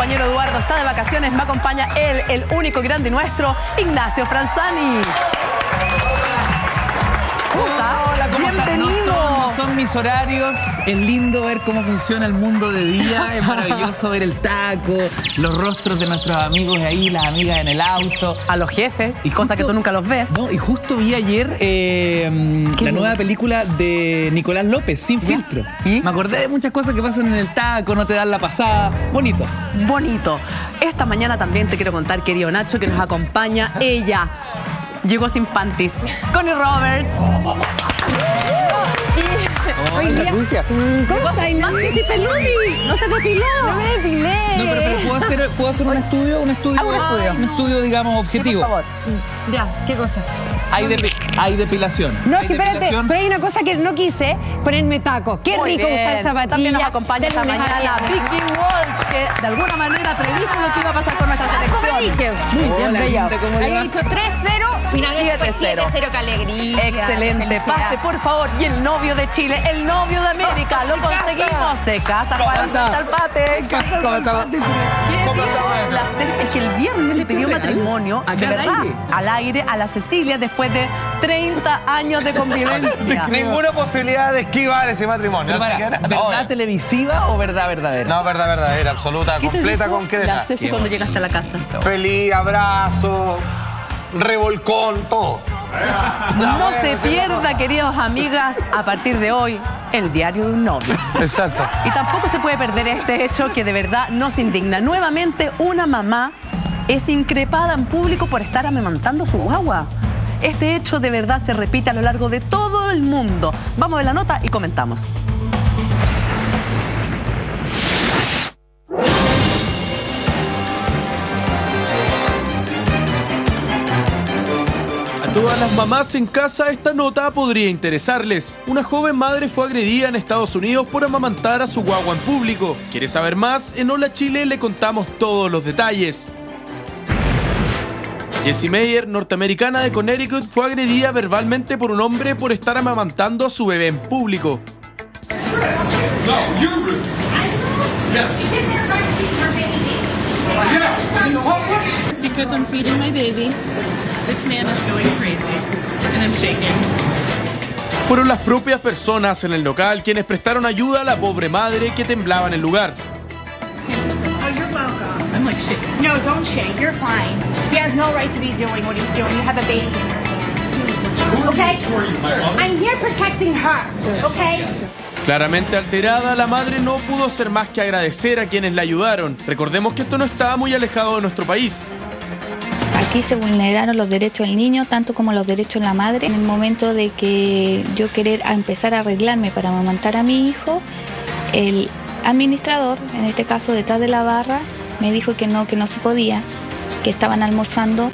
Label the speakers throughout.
Speaker 1: compañero Eduardo está de vacaciones. Me acompaña él, el único grande nuestro, Ignacio Franzani. ¿Cómo está?
Speaker 2: Hola.
Speaker 1: Bienvenido.
Speaker 2: Son, mis horarios. Es lindo ver cómo funciona el mundo de día. Es maravilloso ver el taco, los rostros de nuestros amigos ahí, las amigas en el auto.
Speaker 1: A los jefes,
Speaker 2: Y
Speaker 1: cosa que tú nunca los ves.
Speaker 2: No, y justo vi ayer eh,
Speaker 1: ¿Qué
Speaker 2: la nueva película de Nicolás López, Sin Filtro.
Speaker 1: ¿Y?
Speaker 2: Me acordé de muchas cosas que pasan en el taco, no te dan la pasada. Bonito.
Speaker 1: Bonito. Esta mañana también te quiero contar, querido Nacho, que nos acompaña ella. Llegó sin panties. Connie Roberts.
Speaker 3: Hoy día- Mm, ¿Cómo estáis, Nancy?
Speaker 1: sí, Peludi. No se depiló.
Speaker 3: No me depilé.
Speaker 2: No, pero, pero ¿puedo hacer, ¿puedo hacer un estudio? Un estudio,
Speaker 1: un estudio.
Speaker 2: digamos, objetivo.
Speaker 1: por favor.
Speaker 3: Ya, ¿qué cosa?
Speaker 2: Hay, depi- hay depilación.
Speaker 3: No, es
Speaker 2: Hay
Speaker 3: que espérate,
Speaker 2: depilación.
Speaker 3: pero hay una cosa que no quise, ponerme taco. Qué
Speaker 1: Muy
Speaker 3: rico
Speaker 1: bien.
Speaker 3: usar zapatillas.
Speaker 1: También nos acompaña esta mañana. Vicky Walsh, que de alguna manera predijo lo que iba a pasar con nuestra selección. Muy bien,
Speaker 2: Hola,
Speaker 1: bella.
Speaker 2: Linda, ¿cómo le
Speaker 4: Había dicho 3-0, finalmente fue
Speaker 1: 7-0.
Speaker 4: 7-0, qué alegría.
Speaker 1: Excelente, pase por favor. Y el novio de Chile, el novio de América, lo conseguimos. Se casa Juan Salpate.
Speaker 2: ¿Cómo
Speaker 1: Ceci- es que el viernes le pidió matrimonio,
Speaker 2: Acá
Speaker 1: de
Speaker 2: al
Speaker 1: verdad,
Speaker 2: aire.
Speaker 1: al aire a la Cecilia después de 30 años de convivencia.
Speaker 5: Ninguna posibilidad de esquivar ese matrimonio.
Speaker 2: Pero para, ¿Verdad televisiva o verdad verdadera?
Speaker 5: No, verdad, verdadera, absoluta,
Speaker 1: ¿Qué te
Speaker 5: completa,
Speaker 1: dijo
Speaker 5: concreta.
Speaker 1: La Ceci cuando llegaste a la casa.
Speaker 5: Feliz, abrazo, revolcón, todo.
Speaker 1: No se pierda, queridos amigas, a partir de hoy, el diario de un novio.
Speaker 5: Exacto.
Speaker 1: Y tampoco se puede perder este hecho que de verdad nos indigna. Nuevamente, una mamá es increpada en público por estar amamantando su guagua. Este hecho de verdad se repite a lo largo de todo el mundo. Vamos a la nota y comentamos.
Speaker 6: A todas las mamás en casa esta nota podría interesarles. Una joven madre fue agredida en Estados Unidos por amamantar a su guagua en público. ¿Quieres saber más? En Hola Chile le contamos todos los detalles. Jessie Meyer, norteamericana de Connecticut, fue agredida verbalmente por un hombre por estar amamantando a su bebé en público.
Speaker 7: Because I'm feeding my baby. This man is going crazy. And I'm shaking.
Speaker 6: Fueron las propias personas en el local quienes prestaron ayuda a la pobre madre que temblaba en el lugar.
Speaker 7: I'm like shaking.
Speaker 8: No, don't shake. You're fine. He has no right to be doing what he's doing. You have a baby in your hand. Okay? I'm here protecting her. Okay?
Speaker 6: Claramente alterada, la madre no pudo hacer más que agradecer a quienes la ayudaron. Recordemos que esto no estaba muy alejado de nuestro país.
Speaker 9: Aquí se vulneraron los derechos del niño, tanto como los derechos de la madre. En el momento de que yo querer a empezar a arreglarme para amamantar a mi hijo, el administrador, en este caso detrás de la barra, me dijo que no, que no se podía, que estaban almorzando.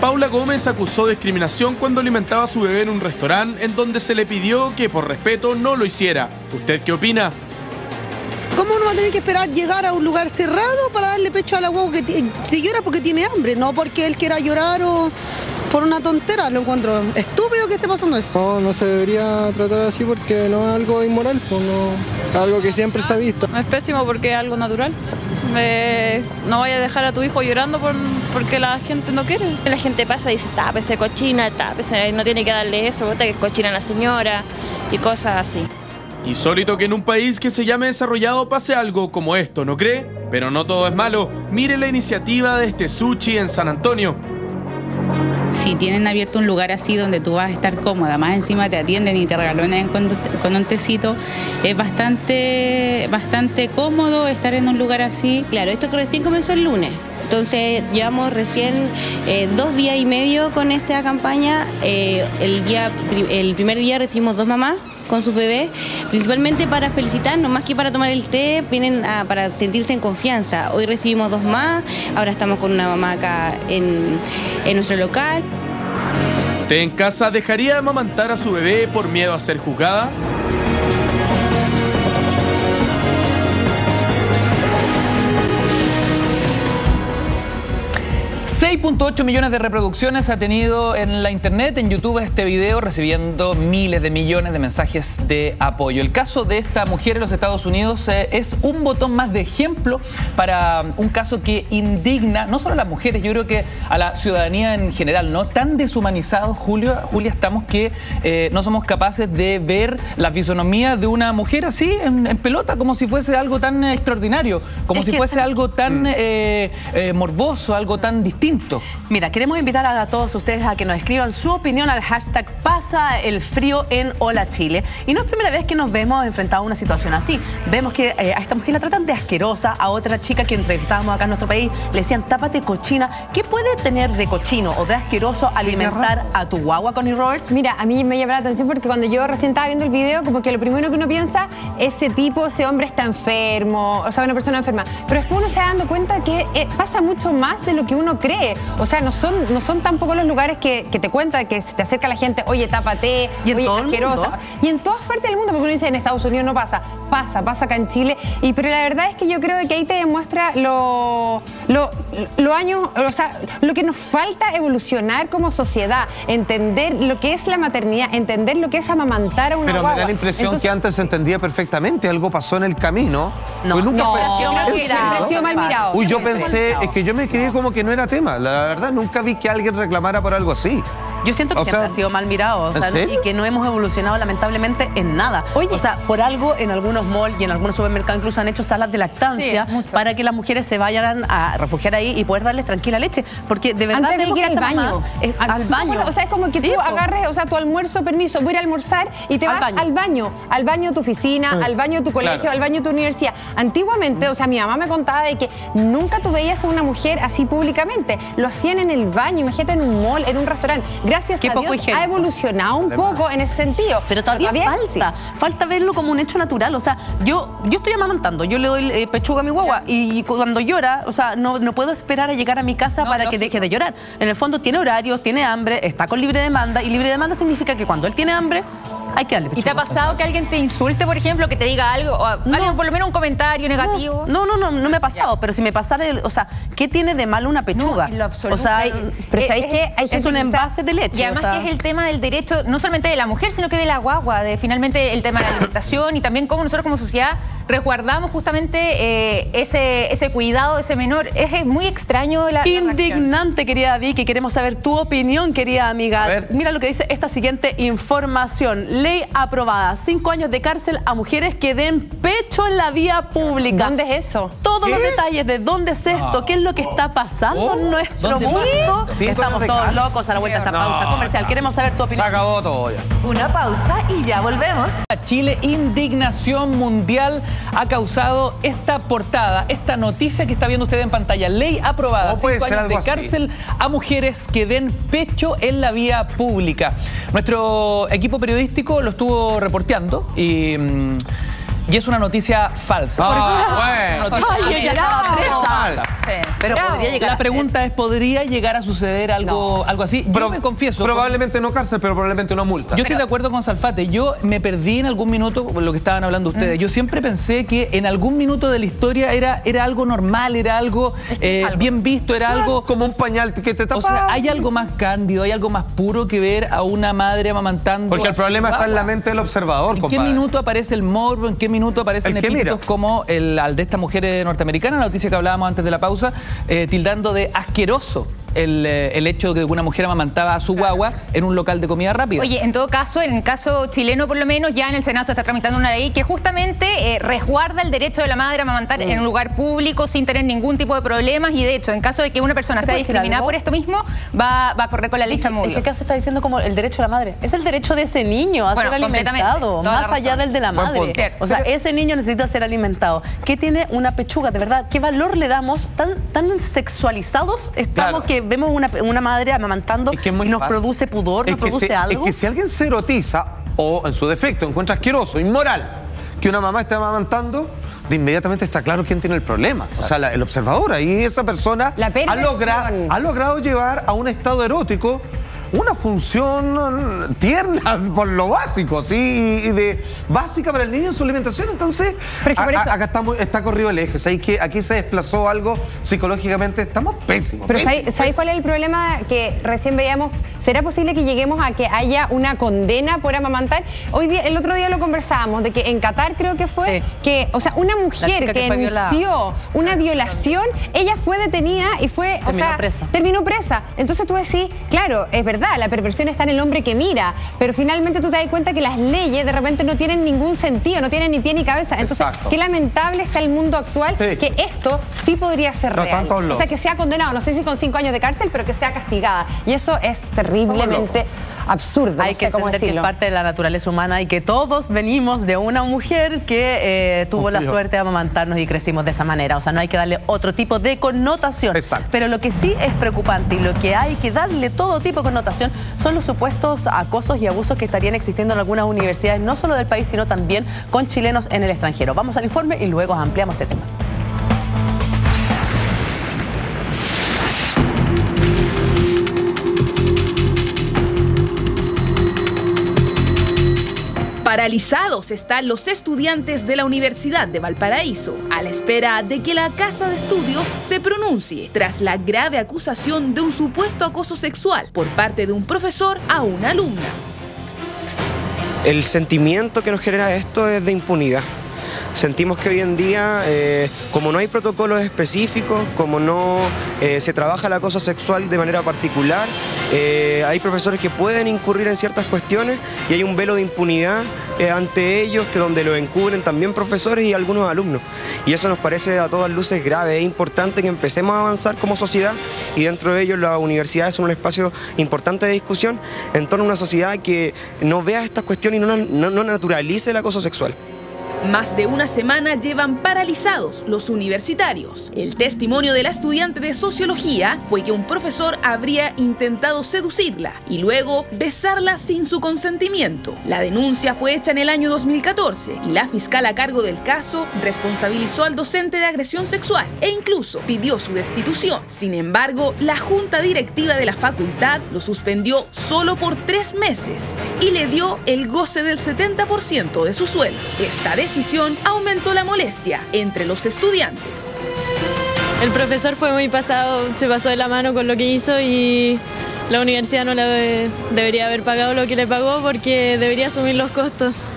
Speaker 6: Paula Gómez acusó discriminación cuando alimentaba a su bebé en un restaurante en donde se le pidió que por respeto no lo hiciera. ¿Usted qué opina?
Speaker 10: ¿Cómo uno va a tener que esperar llegar a un lugar cerrado para darle pecho a la guagua que si llora porque tiene hambre, no porque él quiera llorar o por una tontera? Lo encuentro estúpido que esté pasando eso.
Speaker 11: No, no se debería tratar así porque no es algo inmoral, pues no, es algo que siempre se ha visto.
Speaker 12: Es pésimo porque es algo natural. Eh, no vaya a dejar a tu hijo llorando por, porque la gente no quiere.
Speaker 4: La gente pasa y dice, tápese cochina, tápese, no tiene que darle eso, puta, que es cochina la señora y cosas así.
Speaker 6: Insólito que en un país que se llame desarrollado pase algo como esto, ¿no cree? Pero no todo es malo. Mire la iniciativa de este sushi en San Antonio.
Speaker 13: Si tienen abierto un lugar así donde tú vas a estar cómoda, más encima te atienden y te regalonan con, un tecito, es bastante, bastante cómodo estar en un lugar así.
Speaker 14: Claro, esto recién comenzó el lunes. Entonces llevamos recién eh, dos días y medio con esta campaña. Eh, el, día, el primer día recibimos dos mamás con sus bebés, principalmente para felicitarnos, más que para tomar el té, vienen a- para sentirse en confianza. Hoy recibimos dos más, ahora estamos con una mamá acá en, en nuestro local.
Speaker 6: ¿Usted en casa dejaría de amamantar a su bebé por miedo a ser juzgada?
Speaker 2: 6.8 millones de reproducciones ha tenido en la internet, en YouTube, este video, recibiendo miles de millones de mensajes de apoyo. El caso de esta mujer en los Estados Unidos eh, es un botón más de ejemplo para un caso que indigna no solo a las mujeres, yo creo que a la ciudadanía en general, ¿no? Tan deshumanizado, Julio, Julia, estamos que eh, no somos capaces de ver la fisonomía de una mujer así, en, en pelota, como si fuese algo tan extraordinario, como
Speaker 1: Es
Speaker 2: si fuese algo tan eh, eh, morboso, algo tan distinto.
Speaker 1: Mira, queremos invitar a todos ustedes a que nos escriban su opinión al hashtag Pasa el frío en Hola Chile. Y no es primera vez que nos vemos enfrentados a una situación así. Vemos que eh, a esta mujer la tratan de asquerosa, a otra chica que entrevistábamos acá en nuestro país le decían tápate cochina. ¿Qué puede tener de cochino o de asqueroso alimentar a tu guagua, Connie Roberts?
Speaker 3: Mira, a mí me llama la atención porque cuando yo recién estaba viendo el video, como que lo primero que uno piensa, ese tipo, ese hombre está enfermo, o sea, una persona enferma. Pero después uno se va dando cuenta que eh, pasa mucho más de lo que uno cree. O sea, no son, no son tampoco los lugares que, que te cuentan, que se te acerca la gente, oye, tápate,
Speaker 1: Y en
Speaker 3: oye,
Speaker 1: todo el
Speaker 3: asquerosa.
Speaker 1: mundo.
Speaker 3: Y en todas partes del mundo, porque uno dice en Estados Unidos no pasa, pasa, pasa acá en Chile. Y, pero la verdad es que yo creo que ahí te demuestra lo, lo, lo años, o sea, lo que nos falta evolucionar como sociedad, entender lo que es la maternidad, entender lo que es amamantar a una
Speaker 5: Pero me da la impresión
Speaker 3: Entonces,
Speaker 5: que antes se entendía perfectamente, algo pasó en el camino.
Speaker 1: No,
Speaker 5: Pues nunca
Speaker 3: no,
Speaker 5: fue-
Speaker 3: siempre ha
Speaker 5: ¿En
Speaker 3: sido mal mirado.
Speaker 5: Uy, yo pensé, es que yo me creí como que no era tema. La verdad, nunca vi que alguien reclamara por algo así.
Speaker 1: Yo siento que
Speaker 5: O
Speaker 1: siempre
Speaker 5: sea,
Speaker 1: ha sido mal mirado o
Speaker 5: ¿en
Speaker 1: sea, y que no hemos evolucionado lamentablemente en nada. o sea, por algo en algunos malls y en algunos supermercados incluso han hecho salas de lactancia
Speaker 3: Sí,
Speaker 1: para que las mujeres se vayan a refugiar ahí y poder darles tranquila leche. Porque de verdad
Speaker 3: Antes de ir al
Speaker 1: esta mamá
Speaker 3: baño.
Speaker 1: es-
Speaker 3: Ah,
Speaker 1: al
Speaker 3: ¿tú te
Speaker 1: baño.
Speaker 3: O sea, es como que
Speaker 1: Sí,
Speaker 3: tú agarres, o sea, tu almuerzo, permiso, voy a ir a almorzar y te
Speaker 1: Al
Speaker 3: vas
Speaker 1: baño.
Speaker 3: al baño, al baño de tu oficina, al baño de tu colegio,
Speaker 5: Claro.
Speaker 3: al baño de tu universidad. Antiguamente, o sea, mi mamá me contaba de que nunca tú veías a una mujer así públicamente. Lo hacían en el baño, imagínate en un mall, en un restaurante. Gracias
Speaker 1: Qué
Speaker 3: a
Speaker 1: poco
Speaker 3: Dios ha evolucionado un
Speaker 5: Además.
Speaker 3: poco en ese sentido.
Speaker 1: Pero todavía, falta, falta verlo como un hecho natural. O sea, yo, yo estoy amamantando, yo le doy eh, pechuga a mi guagua y cuando llora, o sea, no, no puedo esperar a llegar a mi casa para que deje de llorar. En el fondo tiene horarios, tiene hambre, está con libre demanda y libre demanda significa que cuando él tiene hambre, hay que darle
Speaker 15: ¿Y te ha pasado que alguien te insulte, por ejemplo, que te diga algo, o alguien por lo menos un comentario negativo?
Speaker 1: No, no, no, no me ha pasado, pero si me pasara, el- o sea, ¿qué tiene de malo una pechuga?
Speaker 15: en lo absoluto.
Speaker 1: O sea,
Speaker 15: Ay,
Speaker 3: pero ¿sabéis qué? Hay gente
Speaker 1: es un envase de leche.
Speaker 15: Y además
Speaker 1: o sea.
Speaker 15: que es el tema del derecho, no solamente de la mujer, sino que de la guagua, de finalmente el tema de la alimentación y también cómo nosotros como sociedad resguardamos justamente eh, ese, ese cuidado de ese menor. Es, es muy extraño la, la.
Speaker 1: Indignante, querida Vicky. Queremos saber tu opinión, querida amiga.
Speaker 5: A ver.
Speaker 1: Mira lo que dice esta siguiente información. Ley aprobada. Cinco años de cárcel a mujeres que den pecho en la vía pública.
Speaker 3: ¿Dónde es eso?
Speaker 1: Todos los
Speaker 5: ¿Qué?
Speaker 1: detalles de dónde es esto, qué es lo que está pasando
Speaker 5: Oh,
Speaker 1: en nuestro
Speaker 2: ¿dónde
Speaker 1: mundo. Estamos todos locos a la vuelta de esta
Speaker 5: No,
Speaker 1: pausa comercial.
Speaker 5: no.
Speaker 1: Queremos saber tu
Speaker 5: Se
Speaker 1: opinión.
Speaker 5: acabó todo ya.
Speaker 16: Una pausa y ya volvemos.
Speaker 2: Chile, indignación mundial ha causado esta portada, esta noticia que está viendo usted en pantalla. Ley aprobada,
Speaker 5: ¿Cómo puede
Speaker 2: cinco
Speaker 5: ser
Speaker 2: años de
Speaker 5: así?
Speaker 2: cárcel a mujeres que den pecho en la vía pública. Nuestro equipo periodístico lo estuvo reporteando y, mm, y es una noticia falsa.
Speaker 5: Ah, bueno.
Speaker 1: Ay, estaba presa. Pero
Speaker 3: Bravo.
Speaker 1: podría llegar
Speaker 2: La pregunta es, ¿podría llegar a suceder algo, algo así? Yo
Speaker 5: Pro-
Speaker 2: me confieso.
Speaker 5: Probablemente no cárcel, pero probablemente una multa.
Speaker 2: Yo estoy de acuerdo con Salfate. Yo me perdí en algún minuto con lo que estaban hablando
Speaker 1: Mm.
Speaker 2: ustedes. Yo siempre pensé que en algún minuto de la historia era, era algo normal, era algo, eh, bien visto, era algo.
Speaker 5: como un pañal que te tapa.
Speaker 2: O sea, hay algo más cándido, hay algo más puro que ver a una madre amamantando.
Speaker 5: Porque el problema está en la mente del observador,
Speaker 2: ¿En qué minuto aparece el morbo? ¿En qué minuto aparecen epítetos como el al de esta mujer eh, norteamericana, la noticia que hablábamos antes de la pausa, eh, tildando de asqueroso el, eh, el hecho de que una mujer amamantaba a su guagua en un local de comida rápida?
Speaker 15: Oye, en todo caso, en el caso chileno por lo menos, ya en el Senado se está tramitando una ley que justamente eh, resguarda el derecho de la madre a amamantar en un lugar público sin tener ningún tipo de problemas y de hecho, en caso de que una persona
Speaker 1: ¿Te
Speaker 15: sea discriminada por esto mismo, va, va a correr con la ley
Speaker 1: ¿En qué
Speaker 15: Zamudio.
Speaker 1: caso está diciendo como el derecho de la madre? Es el derecho de ese niño a
Speaker 15: Bueno,
Speaker 1: ser alimentado, más allá del de la madre. O sea,
Speaker 15: Pero-
Speaker 1: ese niño necesita ser alimentado. ¿Qué tiene una pechuga? De verdad, ¿qué valor le damos? Tan, tan sexualizados estamos
Speaker 5: Claro.
Speaker 1: que vemos una, una madre amamantando
Speaker 5: Es que es muy
Speaker 1: y nos
Speaker 5: fácil.
Speaker 1: produce pudor,
Speaker 5: Es
Speaker 1: nos
Speaker 5: que
Speaker 1: produce
Speaker 5: si- Es
Speaker 1: algo.
Speaker 5: que si alguien se erotiza o en su defecto encuentra asqueroso, inmoral, que una mamá esté amamantando, de inmediatamente está claro quién tiene el problema. O sea, la- el observador. Ahí esa persona
Speaker 3: La
Speaker 5: ha,
Speaker 3: perversión.
Speaker 5: logra- ha logrado llevar a un estado erótico una función tierna por lo básico, ¿sí? Y de básica para el niño en su alimentación. Entonces,
Speaker 3: es que
Speaker 5: a-
Speaker 3: eso-
Speaker 5: acá estamos, está corrido el eje. ¿sabes? que aquí se desplazó algo psicológicamente. Estamos pésimos.
Speaker 3: Pero
Speaker 5: pésimos.
Speaker 3: ¿sabéis sabéis cuál es el problema que recién veíamos? ¿Será posible que lleguemos a que haya una condena por amamantar? Hoy día, el otro día lo conversábamos, de que en Qatar creo que fue, que, o sea, una mujer que,
Speaker 1: que
Speaker 3: denunció una violación, ella fue detenida y fue, o
Speaker 1: Terminó
Speaker 3: sea,
Speaker 1: presa.
Speaker 3: terminó presa. Entonces tú decís, claro, es verdad, la perversión está en el hombre que mira, pero finalmente tú te das cuenta que las leyes de repente no tienen ningún sentido, no tienen ni pie ni cabeza. Entonces,
Speaker 5: Exacto.
Speaker 3: qué lamentable está el mundo actual
Speaker 5: Sí.
Speaker 3: que esto sí podría ser
Speaker 5: No,
Speaker 3: real. O sea, que sea condenado, no sé si con cinco años de cárcel, pero que sea castigada. Y eso es terriblemente absurdo,
Speaker 1: Hay
Speaker 3: no
Speaker 1: que
Speaker 3: sé cómo
Speaker 1: entender que es parte de la naturaleza humana y que todos venimos de una mujer que eh, tuvo la suerte de amamantarnos y crecimos de esa manera. O sea, no hay que darle otro tipo de connotación.
Speaker 5: Exacto.
Speaker 1: Pero lo que sí es preocupante y lo que hay que darle todo tipo de connotación son los supuestos acosos y abusos que estarían existiendo en algunas universidades, no solo del país, sino también con chilenos en el extranjero. Vamos al informe y luego ampliamos este tema.
Speaker 17: Paralizados están los estudiantes de la Universidad de Valparaíso, a la espera de que la Casa de Estudios se pronuncie tras la grave acusación de un supuesto acoso sexual por parte de un profesor a una alumna.
Speaker 18: El sentimiento que nos genera esto es de impunidad. Sentimos que hoy en día, eh, como no hay protocolos específicos, como no eh, se trabaja el acoso sexual de manera particular, eh, hay profesores que pueden incurrir en ciertas cuestiones y hay un velo de impunidad ante ellos que donde lo encubren también profesores y algunos alumnos. Y eso nos parece a todas luces grave. Es importante que empecemos a avanzar como sociedad y dentro de ello las universidades son un espacio importante de discusión en torno a una sociedad que no vea estas cuestiones y no, no- no naturalice el acoso sexual.
Speaker 17: Más de una semana llevan paralizados los universitarios. El testimonio de la estudiante de sociología fue que un profesor habría intentado seducirla y luego besarla sin su consentimiento. La denuncia fue hecha en el año 2014 y la fiscal a cargo del caso responsabilizó al docente de agresión sexual e incluso pidió su destitución. Sin embargo, la junta directiva de la facultad lo suspendió solo por tres meses y le dio el goce del 70% de su sueldo. Esta decisión aumentó la molestia entre los estudiantes.
Speaker 19: El profesor fue muy pasado, se pasó de la mano con lo que hizo y la universidad no le debería haber pagado lo que le pagó porque debería asumir los costos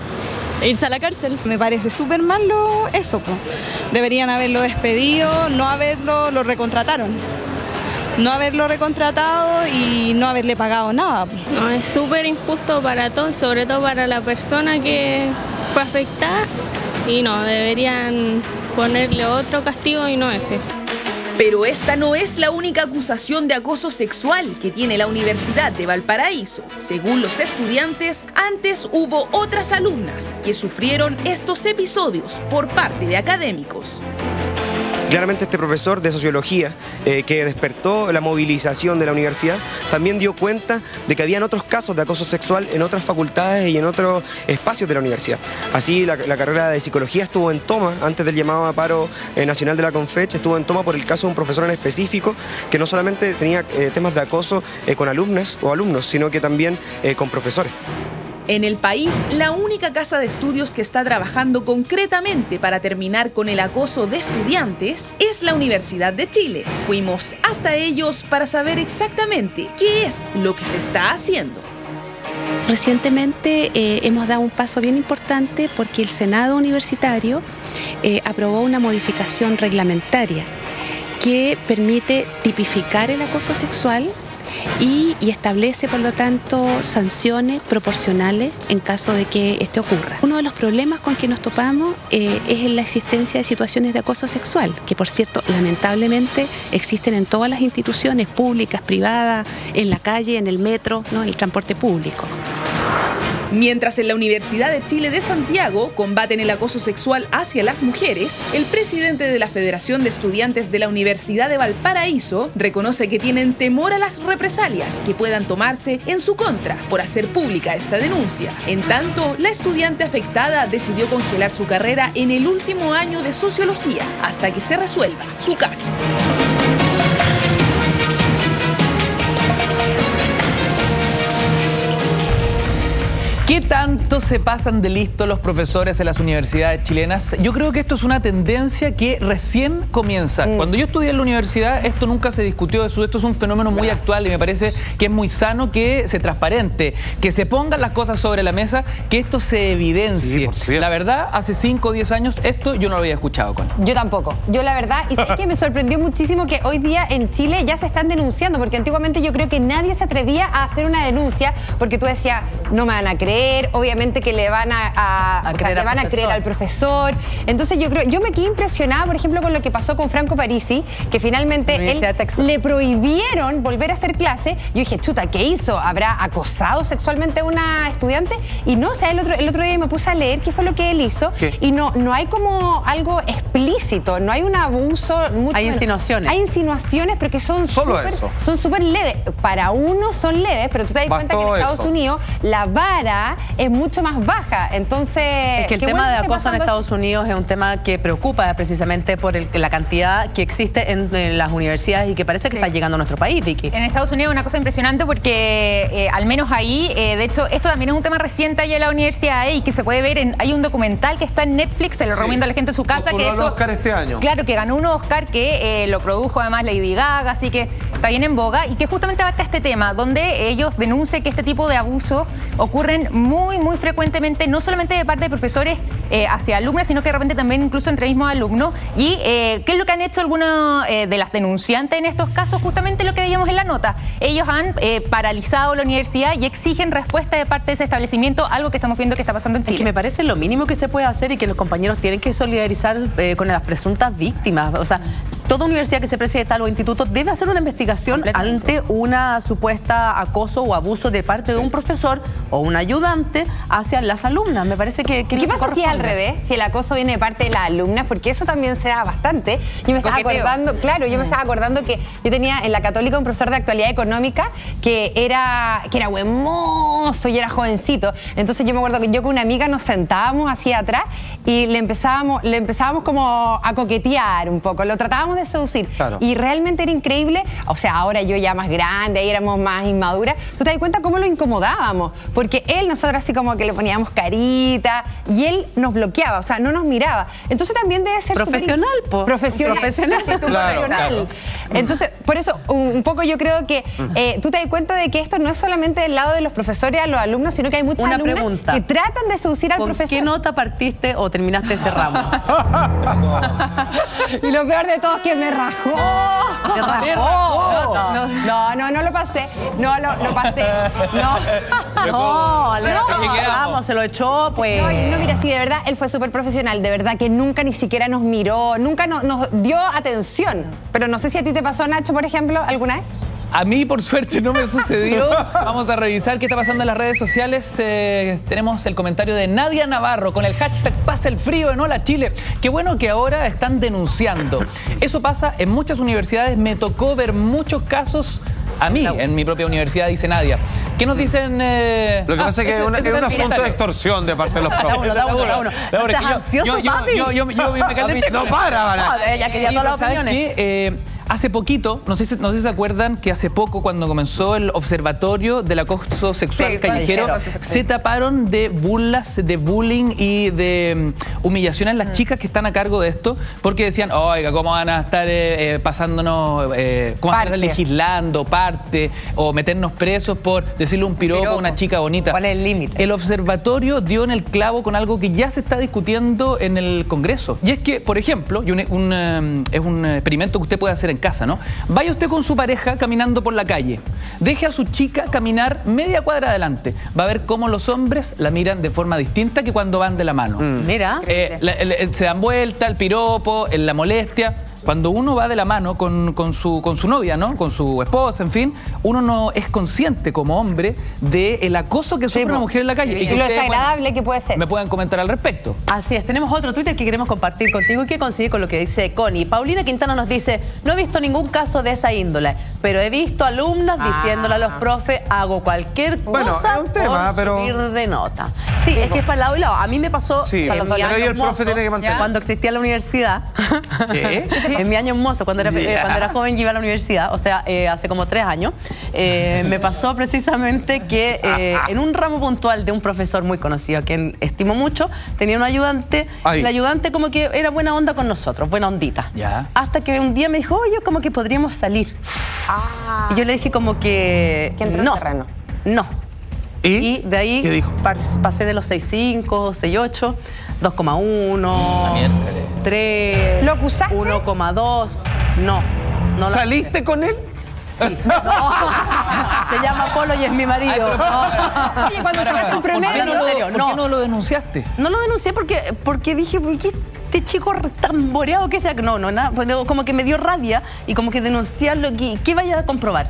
Speaker 19: e irse a la cárcel.
Speaker 20: Me parece súper malo eso, po. deberían haberlo despedido, no haberlo, lo recontrataron. No haberlo recontratado y no haberle pagado nada.
Speaker 21: No, es súper injusto para todos, sobre todo para la persona que fue afectada. Y no, deberían ponerle otro castigo y no ese.
Speaker 17: Pero esta no es la única acusación de acoso sexual que tiene la Universidad de Valparaíso. Según los estudiantes, antes hubo otras alumnas que sufrieron estos episodios por parte de académicos.
Speaker 18: Claramente este profesor de sociología eh, que despertó la movilización de la universidad también dio cuenta de que habían otros casos de acoso sexual en otras facultades y en otros espacios de la universidad. Así la, carrera de psicología estuvo en toma antes del llamado a paro eh, nacional de la Confech, estuvo en toma por el caso de un profesor en específico que no solamente tenía eh, temas de acoso con alumnas o alumnos, sino que también con profesores.
Speaker 17: En el país, la única casa de estudios que está trabajando concretamente para terminar con el acoso de estudiantes es la Universidad de Chile. Fuimos hasta ellos para saber exactamente qué es lo que se está haciendo.
Speaker 22: Recientemente eh, hemos dado un paso bien importante porque el Senado Universitario eh, aprobó una modificación reglamentaria que permite tipificar el acoso sexual y, establece, por lo tanto, sanciones proporcionales en caso de que este ocurra. Uno de los problemas con que nos topamos eh, es la existencia de situaciones de acoso sexual, que por cierto, lamentablemente existen en todas las instituciones públicas, privadas, en la calle, en el metro, en el transporte público.
Speaker 17: Mientras en la Universidad de Chile de Santiago combaten el acoso sexual hacia las mujeres, el presidente de la Federación de Estudiantes de la Universidad de Valparaíso reconoce que tienen temor a las represalias que puedan tomarse en su contra por hacer pública esta denuncia. En tanto, la estudiante afectada decidió congelar su carrera en el último año de sociología hasta que se resuelva su caso.
Speaker 2: ¿Qué tanto se pasan de listo los profesores en las universidades chilenas? Yo creo que esto es una tendencia que recién comienza.
Speaker 3: Mm.
Speaker 2: Cuando yo estudié en la universidad, esto nunca se discutió. Esto es un fenómeno muy actual y me parece que es muy sano que se transparente, que se pongan las cosas sobre la mesa, que esto se evidencie. la verdad, hace 5 o 10 años esto yo no lo había escuchado con.
Speaker 3: Yo tampoco. Yo la verdad, y sabes que me sorprendió muchísimo que hoy día en Chile ya se están denunciando, porque antiguamente yo creo que nadie se atrevía a hacer una denuncia, porque tú decías, no me van a creer, obviamente que le van a, a- o sea,
Speaker 1: creer
Speaker 3: le
Speaker 1: al
Speaker 3: van a creer al profesor. Entonces yo creo, yo me quedé impresionada, por ejemplo, con lo que pasó con Franco Parisi, que finalmente él le prohibieron volver a hacer clase. Yo dije, chuta, ¿qué hizo? ¿Habrá acosado sexualmente a una estudiante? Y no, o sea, el otro, el otro día me puse a leer qué fue lo que él hizo.
Speaker 1: ¿Qué?
Speaker 3: Y no, no hay como algo explícito, no hay un abuso. mucho
Speaker 1: Hay
Speaker 3: menos.
Speaker 1: insinuaciones.
Speaker 3: Hay insinuaciones, pero que son
Speaker 5: Solo
Speaker 3: súper
Speaker 5: eso.
Speaker 3: son súper leves. Para uno son leves, pero tú te das cuenta que en Estados
Speaker 5: eso.
Speaker 3: Unidos la vara es mucho más baja. Entonces.
Speaker 1: Es que el tema
Speaker 3: bueno
Speaker 1: de acoso en Estados Unidos es un tema que preocupa precisamente por el- la cantidad que existe en, en las universidades y que parece que está llegando a nuestro país, Vicky.
Speaker 15: En Estados Unidos es una cosa impresionante porque eh, al menos ahí, eh, de hecho, esto también es un tema reciente allá en la universidad y que se puede ver, en, hay un documental que está en Netflix, se lo
Speaker 5: Sí.
Speaker 15: recomiendo a la gente en su casa.
Speaker 5: Postuló
Speaker 15: que eso-
Speaker 5: Oscar este año.
Speaker 15: Claro, que ganó un Oscar que eh, lo produjo además Lady Gaga, así que está bien en boga y que justamente abarca este tema, donde ellos denuncian que este tipo de abusos ocurren muy, muy frecuentemente, no solamente de parte de profesores eh, hacia alumnos, sino que de repente también incluso entre mismos alumnos. ¿Y eh, qué es lo que han hecho algunos eh, de las denunciantes en estos casos? Justamente lo que veíamos en la nota. Ellos han paralizado la universidad y exigen respuesta de parte de ese establecimiento, algo que estamos viendo que está pasando en
Speaker 1: Es que
Speaker 15: Chile.
Speaker 1: me parece lo mínimo que se puede hacer y que los compañeros tienen que solidarizar con las presuntas víctimas. O sea, toda universidad que se preside tal o instituto debe hacer una investigación ante una supuesta acoso o abuso de parte de un profesor o un ayudante hacia las alumnas. Me parece que, que
Speaker 3: ¿Qué
Speaker 1: no
Speaker 3: pasa si es al revés? Si el acoso viene de parte de las alumnas, porque eso también se da bastante. Yo me estaba
Speaker 15: Coqueteo.
Speaker 3: acordando, claro, yo me estaba acordando que yo tenía en la Católica un profesor de actualidad económica que era, que era huemoso y era jovencito. Entonces yo me acuerdo que yo con una amiga nos sentábamos así atrás y le empezábamos, le empezábamos como a coquetear un poco, lo tratábamos de seducir.
Speaker 5: Claro.
Speaker 3: Y realmente era increíble, o sea, ahora yo ya más grande, ahí éramos más inmaduras, tú te das cuenta cómo lo incomodábamos, porque él, nosotros así como que le poníamos carita y él nos bloqueaba, o sea, no nos miraba. Entonces también debe ser
Speaker 1: Profesional, po.
Speaker 3: Profesional.
Speaker 1: Profesional.
Speaker 5: Claro,
Speaker 3: Profesional. Entonces, por eso, un, poco yo creo que eh, tú te das cuenta de que esto no es solamente del lado de los profesores a los alumnos, sino que hay muchas
Speaker 1: Una
Speaker 3: alumnas
Speaker 1: pregunta.
Speaker 3: que tratan de seducir al
Speaker 1: ¿Con
Speaker 3: profesor.
Speaker 1: qué nota partiste o terminaste ese ramo?
Speaker 3: Y lo peor de todo es que me rajó.
Speaker 1: ¿Te rajó?
Speaker 3: No, no, no, no, no lo pasé. No, lo, lo pasé. No.
Speaker 1: No, le
Speaker 3: No.
Speaker 1: vamos, se lo echó, pues.
Speaker 3: No, mira, sí, de verdad, él fue súper profesional, de verdad que nunca ni siquiera nos miró, nunca no- nos dio atención. Pero no sé si a ti te pasó, Nacho, por ejemplo, alguna vez.
Speaker 2: A mí, por suerte, no me sucedió. Vamos a revisar qué está pasando en las redes sociales. Eh, tenemos el comentario de Nadia Navarro con el hashtag Pasa el frío en Hola Chile. Qué bueno que ahora están denunciando. Eso pasa en muchas universidades. Me tocó ver muchos casos. A mí, en mi propia universidad, dice Nadia. ¿Qué nos dicen? eh?
Speaker 5: Lo que
Speaker 2: Ah,
Speaker 5: pasa es que es un, asunto de extorsión de parte de los
Speaker 1: Da uno,
Speaker 5: profes.
Speaker 1: da uno, da uno.
Speaker 2: No, porque
Speaker 1: ¿Estás
Speaker 2: yo-
Speaker 1: ansioso,
Speaker 2: yo- yo-
Speaker 1: papi?
Speaker 2: yo- yo- yo me calenté.
Speaker 5: No para, para.
Speaker 1: No, ella quería todas las
Speaker 2: pero ¿sabes
Speaker 1: opiniones.
Speaker 2: Hace poquito, no sé, si, no sé si se acuerdan que hace poco, cuando comenzó el observatorio del acoso sexual
Speaker 15: Sí,
Speaker 2: callejero,
Speaker 15: callejero.
Speaker 2: se taparon de burlas, de bullying y de mm, humillación a las chicas que están a cargo de esto, porque decían, oiga, ¿cómo van a estar eh, eh, pasándonos, eh, cómo van a estar legislando parte o meternos presos por decirle un piropo, a una chica bonita?
Speaker 1: ¿Cuál es el límite?
Speaker 2: El observatorio dio en el clavo con algo que ya se está discutiendo en el Congreso. Y es que, por ejemplo, y un- un, es un experimento que usted puede hacer en casa, ¿no? Vaya usted con su pareja caminando por la calle. Deje a su chica caminar media cuadra adelante. Va a ver cómo los hombres la miran de forma distinta que cuando van de la mano.
Speaker 1: Mira.
Speaker 2: Eh, la- se dan vuelta, el piropo, la molestia. Cuando uno va de la mano con, con su, con su novia, ¿no? Con su esposa, en fin, uno no es consciente como hombre del acoso que sufre una mujer en la calle.
Speaker 3: Y
Speaker 2: que
Speaker 3: lo desagradable que puede ser.
Speaker 2: me puedan comentar al respecto.
Speaker 1: Así es, tenemos otro Twitter que queremos compartir contigo y que coincide con lo que dice Connie. Paulina Quintana nos dice, no he visto ningún caso de esa índole, pero he visto alumnas diciéndole a los profes, hago cualquier cosa
Speaker 5: Bueno, es un tema,
Speaker 1: por
Speaker 5: pero-
Speaker 1: subir de nota. Sí, es que es para lado y lado. A mí me pasó
Speaker 5: Sí, ahí
Speaker 1: año
Speaker 5: el profe tiene que mantener-
Speaker 1: cuando existía la universidad.
Speaker 5: ¿Qué?
Speaker 1: en mi año mozo, cuando era, eh, cuando era joven y iba a la universidad, o sea, eh, hace como tres años, eh, me pasó precisamente que eh, en un ramo puntual de un profesor muy conocido, a quien estimo mucho, tenía un ayudante,
Speaker 5: Ay.
Speaker 1: el ayudante como que era buena onda con nosotros, buena ondita. Hasta que un día me dijo, oye, como que podríamos salir. Y yo le dije como que...
Speaker 3: Que entró en
Speaker 1: no,
Speaker 3: terreno.
Speaker 1: no.
Speaker 5: ¿Y?
Speaker 1: de ahí
Speaker 5: ¿Qué dijo?
Speaker 1: pas- pasé de los 6.5, 6.8, 2,1,
Speaker 2: La miércoles.
Speaker 1: 3,
Speaker 3: ¿Lo acusaste?
Speaker 1: 1,2. No. no lo-
Speaker 5: ¿Saliste con él?
Speaker 1: Sí. No. Se llama Polo y es mi marido.
Speaker 3: Oye, cuando sacaste un
Speaker 2: ¿Por qué
Speaker 3: promedio.
Speaker 2: no lo-
Speaker 1: en serio,
Speaker 2: por qué
Speaker 1: no.
Speaker 2: no lo denunciaste?
Speaker 1: No lo denuncié porque, porque dije, "Uy, ¿qué este chico tan boreado que sea? No, no, nada. pues, Como que me dio rabia y como que denunciarlo, ¿qué, qué vaya a comprobar?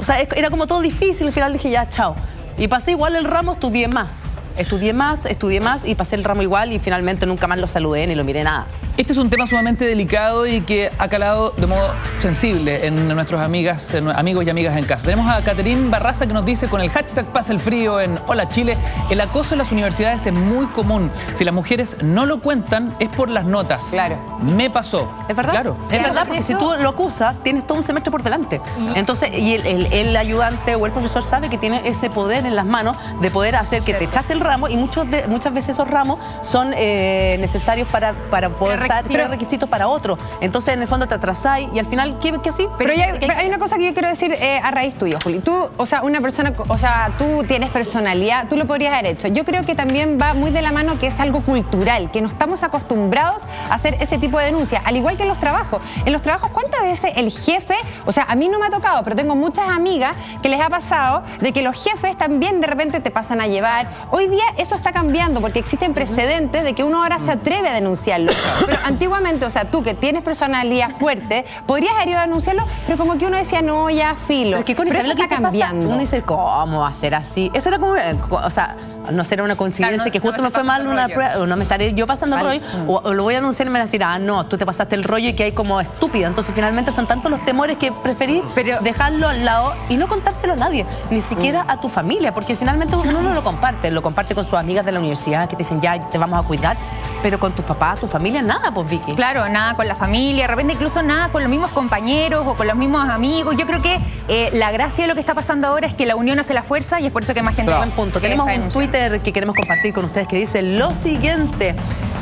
Speaker 1: O sea, era como todo difícil. Al final dije, ya, chao. Y pasé igual el ramo, estudié más. Estudié más, estudié más y pasé el ramo igual y finalmente nunca más lo saludé ni lo miré nada.
Speaker 2: Este es un tema sumamente delicado y que ha calado de modo sensible en nuestros amigas, en- amigos y amigas en casa. Tenemos a Caterín Barraza que nos dice con el hashtag Pasa el Frío en Hola Chile, el acoso en las universidades es muy común. Si las mujeres no lo cuentan es por las notas.
Speaker 3: Claro.
Speaker 2: Me pasó.
Speaker 1: ¿Es verdad?
Speaker 2: Claro.
Speaker 1: Es verdad, porque si tú lo acusas, tienes todo un semestre por delante. Entonces, y el, el- el ayudante o el profesor sabe que tiene ese poder en las manos de poder hacer que te echaste el ramo y muchos de- muchas veces esos ramos son eh, necesarios para, para poder dar
Speaker 3: Requisito.
Speaker 1: requisitos para otro. Entonces, en el fondo te atrasáis y al final, ¿qué, qué así?
Speaker 3: Pero, ya- pero hay una cosa que yo quiero decir eh, a raíz tuyo, Juli. Tú, o sea, una persona, o sea, tú tienes personalidad, tú lo podrías haber hecho. Yo creo que también va muy de la mano que es algo cultural, que no estamos acostumbrados a hacer ese tipo de denuncias, al igual que en los trabajos. En los trabajos, ¿cuántas veces el jefe, o sea, a mí no me ha tocado, pero tengo muchas amigas que les ha pasado de que los jefes también de repente te pasan a llevar. Hoy día eso está cambiando porque existen precedentes de que uno ahora se atreve a denunciarlo. Pero antiguamente, o sea, tú que tienes personalidad fuerte, podrías haber ido a denunciarlo, pero como que uno decía, no, ya filo.
Speaker 1: Pero es que con
Speaker 3: pero
Speaker 1: eso
Speaker 3: está
Speaker 1: pasa,
Speaker 3: cambiando.
Speaker 1: uno dice, ¿cómo va a ser así? Eso era como, eh, o sea, no será una coincidencia
Speaker 15: Claro, no-
Speaker 1: que justo
Speaker 15: no
Speaker 1: me fue mal una prueba, o no me estaré yo pasando el rollo, o, o lo voy a anunciar y me van a decir, ah, no, tú te pasaste el rollo y que hay como estúpida. Entonces, finalmente son tantos los temores que preferí
Speaker 15: Pero-
Speaker 1: dejarlo al lado y no contárselo a nadie, ni siquiera a tu familia, porque finalmente uno no lo comparte, lo comparte con sus amigas de la universidad que te dicen, ya, te vamos a cuidar, pero con tus papás, tu familia, nada, pues Vicky.
Speaker 15: Claro, nada con la familia, de repente incluso nada con los mismos compañeros o con los mismos amigos. Yo creo que eh, la gracia de lo que está pasando ahora es que la unión hace la fuerza y es por eso que más gente
Speaker 1: Buen punto. Tenemos un. Twitter que queremos compartir con ustedes que dice lo siguiente.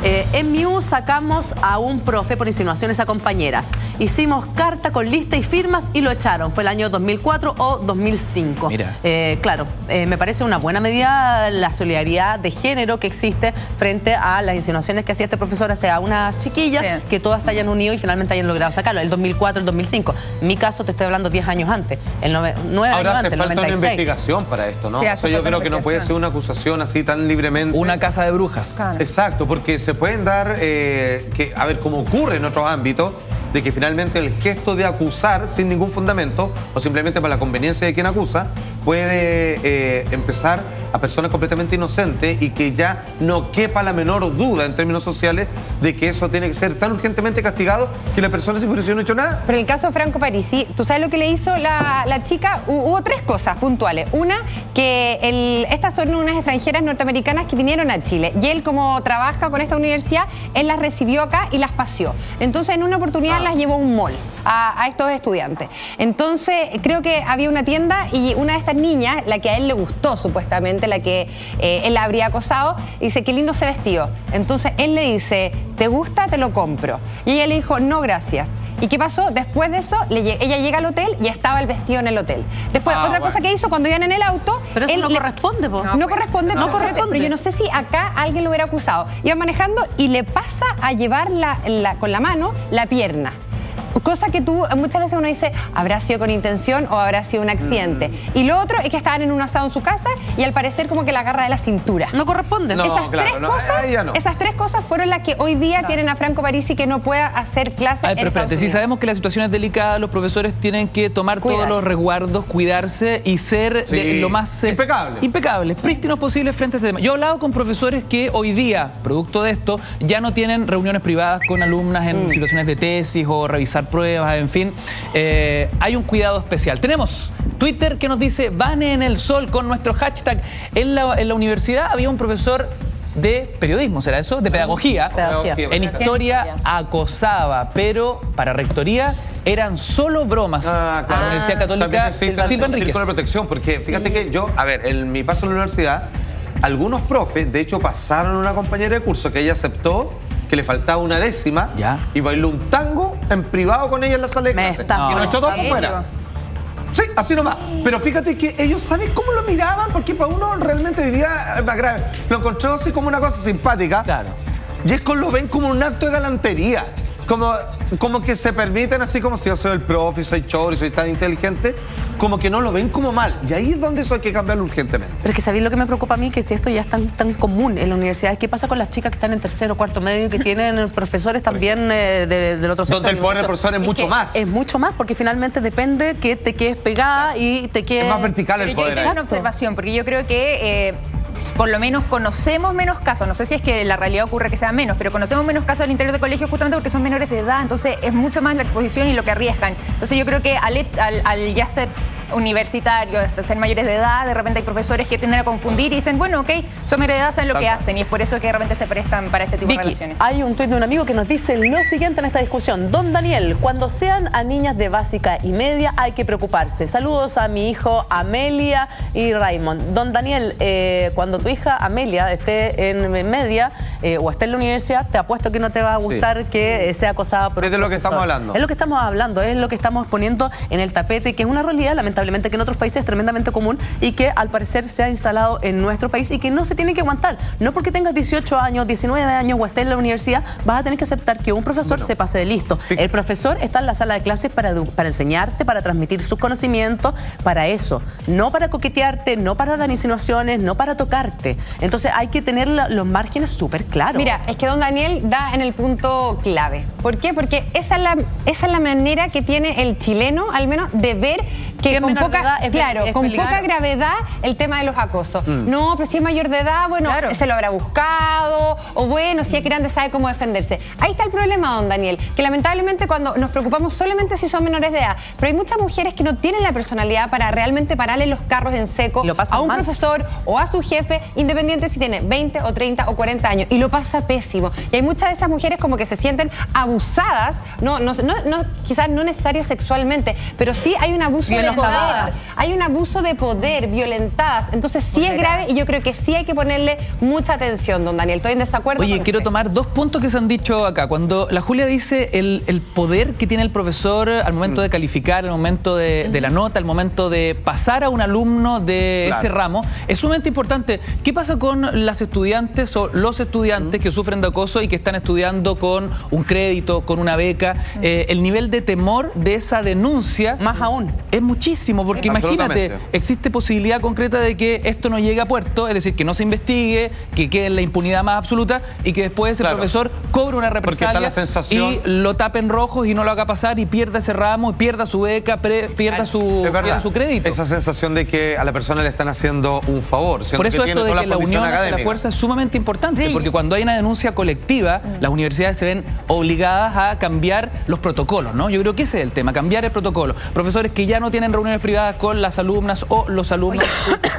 Speaker 1: Eh, en MIU sacamos a un profe por insinuaciones a compañeras. Hicimos carta con lista y firmas y lo echaron. Fue el año 2004 o 2005.
Speaker 2: Mira.
Speaker 1: Eh, claro, eh, me parece una buena medida la solidaridad de género que existe frente a las insinuaciones que hacía este profesor hacia una chiquilla,
Speaker 15: Sí.
Speaker 1: que todas se hayan unido y finalmente hayan logrado sacarlo. El 2004, el 2005. En mi caso te estoy hablando 10 años antes, el nove- 9
Speaker 5: Ahora
Speaker 1: años
Speaker 5: hace
Speaker 1: antes, el
Speaker 5: falta una
Speaker 1: 96.
Speaker 5: investigación para esto, ¿no?
Speaker 15: Sí,
Speaker 5: o sea, yo creo que no puede ser una acusación así tan libremente.
Speaker 2: Una casa de brujas.
Speaker 15: Claro.
Speaker 5: Exacto, porque se pueden dar, eh, que, a ver, como ocurre en otros ámbitos, de que finalmente el gesto de acusar sin ningún fundamento o simplemente para la conveniencia de quien acusa puede eh, empezar a personas completamente inocentes y que ya no quepa la menor duda en términos sociales de que eso tiene que ser tan urgentemente castigado que la persona sin hubiera hecho nada.
Speaker 3: Pero en el caso de Franco Parisi, ¿tú sabes lo que le hizo la, la chica? Hu- Hubo tres cosas puntuales. Una, que el- estas son unas extranjeras norteamericanas que vinieron a Chile. Y él, como trabaja con esta universidad, él las recibió acá y las paseó. Entonces, en una oportunidad las llevó a un mall a, a estos estudiantes. Entonces, creo que había una tienda y una de estas niñas, la que a él le gustó supuestamente, la que eh, él la habría acosado, dice, qué lindo ese vestido. Entonces, él le dice, ¿te gusta? Te lo compro. Y ella le dijo, no, gracias. ¿Y qué pasó? Después de eso, ella llega al hotel y estaba el vestido en el hotel. Después,
Speaker 5: Ah,
Speaker 3: otra
Speaker 5: bueno.
Speaker 3: cosa que hizo cuando iban en el auto.
Speaker 1: Pero eso
Speaker 3: él
Speaker 1: no corresponde, po.
Speaker 3: No, corresponde, no, corresponde. Pero yo no sé si acá alguien lo hubiera acusado. Iba manejando y le pasa a llevar la- la- con la mano la pierna. Cosa que tú, muchas veces uno dice, ¿habrá sido con intención o habrá sido un accidente?
Speaker 5: Mm.
Speaker 3: Y lo otro es que estaban en un asado en su casa y al parecer como que la agarra de la cintura.
Speaker 1: No corresponde.
Speaker 5: No,
Speaker 3: esas,
Speaker 5: claro,
Speaker 3: tres
Speaker 5: no,
Speaker 3: cosas,
Speaker 5: ahí ya no.
Speaker 3: esas tres cosas fueron las que hoy día tienen a Franco Parisi que no pueda hacer clases
Speaker 2: A ver,
Speaker 3: en
Speaker 2: pero espérate, si sabemos que la situación es delicada, los profesores tienen que tomar todos los resguardos, cuidarse y ser
Speaker 5: Sí,
Speaker 2: de- lo más eh,
Speaker 5: impecable.
Speaker 2: impecables, prístinos posibles frente a este tema. Yo he hablado con profesores que hoy día, producto de esto, ya no tienen reuniones privadas con alumnas
Speaker 3: Mm.
Speaker 2: en situaciones de tesis o revisar pruebas, en fin. Eh, hay un cuidado especial. Tenemos Twitter que nos dice, Vane en el sol con nuestro hashtag. En la, en la universidad había un profesor de periodismo, ¿será eso? De pedagogía.
Speaker 1: Pedagogía.
Speaker 2: En historia acosaba, pero para rectoría eran solo bromas.
Speaker 5: Ah, claro.
Speaker 2: La Universidad Católica
Speaker 5: También existe
Speaker 2: Silva Enríquez.
Speaker 5: de protección, porque fíjate que yo, a ver, en mi paso a la universidad, algunos profes, de hecho, pasaron a una compañera de curso que ella aceptó que le faltaba una décima y bailó un tango en privado con ella en la sala de clase. Y nos echó todos por
Speaker 1: ¿En
Speaker 5: fuera. Sí, así nomás. Pero fíjate que ellos saben cómo lo miraban, porque para uno realmente hoy día es más grave. Lo encontré así como una cosa simpática.
Speaker 2: Claro.
Speaker 5: Y es que lo ven como un acto de galantería. Como, como que se permiten, así como si yo soy el profe, soy choro y soy tan inteligente, como que no lo ven como mal. Y ahí es donde eso hay que cambiarlo urgentemente.
Speaker 1: Pero es que sabéis lo que me preocupa a mí, que si esto ya es tan, tan común en la universidad, ¿qué pasa con las chicas que están en tercero, cuarto medio y que tienen profesores también eh, de- del otro sexo?
Speaker 5: Donde el poder del profesor es mucho
Speaker 1: que
Speaker 5: más.
Speaker 1: Es mucho más, porque finalmente depende que te quedes pegada y te quedes...
Speaker 5: Es más vertical el
Speaker 15: Pero yo
Speaker 5: poder.
Speaker 15: hice
Speaker 5: ahí.
Speaker 15: una observación, porque yo creo que eh, por lo menos conocemos menos casos. No sé si es que la realidad ocurre que sea menos, pero conocemos menos casos al interior de colegios justamente porque son menores de edad. Entonces es mucho más la exposición y lo que arriesgan. Entonces yo creo que al, al- al ya ser universitario, hasta ser mayores de edad, de repente hay profesores que tienden a confundir y dicen, bueno, ok, son menores de edad, saben lo que hacen. Y es por eso que de repente se prestan para este tipo de relaciones.
Speaker 1: hay un tuit de un amigo que nos dice lo siguiente en esta discusión. Don Daniel, cuando sean a niñas de básica y media hay que preocuparse. Saludos a mi hijo Amelia y Raymond. Don Daniel, eh, cuando tu hija Amelia esté en media eh, o esté en la universidad, te apuesto que no te va a gustar que eh, sea acosada por
Speaker 5: Es de lo que estamos hablando.
Speaker 1: Es lo que estamos hablando, es lo que estamos poniendo en el tapete, que es una realidad, lamentablemente, que en otros países es tremendamente común y que al parecer se ha instalado en nuestro país y que no se tiene que aguantar. No porque tengas 18 años, 19 años o estés en la universidad, vas a tener que aceptar que un profesor se pase de listo. El profesor está en la sala de clases para, enseñarte, para transmitir sus conocimientos, para eso. No para coquetearte, no para dar insinuaciones, no para tocarte. Entonces hay que tener los márgenes súper
Speaker 3: Mira, es que don Daniel da en el punto clave. ¿Por qué? Porque esa es la, esa es la manera que tiene el chileno, al menos, de ver que con poca,
Speaker 1: es-
Speaker 3: claro,
Speaker 1: es
Speaker 3: con
Speaker 1: peligroso.
Speaker 3: poca gravedad el tema de los acosos.
Speaker 1: Mm.
Speaker 3: No, pero si es mayor de edad, bueno, se lo habrá buscado, o bueno, si es grande sabe cómo defenderse. Ahí está el problema, don Daniel, que lamentablemente cuando nos preocupamos solamente si son menores de edad, pero hay muchas mujeres que no tienen la personalidad para realmente pararle los carros en seco a un profesor o a su jefe, independiente si tiene 20 o 30 o 40 años, y lo pasa pésimo. Y hay muchas de esas mujeres como que se sienten abusadas, no, no, no, no- quizás no necesarias sexualmente, pero sí hay un abuso de poder. Hay un abuso de poder, violentadas. Entonces sí es grave y yo creo que sí hay que ponerle mucha atención, don Daniel. Estoy en desacuerdo.
Speaker 2: Oye,
Speaker 3: con
Speaker 2: quiero
Speaker 3: usted.
Speaker 2: tomar dos puntos que se han dicho acá. Cuando la Julia dice el, el poder que tiene el profesor al momento de calificar, al momento de, de la nota, al momento de pasar a un alumno de
Speaker 5: Claro.
Speaker 2: ese ramo, es sumamente importante. ¿Qué pasa con las estudiantes o los estudiantes que sufren de acoso y que están estudiando con un crédito, con una beca? Eh, el nivel de temor de esa denuncia...
Speaker 1: Más aún.
Speaker 2: Es muchísimo, porque imagínate, existe posibilidad concreta de que esto no llegue a puerto, es decir, que no se investigue, que quede en la impunidad más absoluta y que después ese
Speaker 5: Claro.
Speaker 2: profesor cobre una represalia
Speaker 5: sensación-
Speaker 2: y lo tapen rojos y no lo haga pasar y pierda ese ramo y pierda su beca, pre- pierda su, pierda su crédito.
Speaker 5: Esa sensación de que a la persona le están haciendo un favor.
Speaker 2: Por eso
Speaker 5: que tiene
Speaker 2: esto de
Speaker 5: toda
Speaker 2: que la unión hace la fuerza es sumamente importante, porque cuando hay una denuncia colectiva, las universidades se ven obligadas a cambiar los protocolos, ¿no? Yo creo que ese es el tema, cambiar el protocolo. Profesores que ya no tienen reuniones privadas con las alumnas o los alumnos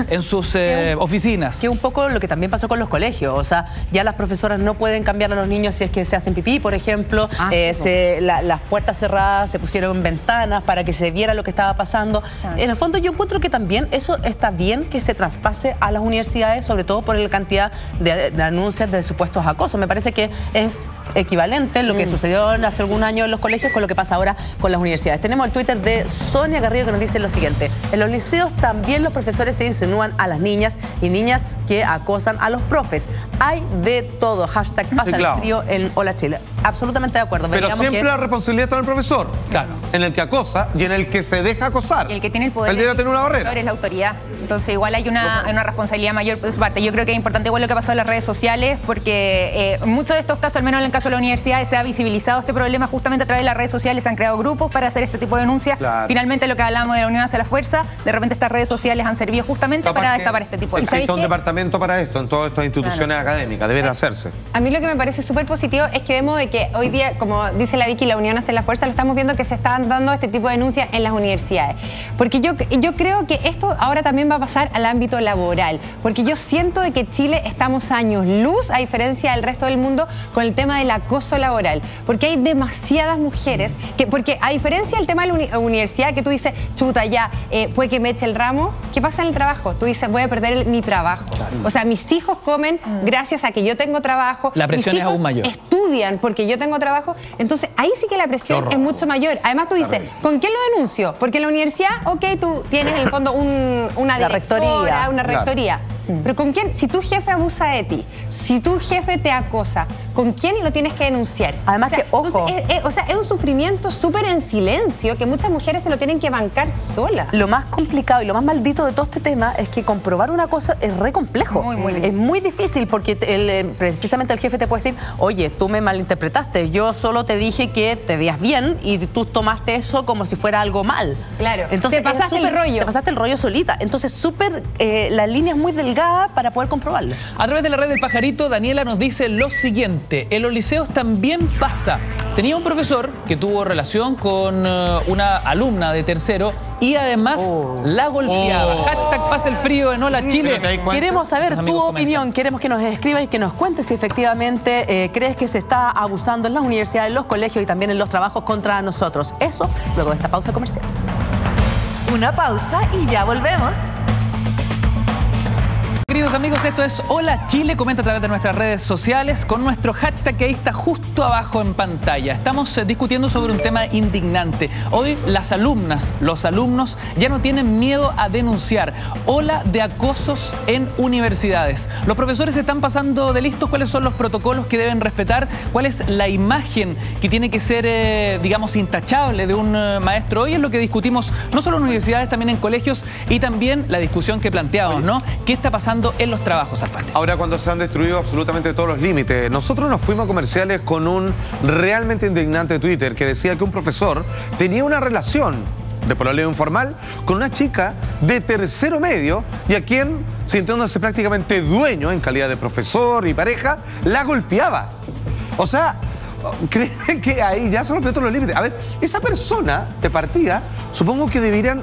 Speaker 2: en sus eh, oficinas.
Speaker 1: Que un poco lo que también pasó con los colegios. O sea, ya las profesoras no pueden cambiar a los niños si es que se hacen pipí, por ejemplo.
Speaker 3: Ah,
Speaker 1: Eh, se- la- las puertas cerradas, se pusieron ventanas para que se viera lo que estaba pasando. En el fondo yo encuentro que también eso está bien que se traspase a las universidades, sobre todo por la cantidad de, de anuncios de supuestos acosos. Me parece que es equivalente lo que sucedió hace algún año en los colegios con lo que pasa ahora con las universidades. Tenemos el Twitter de Sonia Garrido que nos dice lo siguiente. En los liceos también los profesores se insinúan a las niñas y niñas que acosan a los profes. Hay de todo. Hashtag pasa el
Speaker 5: claro.
Speaker 1: frío en Hola Chile. Absolutamente de acuerdo.
Speaker 5: Pero siempre
Speaker 1: que-
Speaker 5: la responsabilidad está en el profesor.
Speaker 2: Claro.
Speaker 5: En el que acosa y en el que se deja acosar.
Speaker 15: Y el que tiene el poder
Speaker 5: Él debería tener una barrera.
Speaker 15: es la autoridad. Entonces igual hay una, una responsabilidad mayor por su parte. Yo creo que es importante igual lo que ha pasado en las redes sociales porque eh, en muchos de estos casos, al menos en el caso de la universidad, se ha visibilizado este problema justamente a través de las redes sociales. Se han creado grupos para hacer este tipo de denuncias.
Speaker 5: Claro.
Speaker 15: Finalmente lo que hablamos de la unión hacia la fuerza, de repente estas redes sociales han servido justamente
Speaker 5: Capaz
Speaker 15: para destapar este tipo de
Speaker 5: Existe
Speaker 15: cosas.
Speaker 5: un departamento para esto en todas estas instituciones
Speaker 15: Claro.
Speaker 5: Académica, debería hacerse.
Speaker 3: A mí lo que me parece súper positivo es que vemos de que hoy día, como dice la Vicky, la unión hace la fuerza, lo estamos viendo que se están dando este tipo de denuncias en las universidades. Porque yo, yo creo que esto ahora también va a pasar al ámbito laboral, porque yo siento de que Chile estamos años luz, a diferencia del resto del mundo, con el tema del acoso laboral, porque hay demasiadas mujeres, que, porque a diferencia del tema de la uni- universidad, que tú dices, chuta, ya, eh, puede que me eche el ramo, ¿qué pasa en el trabajo? Tú dices, voy a perder el- mi trabajo. O sea, mis hijos comen gracias a que yo tengo trabajo.
Speaker 2: La presión
Speaker 3: mis
Speaker 2: es aún
Speaker 3: hijos
Speaker 2: mayor.
Speaker 3: Estudian porque yo tengo trabajo. Entonces, ahí sí que la presión es mucho mayor. Además, tú dices, ¿con quién lo denuncio? Porque en la universidad, ok, tú tienes en el fondo un- una directora,
Speaker 1: rectoría.
Speaker 3: una
Speaker 1: Claro.
Speaker 3: Pero ¿con quién? Si tu jefe abusa de ti, si tu jefe te acosa, ¿con quién lo tienes que denunciar?
Speaker 1: Además
Speaker 3: O sea,
Speaker 1: que, ojo.
Speaker 3: entonces, es, es- o sea, es un sufrimiento súper en silencio que muchas mujeres se lo tienen que bancar sola.
Speaker 1: Lo más complicado y lo más maldito de todo este tema es que comprobar una cosa es re complejo. es muy difícil porque el, eh, precisamente el jefe te puede decir, oye, tú me malinterpretaste, yo solo te dije que te veas bien y tú tomaste eso como si fuera algo mal.
Speaker 3: Claro,
Speaker 1: Entonces,
Speaker 3: te pasaste el rollo.
Speaker 1: Te pasaste el rollo solita. Entonces, súper, eh, la línea es muy delgada para poder comprobarlo.
Speaker 2: A través de la red del pajarito, Daniela nos dice lo siguiente. En los liceos también pasa. Tenía un profesor que tuvo relación con eh, una alumna de tercero y además la golpeaba. Hashtag pasa el frío en Hola Chile.
Speaker 1: Queremos saber tu
Speaker 2: comentan.
Speaker 1: opinión, queremos que nos escribas y que nos cuentes si efectivamente eh, crees que se está abusando en las universidades, en los colegios y también en los trabajos contra nosotros. Eso luego de esta pausa comercial.
Speaker 16: Una pausa y ya volvemos.
Speaker 2: Queridos amigos, esto es Hola Chile. Comenta a través de nuestras redes sociales con nuestro hashtag que ahí está justo abajo en pantalla. Estamos eh, discutiendo sobre un tema indignante. Hoy las alumnas, los alumnos ya no tienen miedo a denunciar. Ola de acosos en universidades. Los profesores están pasando de listos cuáles son los protocolos que deben respetar, cuál es la imagen que tiene que ser, eh, digamos, intachable de un eh, maestro. Hoy es lo que discutimos no solo en universidades, también en colegios y también la discusión que planteamos, ¿no? ¿Qué está pasando en los trabajos, Alfate?
Speaker 5: Ahora cuando se han destruido absolutamente todos los límites, nosotros nos fuimos a comerciales con un realmente indignante Twitter que decía que un profesor tenía una relación de pololeo informal con una chica de tercero medio y a quien, sintiéndose prácticamente dueño en calidad de profesor y pareja, la golpeaba. O sea, creen que ahí ya rompió todos los límites. A ver, esa persona de partida, supongo que deberían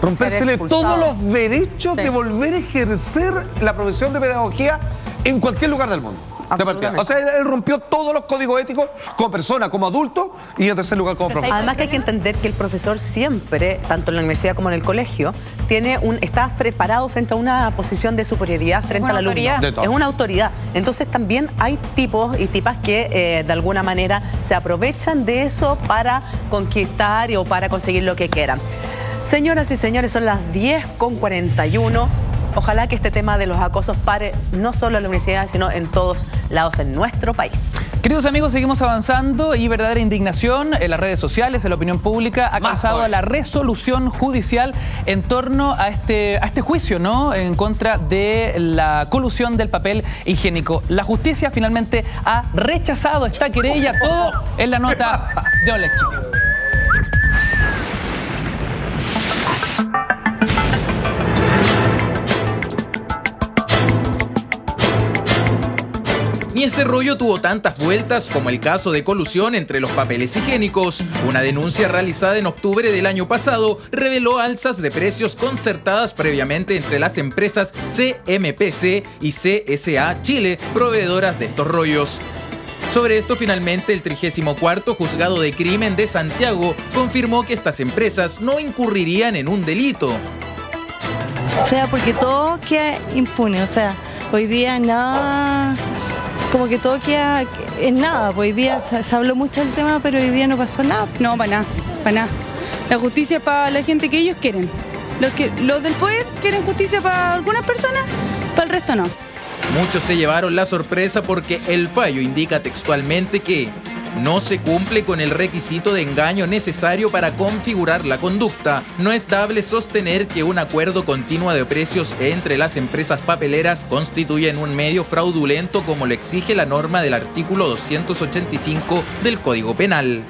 Speaker 5: rompérsele todos los derechos de volver a ejercer la profesión de pedagogía en cualquier lugar del mundo. De. O sea, él, él rompió todos los códigos éticos como persona, como adulto y en tercer lugar como profesor.
Speaker 1: Además que hay que entender que el profesor siempre, tanto en la universidad como en el colegio, tiene un, está preparado frente a una posición de superioridad frente al alumno.
Speaker 15: autoridad.
Speaker 1: Es una autoridad. Entonces también hay tipos y tipas que eh, de alguna manera se aprovechan de eso para conquistar o para conseguir lo que quieran. Señoras y señores, son las 10 con 41. Ojalá que este tema de los acosos pare no solo en la universidad, sino en todos lados en nuestro país.
Speaker 2: Queridos amigos, seguimos avanzando y verdadera indignación en las redes sociales, en la opinión pública, ha causado a la resolución judicial en torno a este, a este juicio, ¿no? En contra de la colusión del papel higiénico. La justicia finalmente ha rechazado esta querella, todo en la nota de Hola Chile.
Speaker 23: Ni este rollo tuvo tantas vueltas como el caso de colusión entre los papeles higiénicos. Una denuncia realizada en octubre del año pasado reveló alzas de precios concertadas previamente entre las empresas CMPC y CSA Chile, proveedoras de estos rollos. Sobre esto, finalmente, el 34 Juzgado de Crimen de Santiago confirmó que estas empresas no incurrirían en un delito.
Speaker 20: O sea, porque todo queda impune. O sea, hoy día nada. Como que todo queda en nada. pues Hoy día se, se habló mucho del tema, pero hoy día no pasó nada.
Speaker 24: No, para nada, para nada. La justicia es para la gente que ellos quieren. Los, que, los del poder quieren justicia para algunas personas, para el resto no.
Speaker 23: Muchos se llevaron la sorpresa porque el fallo indica textualmente que no se cumple con el requisito de engaño necesario para configurar la conducta. No es dable sostener que un acuerdo continuo de precios entre las empresas papeleras constituye en un medio fraudulento como lo exige la norma del artículo 285 del Código Penal.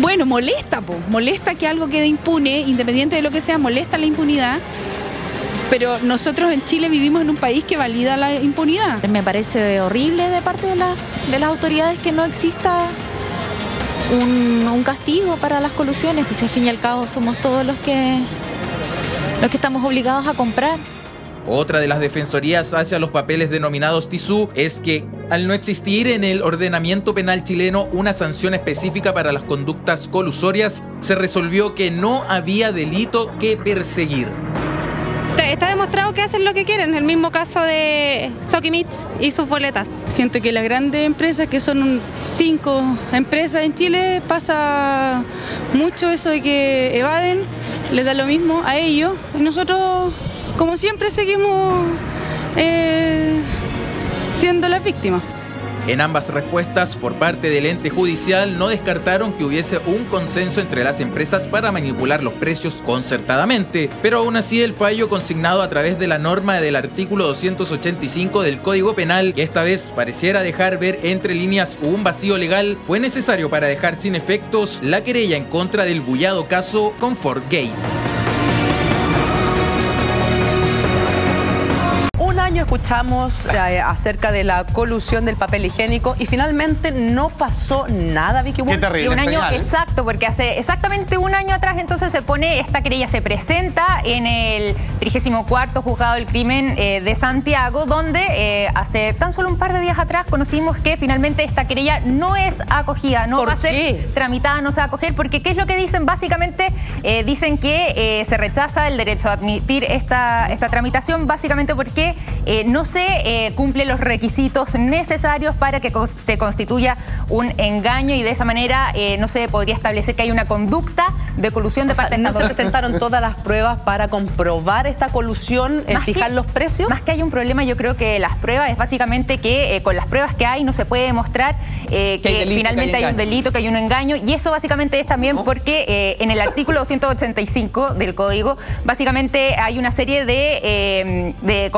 Speaker 24: Bueno, molesta, po. molesta que algo quede impune, independiente de lo que sea, molesta la impunidad. Pero nosotros en Chile vivimos en un país que valida la impunidad.
Speaker 25: Me parece horrible de parte de, la- de las autoridades que no exista un, castigo para las colusiones, pues al fin y al cabo somos todos los que, los que estamos obligados a comprar.
Speaker 23: Otra de las defensorías hacia los papeles denominados TISU es que, al no existir en el ordenamiento penal chileno una sanción específica para las conductas colusorias, se resolvió que no había delito que perseguir.
Speaker 26: Está demostrado que hacen lo que quieren, el mismo caso de Sokimich y sus boletas.
Speaker 24: Siento que las grandes empresas, que son cinco empresas en Chile, pasa mucho eso de que evaden, les da lo mismo a ellos. Y nosotros, como siempre, seguimos eh, siendo las víctimas.
Speaker 23: En ambas respuestas, por parte del ente judicial, no descartaron que hubiese un consenso entre las empresas para manipular los precios concertadamente, pero aún así el fallo consignado a través de la norma del artículo 285 del Código Penal, que esta vez pareciera dejar ver entre líneas un vacío legal, fue necesario para dejar sin efectos la querella en contra del bullado caso Comfort
Speaker 1: escuchamos eh, acerca de la colusión del papel higiénico y finalmente no pasó nada, Vicky Wolf.
Speaker 15: Y un año exacto, porque hace exactamente un año atrás entonces se pone, esta querella se presenta en el 34 Juzgado del Crimen eh, de Santiago, donde eh, hace tan solo un par de días atrás conocimos que finalmente esta querella no es acogida, no
Speaker 1: ¿Por
Speaker 15: va a ser
Speaker 1: qué?
Speaker 15: tramitada, no se va a acoger, porque ¿qué es lo que dicen? Básicamente eh, dicen que eh, se rechaza el derecho a admitir esta, esta tramitación, básicamente porque eh, no se eh, cumplen los requisitos necesarios para que se constituya un engaño y de esa manera eh, no se podría establecer que hay una conducta de colusión de
Speaker 1: O sea,
Speaker 15: parte de
Speaker 1: ¿No se presentaron todas las pruebas para comprobar esta colusión, fijar
Speaker 15: que-
Speaker 1: los precios?
Speaker 15: Más que hay un problema, yo creo que las pruebas es básicamente que con las pruebas que hay no se puede demostrar
Speaker 2: Que hay
Speaker 15: que,
Speaker 2: delito,
Speaker 15: finalmente
Speaker 2: que hay
Speaker 15: hay, un delito, que hay un engaño. Y eso básicamente es también porque en el artículo 285 del código, básicamente hay una serie de, de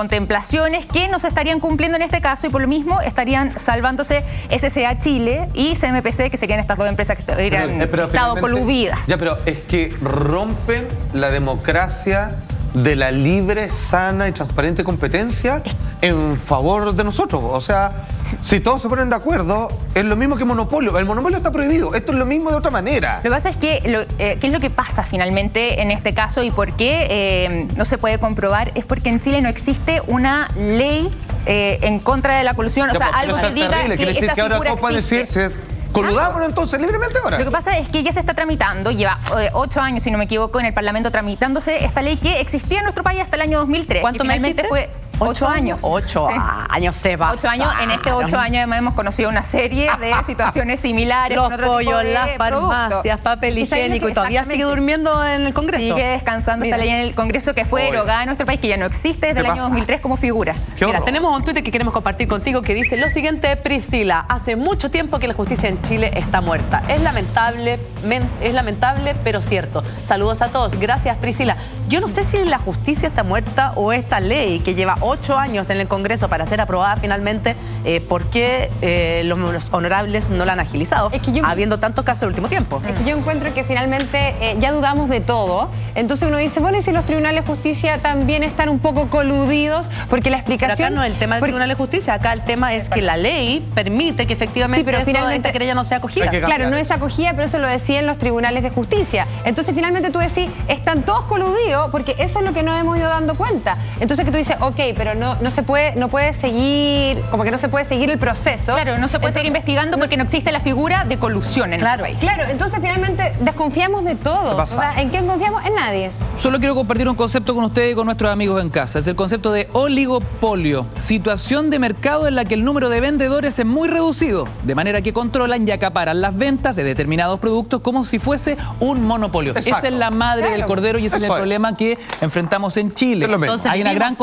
Speaker 15: que no se estarían cumpliendo en este caso y por lo mismo estarían salvándose SCA Chile y CMPC, que serían estas dos empresas que
Speaker 5: Pero- eh,
Speaker 15: estado coludidas.
Speaker 5: Ya, pero es que rompen la democracia de la libre, sana y transparente competencia en favor de nosotros. O sea, si todos se ponen de acuerdo, es lo mismo que monopolio. El monopolio está prohibido. Esto es lo mismo de otra manera.
Speaker 15: Lo que pasa es que, lo- eh, ¿qué es lo que pasa finalmente en este caso y por qué eh, no se puede comprobar? Es porque en Chile no existe una ley eh, en contra de la colusión, o sea, algo que diga
Speaker 5: terrible.
Speaker 15: que
Speaker 5: Quiere decir
Speaker 15: esa
Speaker 5: que ahora todos pueden decir, si es- coludámonos entonces libremente ahora.
Speaker 15: Lo que pasa es que ya se está tramitando, lleva eh, ocho años, si no me equivoco, en el Parlamento tramitándose esta ley que existía en nuestro país hasta el año 2003.
Speaker 1: ¿Cuánto
Speaker 15: y
Speaker 1: me
Speaker 15: finalmente fue ocho años.
Speaker 1: Ocho
Speaker 15: Sí.
Speaker 1: años se va.
Speaker 15: Ocho años, en este ocho años además hemos conocido una serie de situaciones similares.
Speaker 1: Los pollos,
Speaker 15: de
Speaker 1: las farmacias, papel
Speaker 15: ¿Y sabes lo
Speaker 1: higiénico y todavía sigue durmiendo en el Congreso.
Speaker 15: Sigue descansando
Speaker 1: Mira.
Speaker 15: esta ley en el Congreso que fue
Speaker 1: Oye.
Speaker 15: erogada en nuestro país, que ya no existe desde
Speaker 1: ¿Qué
Speaker 15: el año
Speaker 1: pasa?
Speaker 15: 2003 como figura.
Speaker 1: Mira, tenemos un Twitter que queremos compartir contigo que dice lo siguiente, Priscila, hace mucho tiempo que la justicia en Chile está muerta. Es lamentable, men- es lamentable, pero cierto. Saludos a todos. Gracias, Priscila. Yo no sé si la justicia está muerta o esta ley que lleva ocho años en el Congreso para ser aprobada finalmente, eh, ¿por qué eh, los, los honorables no la han agilizado? Habiendo tantos casos en el último tiempo.
Speaker 3: Es que yo encuentro que finalmente eh, ya dudamos de todo. Entonces uno dice, bueno, y si los tribunales de justicia también están un poco coludidos, porque la
Speaker 1: Pero
Speaker 3: explicación.
Speaker 1: acá no es el tema del Tribunal de Justicia, acá el tema es que la ley permite que efectivamente
Speaker 3: Sí, pero
Speaker 1: esto-
Speaker 3: finalmente
Speaker 1: esta querella no sea acogida.
Speaker 3: Claro, no es acogida, pero eso lo decían los tribunales de justicia. Entonces, finalmente tú decís, están todos coludidos, porque eso es lo que nos hemos ido dando cuenta. Entonces, que tú dices, ok, pero no, no se puede, no puede seguir, como que no se puede seguir el proceso.
Speaker 15: Claro, no se puede seguir investigando porque no existe la figura de colusión en
Speaker 3: Claro,
Speaker 15: nuestro país.
Speaker 3: claro, entonces finalmente desconfiamos de todo.
Speaker 2: ¿Qué
Speaker 3: O sea, ¿en quién confiamos? En nadie.
Speaker 2: Solo quiero compartir un concepto con ustedes y con nuestros amigos en casa. Es el concepto de oligopolio. Situación de mercado en la que el número de vendedores es muy reducido, de manera que controlan y acaparan las ventas de determinados productos como si fuese un monopolio.
Speaker 5: Exacto.
Speaker 2: Esa es la madre
Speaker 5: Claro.
Speaker 2: del cordero y ese es el
Speaker 5: es.
Speaker 2: problema que enfrentamos en Chile.
Speaker 1: Entonces,
Speaker 2: Hay una gran
Speaker 1: en-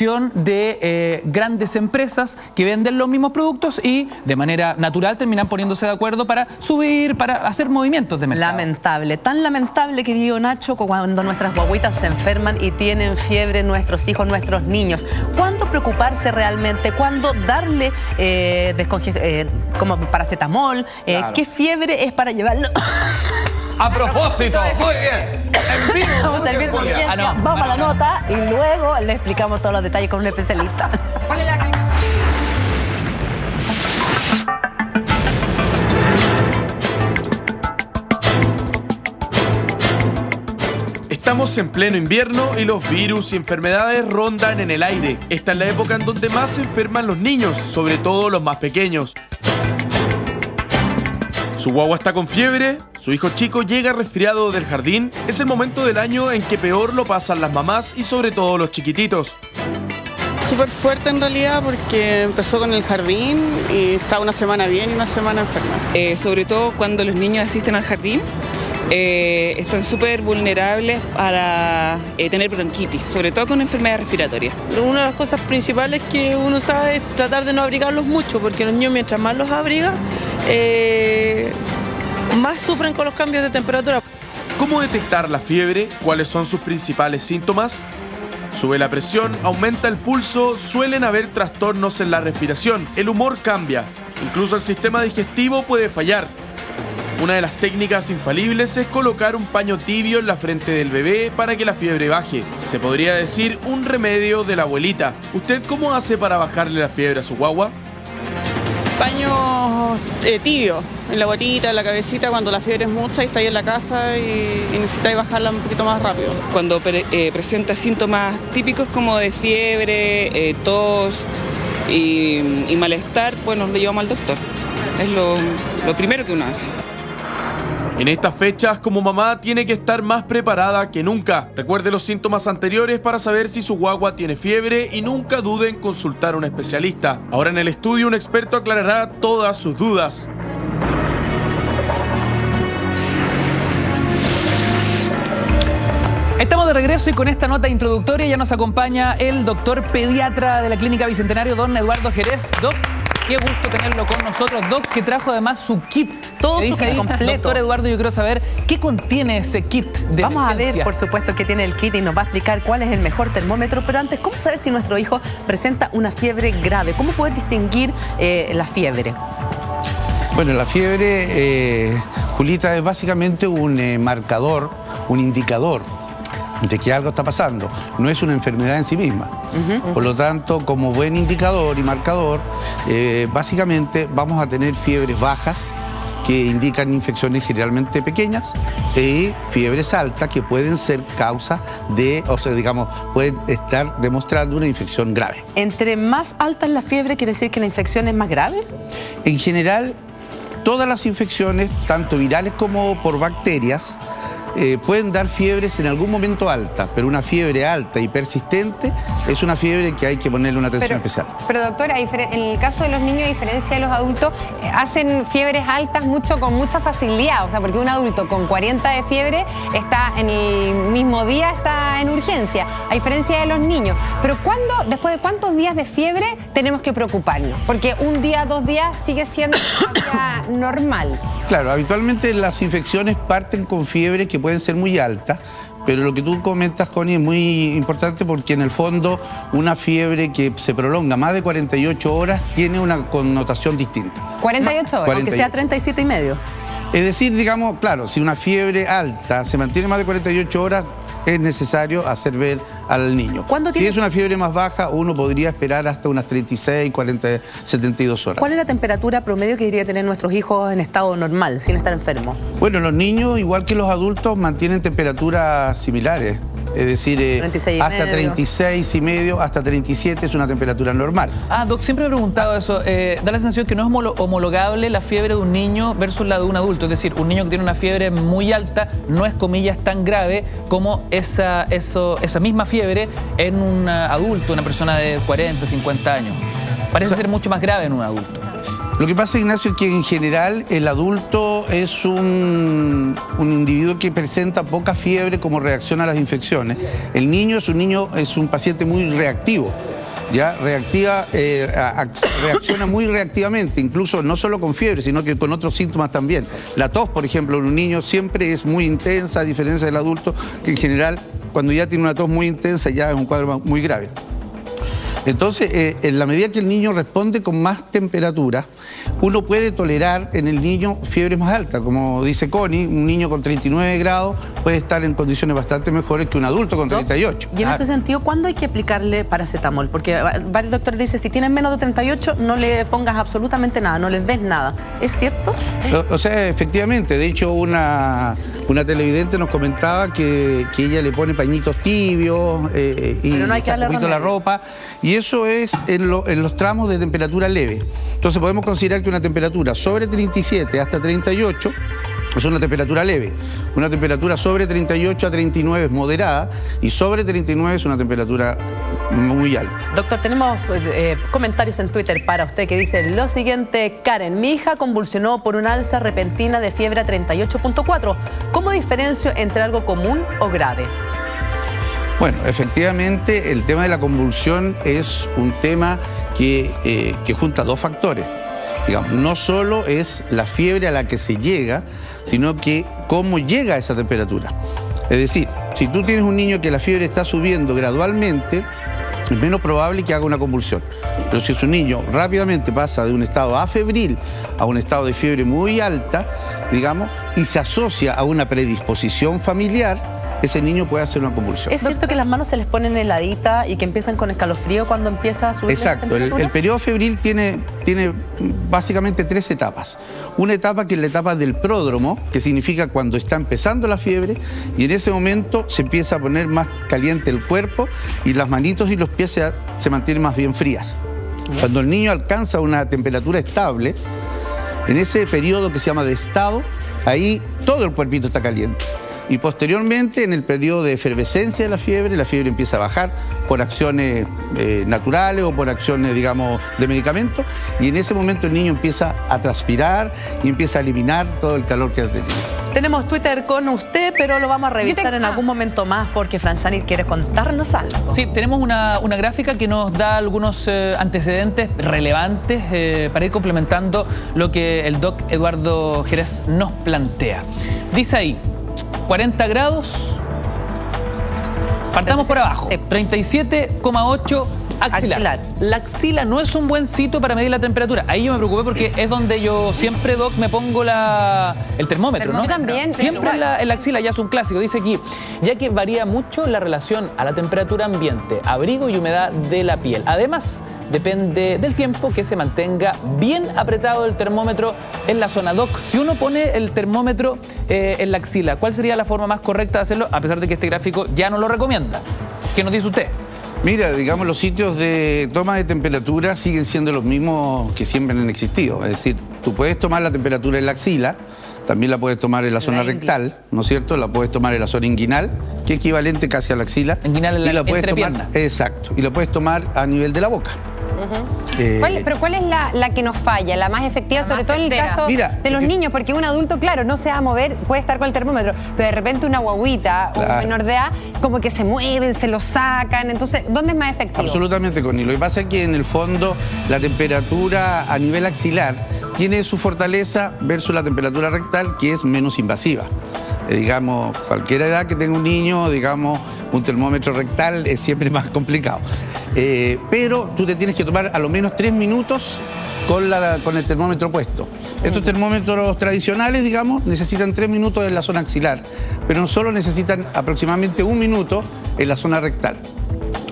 Speaker 2: concentración de eh, grandes empresas que venden los mismos productos y de manera natural terminan poniéndose de acuerdo para subir, para hacer movimientos de mercado.
Speaker 1: Lamentable, tan lamentable, querido Nacho, cuando nuestras guaguitas se enferman y tienen fiebre nuestros hijos, nuestros niños. ¿Cuándo preocuparse realmente? ¿Cuándo darle eh, eh, como paracetamol? Eh,
Speaker 5: Claro.
Speaker 1: ¿Qué fiebre es para llevarlo?
Speaker 5: A propósito, muy bien. En vivo.
Speaker 1: Vamos
Speaker 5: Julia.
Speaker 1: urgencia,
Speaker 5: Ah, no.
Speaker 1: vamos a la nota y luego le explicamos todos los detalles con un especialista.
Speaker 6: Estamos en pleno invierno y los virus y enfermedades rondan en el aire. Esta es la época en donde más se enferman los niños, sobre todo los más pequeños. Su guagua está con fiebre, su hijo chico llega resfriado del jardín. Es el momento del año en que peor lo pasan las mamás y sobre todo los chiquititos.
Speaker 27: Súper fuerte en realidad porque empezó con el jardín y está una semana bien y una semana enferma.
Speaker 28: Eh, sobre todo cuando los niños asisten al jardín, eh, están súper vulnerables para eh, tener bronquitis, sobre todo con enfermedades respiratorias.
Speaker 29: Una de las cosas principales que uno sabe es tratar de no abrigarlos mucho, porque los niños mientras más los abriga, eh, más sufren con los cambios de temperatura.
Speaker 6: ¿Cómo detectar la fiebre? ¿Cuáles son sus principales síntomas? Sube la presión, aumenta el pulso, suelen haber trastornos en la respiración, el humor cambia, incluso el sistema digestivo puede fallar. Una de las técnicas infalibles es colocar un paño tibio en la frente del bebé para que la fiebre baje. Se podría decir un remedio de la abuelita. ¿Usted cómo hace para bajarle la fiebre a su guagua?
Speaker 27: Paño eh, tibio en la gotita, en la cabecita, cuando la fiebre es mucha y está ahí en la casa y, y necesitáis bajarla un poquito más rápido.
Speaker 28: Cuando pre- eh, presenta síntomas típicos como de fiebre, eh, tos y, y malestar, bueno, le llevamos al doctor. Es lo, lo primero que uno hace.
Speaker 6: En estas fechas, como mamá, tiene que estar más preparada que nunca. Recuerde los síntomas anteriores para saber si su guagua tiene fiebre y nunca dude en consultar a un especialista. Ahora en el estudio, un experto aclarará todas sus dudas.
Speaker 2: Estamos de regreso y con esta nota introductoria ya nos acompaña el doctor pediatra de la Clínica Bicentenario, don Eduardo Jerez. Qué gusto tenerlo con nosotros. Doc, que trajo además su kit.
Speaker 1: Todo su kit
Speaker 2: ahí,
Speaker 1: completo.
Speaker 2: Doctor Eduardo, yo quiero saber qué contiene ese kit de
Speaker 1: Vamos a ver, por supuesto, qué tiene el kit y nos va a explicar cuál es el mejor termómetro. Pero antes, ¿cómo saber si nuestro hijo presenta una fiebre grave? ¿Cómo poder distinguir eh, la fiebre?
Speaker 30: Bueno, la fiebre, eh, Julita, es básicamente un eh, marcador, un indicador de que algo está pasando. No es una enfermedad en sí misma. Por lo tanto, como buen indicador y marcador, eh, básicamente vamos a tener fiebres bajas que indican infecciones generalmente pequeñas y fiebres altas que pueden ser causa de, o sea, digamos, pueden estar demostrando una infección grave.
Speaker 1: Entre más alta es la fiebre, ¿quiere decir que la infección es más grave?
Speaker 30: En general, todas las infecciones, tanto virales como por bacterias, eh, pueden dar fiebres en algún momento alta, pero una fiebre alta y persistente es una fiebre que hay que ponerle una atención
Speaker 3: Pero-
Speaker 30: especial.
Speaker 3: Pero doctora, en el caso de los niños, a diferencia de los adultos, eh, hacen fiebres altas mucho con mucha facilidad. O sea, porque un adulto con 40 de fiebre está en el mismo día, está en urgencia, a diferencia de los niños. Pero ¿cuándo, después de cuántos días de fiebre tenemos que preocuparnos? Porque un día, dos días sigue siendo normal.
Speaker 30: Claro, habitualmente las infecciones parten con fiebre que pueden ser muy altas, pero lo que tú comentas, Connie, es muy importante porque en el fondo una fiebre que se prolonga más de 48 horas tiene una connotación distinta.
Speaker 3: 48 horas.
Speaker 1: Aunque
Speaker 30: 48.
Speaker 1: sea 37 y medio.
Speaker 30: Es decir, digamos, claro, si una fiebre alta se mantiene más de 48 horas, es necesario hacer ver al niño.
Speaker 1: ¿Cuándo
Speaker 30: si
Speaker 1: tiene-
Speaker 30: es una fiebre más baja, uno podría esperar hasta unas 36, 40, 72 horas.
Speaker 1: ¿Cuál es la temperatura promedio que debería tener nuestros hijos en estado normal, sin estar enfermos?
Speaker 30: Bueno, los niños, igual que los adultos, mantienen temperaturas similares. Es decir, eh,
Speaker 1: 36 y
Speaker 30: hasta
Speaker 1: medio.
Speaker 30: 36 y medio, hasta 37 es una temperatura normal.
Speaker 2: Ah, Doc, siempre me he preguntado eso. Eh, da la sensación que no es homolo- homologable la fiebre de un niño versus la de un adulto. Es decir, un niño que tiene una fiebre muy alta no es, comillas, tan grave como esa, eso, esa misma fiebre en un ah, adulto, una persona de 40, 50 años. Parece ser mucho más grave en un adulto.
Speaker 30: Lo que pasa, Ignacio, es que en general el adulto es un, individuo que presenta poca fiebre como reacción a las infecciones. El niño es un niño, es un paciente muy reactivo. Ya reactiva, eh, reacciona muy reactivamente, incluso no solo con fiebre, sino que con otros síntomas también. La tos, por ejemplo, en un niño siempre es muy intensa, a diferencia del adulto, que en general, cuando ya tiene una tos muy intensa, ya es un cuadro muy grave. Entonces, eh, en la medida que el niño responde con más temperatura, uno puede tolerar en el niño fiebres más altas. Como dice Connie, un niño con 39 grados puede estar en condiciones bastante mejores que un adulto con 38.
Speaker 1: Y en ese sentido, ¿cuándo hay que aplicarle paracetamol? Porque varios doctores dicen, si tienen menos de 38, no le pongas absolutamente nada, no les des nada. ¿Es cierto?
Speaker 30: O, o sea, efectivamente, de hecho una, una televidente nos comentaba que, que ella le pone pañitos tibios eh, y
Speaker 1: no
Speaker 30: saca un poquito la ropa, y eso es en, lo- en los tramos de temperatura leve. Entonces podemos considerar que una temperatura sobre 37 hasta 38 es una temperatura leve. Una temperatura sobre 38 a 39 es moderada y sobre 39 es una temperatura muy alta.
Speaker 1: Doctor, tenemos pues, eh, comentarios en Twitter para usted que dicen lo siguiente. Karen, mi hija convulsionó por una alza repentina de fiebre a 38.4. ¿Cómo diferencio entre algo común o grave?
Speaker 30: Bueno, efectivamente el tema de la convulsión es un tema que, eh, que junta dos factores. Digamos, no solo es la fiebre a la que se llega, sino que cómo llega a esa temperatura. Es decir, si tú tienes un niño que la fiebre está subiendo gradualmente, es menos probable que haga una convulsión. Pero si es un niño rápidamente pasa de un estado afebril a un estado de fiebre muy alta, digamos, y se asocia a una predisposición familiar, ese niño puede hacer una convulsión.
Speaker 1: ¿Es cierto que las manos se les ponen heladitas y que empiezan con escalofrío cuando empieza a subir la
Speaker 30: Exacto, el, el periodo febril tiene, tiene básicamente tres etapas. Una etapa que es la etapa del pródromo, que significa cuando está empezando la fiebre, y en ese momento se empieza a poner más caliente el cuerpo y las manitos y los pies se, se mantienen más bien frías. Cuando el niño alcanza una temperatura estable, en ese periodo que se llama de estado, ahí todo el cuerpito está caliente. Y posteriormente, en el periodo de efervescencia de la fiebre, la fiebre empieza a bajar por acciones eh, naturales o por acciones, digamos, de medicamentos. Y en ese momento el niño empieza a transpirar y empieza a eliminar todo el calor que ha tenido.
Speaker 1: Tenemos Twitter con usted, pero lo vamos a revisar en algún momento más porque Franzani quiere contarnos algo.
Speaker 2: Sí, tenemos una, una gráfica que nos da algunos eh, antecedentes relevantes eh, para ir complementando lo que el doc Eduardo Jerez nos plantea. Dice ahí, 40 grados, partamos por abajo, 37,8 axilar. La axila no es un buen sitio para medir la temperatura. Ahí yo me preocupé porque es donde yo siempre, Doc, me pongo la, el termómetro, ¿no?
Speaker 3: Yo también,
Speaker 2: Siempre en la, en la axila ya es un clásico. Dice aquí, ya que varía mucho la relación a la temperatura ambiente, abrigo y humedad de la piel. Además, depende del tiempo que se mantenga bien apretado el termómetro en la zona. Doc, si uno pone el termómetro eh, en la axila, ¿cuál sería la forma más correcta de hacerlo? A pesar de que este gráfico ya no lo recomienda. ¿Qué nos dice usted?
Speaker 30: Mira, digamos, los sitios de toma de temperatura siguen siendo los mismos que siempre han existido. Es decir, tú puedes tomar la temperatura en la axila, también la puedes tomar en la zona rectal, ¿no es cierto? La puedes tomar en la zona inguinal, que es equivalente casi a la axila.
Speaker 2: Inguinal en la
Speaker 30: y la puedes tomar,
Speaker 2: entrepierna.
Speaker 30: exacto, y la puedes tomar a nivel de la boca. Eh,
Speaker 3: ¿Cuál- pero ¿cuál es la, la que nos falla, la más efectiva, sobre
Speaker 15: más
Speaker 3: todo en el caso
Speaker 30: Mira,
Speaker 3: de los
Speaker 30: porque-
Speaker 3: niños? Porque un adulto, claro, no se va a mover, puede estar con el termómetro, pero de repente una guaguita o un menor de edad, como que se mueven, se lo sacan. Entonces, ¿dónde es más efectivo?
Speaker 30: Absolutamente, Connie. Lo que pasa es que en el fondo la temperatura a nivel axilar tiene su fortaleza versus la temperatura rectal, que es menos invasiva. Eh, digamos, cualquier edad que tenga un niño, digamos, un termómetro rectal es siempre más complicado. Eh, pero tú te tienes que tomar a lo menos tres minutos con, la, con el termómetro puesto. Estos termómetros tradicionales, digamos, necesitan tres minutos en la zona axilar, pero solo necesitan aproximadamente un minuto en la zona rectal.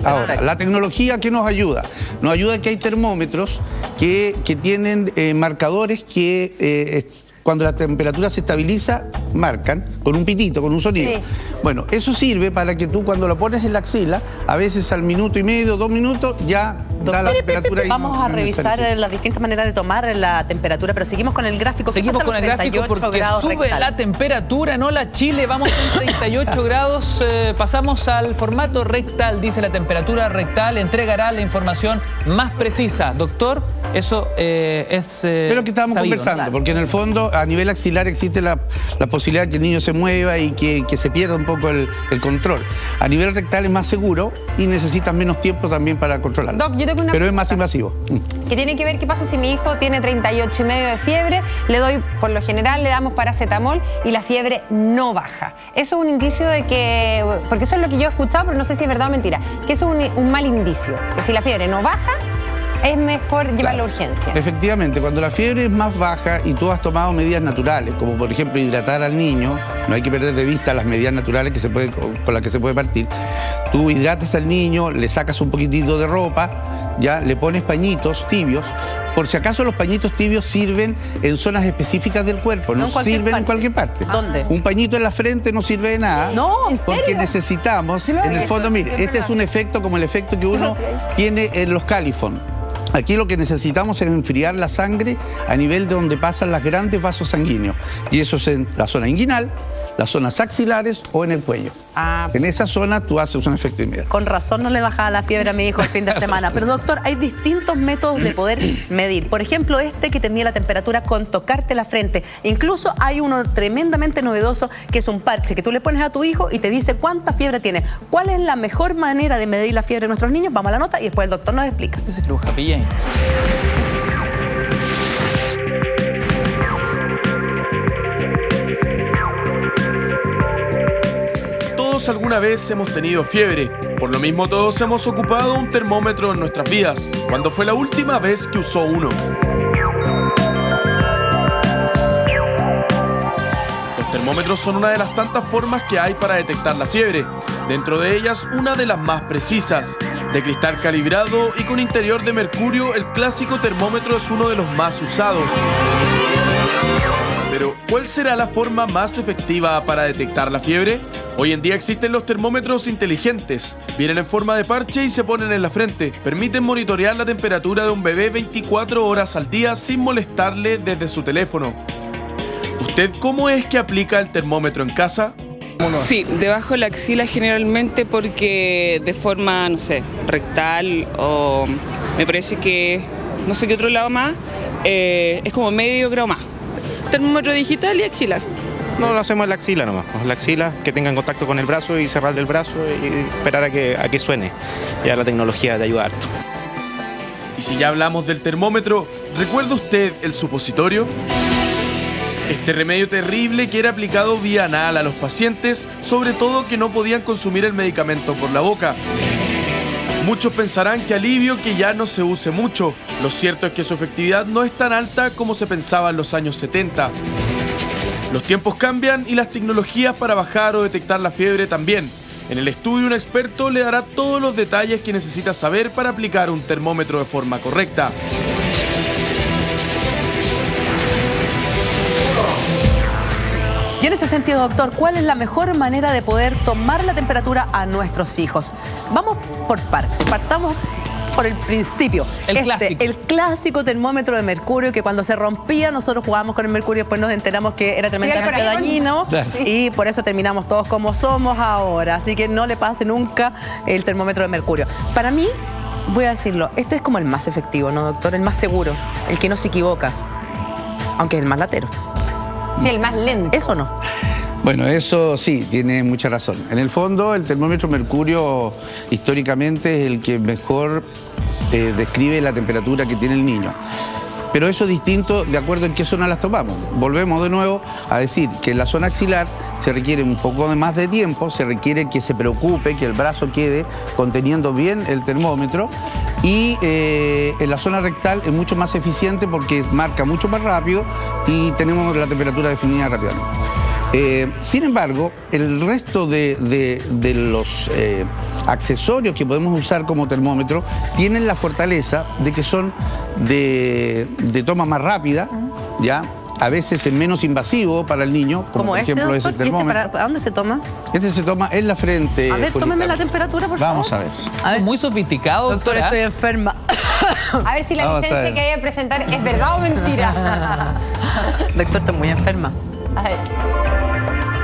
Speaker 30: Ahora, la tecnología que nos ayuda, nos ayuda que hay termómetros que, que tienen eh, marcadores que eh, cuando la temperatura se estabiliza, marcan con un pitito, con un sonido.
Speaker 3: Sí.
Speaker 30: Bueno, eso sirve para que tú cuando lo pones en la axila, a veces al minuto y medio, dos minutos, ya da la temperatura. y
Speaker 1: Vamos
Speaker 30: no-
Speaker 1: a
Speaker 30: no
Speaker 1: revisar las distintas maneras de tomar la temperatura, pero seguimos con el gráfico. ¿Qué
Speaker 2: Seguimos con el gráfico
Speaker 1: 38
Speaker 2: porque sube
Speaker 1: rectal?
Speaker 2: la temperatura en Hola Chile. Vamos en 38 grados. eh, pasamos al formato rectal. Dice la temperatura rectal entregará la información más precisa. Doctor, eso eh, es. eh,
Speaker 30: Es lo que estábamos
Speaker 2: sabido,
Speaker 30: conversando,
Speaker 2: ¿no?
Speaker 30: porque en el fondo a nivel axilar existe la, la posibilidad de que el niño se mueva y que, que se pierda un poco el, el control. A nivel rectal es más seguro y necesitas menos tiempo también para controlarlo.
Speaker 3: Doc, yo tengo una
Speaker 30: Pero es más invasivo.
Speaker 3: que tiene que ver qué pasa si mi hijo tiene 38 y medio de fiebre, le doy, por lo general le damos paracetamol y la fiebre no baja. Eso es un indicio de que, porque eso es lo que yo he escuchado, pero no sé si es verdad o mentira, que eso es un, un mal indicio, que si la fiebre no baja, es mejor llevarlo a urgencia.
Speaker 30: Efectivamente, cuando la fiebre es más baja y tú has tomado medidas naturales, como por ejemplo hidratar al niño, no hay que perder de vista las medidas naturales que se puede, con las que se puede partir. Tú hidratas al niño, le sacas un poquitito de ropa, ya le pones pañitos tibios. Por si acaso los pañitos tibios sirven en zonas específicas del cuerpo, no,
Speaker 1: No en cualquier
Speaker 30: sirven en cualquier parte.
Speaker 1: ¿Dónde?
Speaker 30: Un pañito en la frente no sirve de nada.
Speaker 1: No, ¿en
Speaker 30: Porque
Speaker 1: serio?
Speaker 30: necesitamos,
Speaker 1: Sí
Speaker 30: en el fondo, mire,
Speaker 1: es
Speaker 30: este es un efecto como el efecto que uno tiene en los califón. Aquí lo que necesitamos es enfriar la sangre a nivel de donde pasan los grandes vasos sanguíneos. Y eso es en la zona inguinal, las zonas axilares o en el cuello.
Speaker 1: Ah,
Speaker 30: En esa zona tú haces un efecto inmediato.
Speaker 1: Con razón no le bajaba la fiebre a mi hijo el fin de semana. Pero doctor, hay distintos métodos de poder medir. Por ejemplo, este que tenía la temperatura con tocarte la frente. Incluso hay uno tremendamente novedoso que es un parche que tú le pones a tu hijo y te dice cuánta fiebre tiene. ¿Cuál es la mejor manera de medir la fiebre de nuestros niños? Vamos a la nota y después el doctor nos explica.
Speaker 6: Alguna vez hemos tenido fiebre. Por lo mismo todos hemos ocupado un termómetro en nuestras vidas. ¿Cuándo fue la última vez que usó uno? Los termómetros son una de las tantas formas que hay para detectar la fiebre. Dentro de ellas, una de las más precisas. De cristal calibrado y con interior de mercurio, el clásico termómetro es uno de los más usados. Pero, ¿cuál será la forma más efectiva para detectar la fiebre? Hoy en día existen los termómetros inteligentes. Vienen en forma de parche y se ponen en la frente. Permiten monitorear la temperatura de un bebé 24 horas al día sin molestarle desde su teléfono. ¿Usted cómo es que aplica el termómetro en casa?
Speaker 28: Sí, debajo de la axila generalmente porque de forma, no sé, rectal o me parece que no sé qué otro lado más, eh, es como medio grado más.
Speaker 29: Termómetro digital y axilar.
Speaker 31: No, lo hacemos en la axila nomás. En la axila, que tengan contacto con el brazo y cerrarle el brazo y esperar a que, a que suene. Ya la tecnología te ayuda harto.
Speaker 6: Y si ya hablamos del termómetro, ¿recuerda usted el supositorio? Este remedio terrible que era aplicado vía anal a los pacientes, sobre todo que no podían consumir el medicamento por la boca. Muchos pensarán que alivio que ya no se use mucho. Lo cierto es que su efectividad no es tan alta como se pensaba en los años 70. Los tiempos cambian y las tecnologías para bajar o detectar la fiebre también. En el estudio un experto le dará todos los detalles que necesita saber para aplicar un termómetro de forma correcta.
Speaker 1: En ese sentido, doctor, ¿cuál es la mejor manera de poder tomar la temperatura a nuestros hijos? Vamos por partes. Partamos por el principio.
Speaker 2: El
Speaker 1: Este,
Speaker 2: clásico.
Speaker 1: El clásico termómetro de mercurio que cuando se rompía nosotros jugábamos con el mercurio y después nos enteramos que era tremendamente dañino y por eso terminamos todos como somos ahora. Así que no le pase nunca el termómetro de mercurio. Para mí, voy a decirlo, este es como el más efectivo, ¿no, doctor? El más seguro, el que no se equivoca, aunque es el más latero.
Speaker 3: Sí, el más lento.
Speaker 1: ¿Eso no?
Speaker 30: Bueno, eso sí, tiene mucha razón. En el fondo, el termómetro mercurio históricamente es el que mejor eh, describe la temperatura que tiene el niño. Pero eso es distinto de acuerdo en qué zona las tomamos. Volvemos de nuevo a decir que en la zona axilar se requiere un poco de más de tiempo, se requiere que se preocupe, que el brazo quede conteniendo bien el termómetro y eh, en la zona rectal es mucho más eficiente porque marca mucho más rápido y tenemos la temperatura definida rápidamente. Eh, sin embargo, el resto de, de- de los eh, accesorios que podemos usar como termómetro tienen la fortaleza de que son de, de toma más rápida, ¿ya? A veces es menos invasivo para el niño, como,
Speaker 1: Como
Speaker 30: por
Speaker 1: este,
Speaker 30: ejemplo
Speaker 1: doctor,
Speaker 30: ese
Speaker 1: ¿y este
Speaker 30: termómetro.
Speaker 1: para, para dónde se toma?
Speaker 30: Este se toma en la frente.
Speaker 1: A ver,
Speaker 30: Julita.
Speaker 1: tómeme la temperatura, por favor.
Speaker 30: Vamos a ver.
Speaker 1: A ver.
Speaker 2: Muy sofisticado,
Speaker 1: Doctor,
Speaker 2: doctora.
Speaker 1: estoy enferma.
Speaker 3: A ver si la
Speaker 30: Vamos a
Speaker 3: licencia que hay que presentar es verdad o mentira.
Speaker 1: doctor, estoy muy enferma.
Speaker 3: A ver,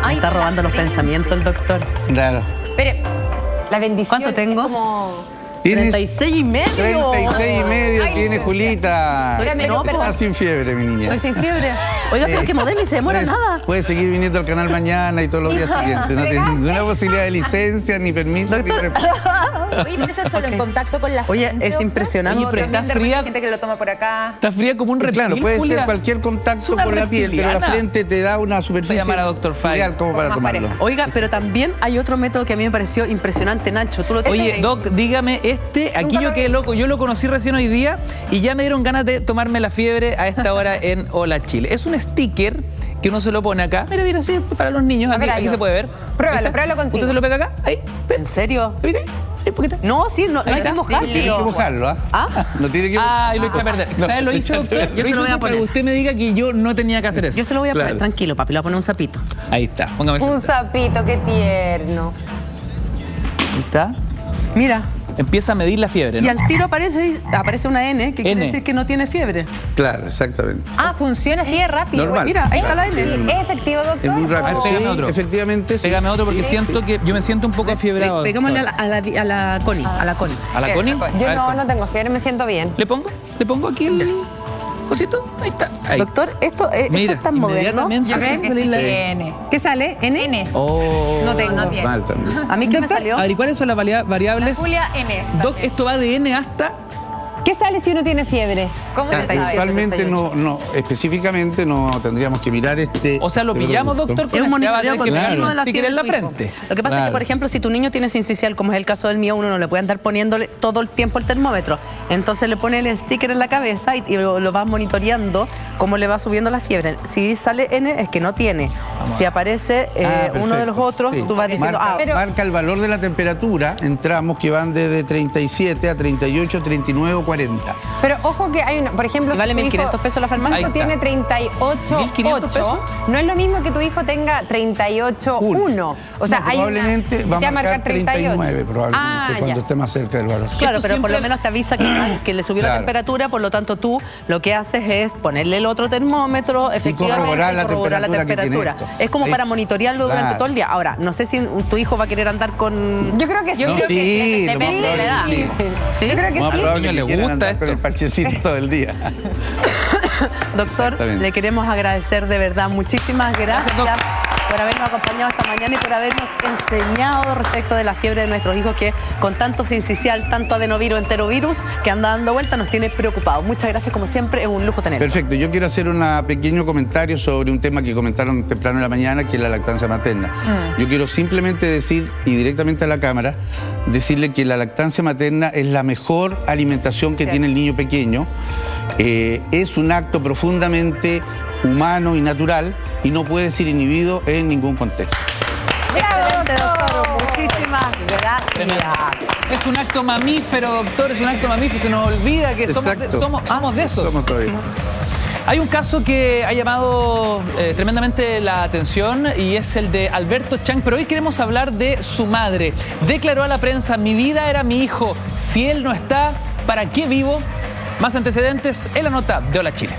Speaker 1: Me está robando los pensamientos el doctor.
Speaker 30: Claro.
Speaker 15: Pero,
Speaker 3: la bendición.
Speaker 1: ¿Cuánto tengo?
Speaker 3: es como
Speaker 30: Tienes
Speaker 1: 36 y medio.
Speaker 30: 36 y medio
Speaker 1: Ay,
Speaker 30: tiene
Speaker 1: no.
Speaker 30: Julita.
Speaker 1: No,
Speaker 30: Está sin fiebre, mi niña.
Speaker 1: Estoy sin fiebre. Oiga, pero que modelo y se demora
Speaker 30: Puedes-
Speaker 1: nada.
Speaker 30: Puedes seguir viniendo al canal mañana y todos los días siguientes. No tienes ninguna posibilidad de licencia, ni permiso, ni rep-
Speaker 15: Oye, pero eso es solo en contacto con la
Speaker 1: Oye,
Speaker 15: gente.
Speaker 1: es
Speaker 15: doctor?
Speaker 1: impresionante. Oye, pero
Speaker 2: está fría.
Speaker 15: hay gente que lo toma por acá.
Speaker 2: Está fría como un reptil,
Speaker 30: Claro, puede
Speaker 2: Julia.
Speaker 30: ser cualquier
Speaker 2: Es
Speaker 30: contacto con la piel, pero la frente te da una superficie
Speaker 2: llamar a Dr. Fay.
Speaker 30: ideal como para tomarlo.
Speaker 1: Oiga, pero también hay otro método que a mí me pareció impresionante, Nacho. Tú lo
Speaker 2: Oye. Doc, dígame, este, aquí yo quedé loco, yo lo conocí recién hoy día y ya me dieron ganas de tomarme la fiebre a esta hora en Hola Chile. Es un sticker que uno se lo pone acá. Mira, mira, así para los niños. Aquí, aquí se puede ver.
Speaker 3: Pruébalo, pruébalo contigo.
Speaker 2: ¿Usted se lo pega acá? Ahí.
Speaker 1: ¿En serio?
Speaker 2: Poquito.
Speaker 1: No, sí, no, no hay que mojarlo.
Speaker 30: Tiene que mojarlo, ¿ah?
Speaker 1: ¿Ah?
Speaker 30: No tiene que
Speaker 2: Ay, lo eché a perder.
Speaker 30: No,
Speaker 2: ¿Sabes lo
Speaker 30: a
Speaker 2: doctor?
Speaker 1: Yo se lo voy a poner.
Speaker 2: que usted me diga que yo no tenía que hacer eso.
Speaker 1: Yo se lo voy a poner, tranquilo, papi, le voy a poner un sapito.
Speaker 2: Ahí está. Póngame
Speaker 3: Un sapito, qué tierno.
Speaker 2: Ahí está.
Speaker 1: Mira,
Speaker 2: Empieza a medir la fiebre,
Speaker 1: y
Speaker 2: ¿no?
Speaker 1: al tiro aparece, aparece una N, que quiere decir que no tiene fiebre.
Speaker 30: Claro, exactamente.
Speaker 15: Ah, funciona así de rápido.
Speaker 30: Normal.
Speaker 1: Mira, ahí está la N.
Speaker 3: ¿Es efectivo, doctor?
Speaker 30: Es muy rápido.
Speaker 2: Pégame
Speaker 30: Sí,
Speaker 2: otro.
Speaker 30: efectivamente, sí.
Speaker 2: Pégame otro porque
Speaker 30: Sí,
Speaker 2: siento
Speaker 30: sí.
Speaker 2: que yo me siento un poco afiebrado.
Speaker 1: Pe- Pegámosle a la, a la, a la Connie, a la Connie.
Speaker 2: ¿A la Connie?
Speaker 3: Yo no, no tengo fiebre, me siento bien.
Speaker 2: ¿Le pongo? ¿Le pongo aquí el cosito? Ahí está. Ahí.
Speaker 1: Doctor, esto, eh, esto
Speaker 2: Mira,
Speaker 1: es tan moderno.
Speaker 15: Yo creo que sí
Speaker 2: la-
Speaker 15: tiene.
Speaker 3: ¿Qué sale? ¿N?
Speaker 15: N.
Speaker 2: Oh.
Speaker 3: No tengo.
Speaker 15: No tiene.
Speaker 30: Mal también.
Speaker 1: ¿A mí qué me salió?
Speaker 2: A ver, ¿y cuáles son las varia- variables?
Speaker 15: Julia N.
Speaker 2: Doc, esto va de N hasta.
Speaker 3: ¿Qué sale si uno tiene fiebre?
Speaker 15: ¿Cómo se sabe?
Speaker 30: Actualmente no, no, específicamente no tendríamos que mirar este.
Speaker 2: O sea, lo
Speaker 30: este
Speaker 2: pillamos,
Speaker 30: producto.
Speaker 2: doctor,
Speaker 1: Es un
Speaker 2: con va a
Speaker 1: monitoreo continuo de la fiebre
Speaker 2: en la frente.
Speaker 1: Lo que pasa es que, por ejemplo, si tu niño tiene sincicial, como es el caso del mío, uno no le puede andar poniéndole todo el tiempo el termómetro. Entonces le pone el sticker en la cabeza y, y lo, lo vas monitoreando cómo le va subiendo la fiebre. Si sale N es que no tiene. Si aparece eh,
Speaker 30: Ah,
Speaker 1: uno de los otros,
Speaker 30: Sí.
Speaker 1: tú vas diciendo,
Speaker 30: marca,
Speaker 1: ah,
Speaker 3: Pero-
Speaker 30: marca el valor de la temperatura en tramos que van desde 37 a 38, 39 o 40.
Speaker 3: Pero ojo que hay una, por ejemplo,
Speaker 1: ¿Y vale
Speaker 3: si tu
Speaker 1: 1.500
Speaker 3: hijo-
Speaker 1: pesos la farmacia?
Speaker 3: Tu hijo tiene 38,
Speaker 2: 1.500 pesos.
Speaker 3: 8, no es lo mismo que tu hijo tenga 38, 1. O sea,
Speaker 30: No,
Speaker 3: hay una,
Speaker 30: probablemente va a marcar 39 probablemente
Speaker 3: Ah,
Speaker 30: cuando
Speaker 3: ya.
Speaker 30: esté más cerca del valor.
Speaker 1: Claro, pero por lo menos te avisa que, que le subió la temperatura, por lo tanto tú lo que haces es ponerle el otro termómetro, efectivamente,
Speaker 30: corroborar la
Speaker 1: corroborar la
Speaker 30: temperatura.
Speaker 1: Es como para monitorearlo durante
Speaker 30: Claro.
Speaker 1: todo el día. Ahora, no sé si tu hijo va a querer andar con...
Speaker 3: Yo creo que sí.
Speaker 15: Yo creo que
Speaker 30: sí.
Speaker 3: Yo creo que sí.
Speaker 2: Gusta
Speaker 30: andar con
Speaker 2: esto.
Speaker 30: el parchecito todo el día.
Speaker 1: Doctor, le queremos agradecer de verdad. Muchísimas gracias,
Speaker 2: Gracias,
Speaker 1: por habernos acompañado esta mañana y por habernos enseñado respecto de la fiebre de nuestros hijos que con tanto sincicial, tanto adenovirus, enterovirus que anda dando vuelta nos tiene preocupados. Muchas gracias como siempre, es un lujo tenerlo.
Speaker 30: Perfecto, yo quiero hacer un pequeño comentario sobre un tema que comentaron temprano en la mañana, que es la lactancia materna.
Speaker 1: Mm.
Speaker 30: Yo quiero simplemente decir, y directamente a la Cámara, decirle que la lactancia materna es la mejor alimentación que tiene el niño pequeño. Eh, es un acto profundamente humano y natural y no puede ser inhibido en ningún contexto.
Speaker 1: Excelente, doctor. Muchísimas gracias.
Speaker 2: Es un acto mamífero, doctor, es un acto mamífero. Se nos olvida que somos de, somos, somos de esos.
Speaker 30: Somos todavía.
Speaker 2: Hay un caso que ha llamado eh, tremendamente la atención y es el de Alberto Chang, pero hoy queremos hablar de su madre. Declaró a la prensa, mi vida era mi hijo, si él no está, ¿para qué vivo? Más antecedentes en la nota de Hola Chile.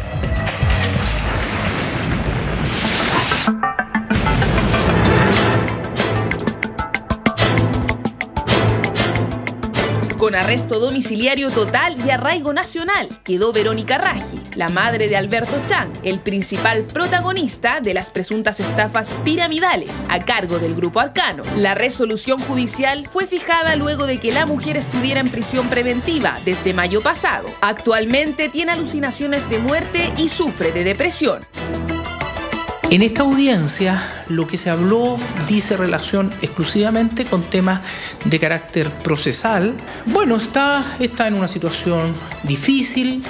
Speaker 17: Con arresto domiciliario total y arraigo nacional, quedó Verónica Raggi, la madre de Alberto Chang, el principal protagonista de las presuntas estafas piramidales a cargo del Grupo Arcano. La resolución judicial fue fijada luego de que la mujer estuviera en prisión preventiva desde mayo pasado. Actualmente tiene alucinaciones de muerte y sufre de depresión.
Speaker 32: En esta audiencia lo que se habló dice relación exclusivamente con temas de carácter procesal. Bueno, está, está en una situación difícil,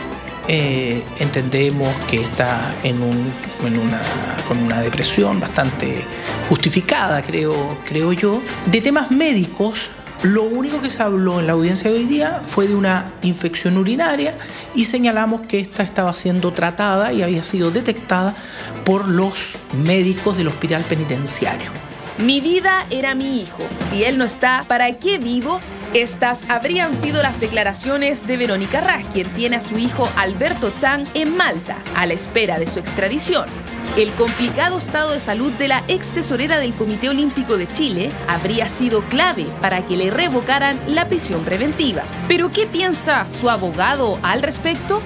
Speaker 32: eh, entendemos que está en un- en una, con una depresión bastante justificada, creo, creo yo. De temas médicos, lo único que se habló en la audiencia de hoy día fue de una infección urinaria y señalamos que esta estaba siendo tratada y había sido detectada por los médicos del hospital penitenciario.
Speaker 17: Mi vida era mi hijo. Si él no está, ¿para qué vivo? Estas habrían sido las declaraciones de Verónica Ras, quien tiene a su hijo Alberto Chang en Malta, a la espera de su extradición. El complicado estado de salud de la ex tesorera del Comité Olímpico de Chile habría sido clave para que le revocaran la prisión preventiva. Pero ¿qué piensa su abogado al respecto?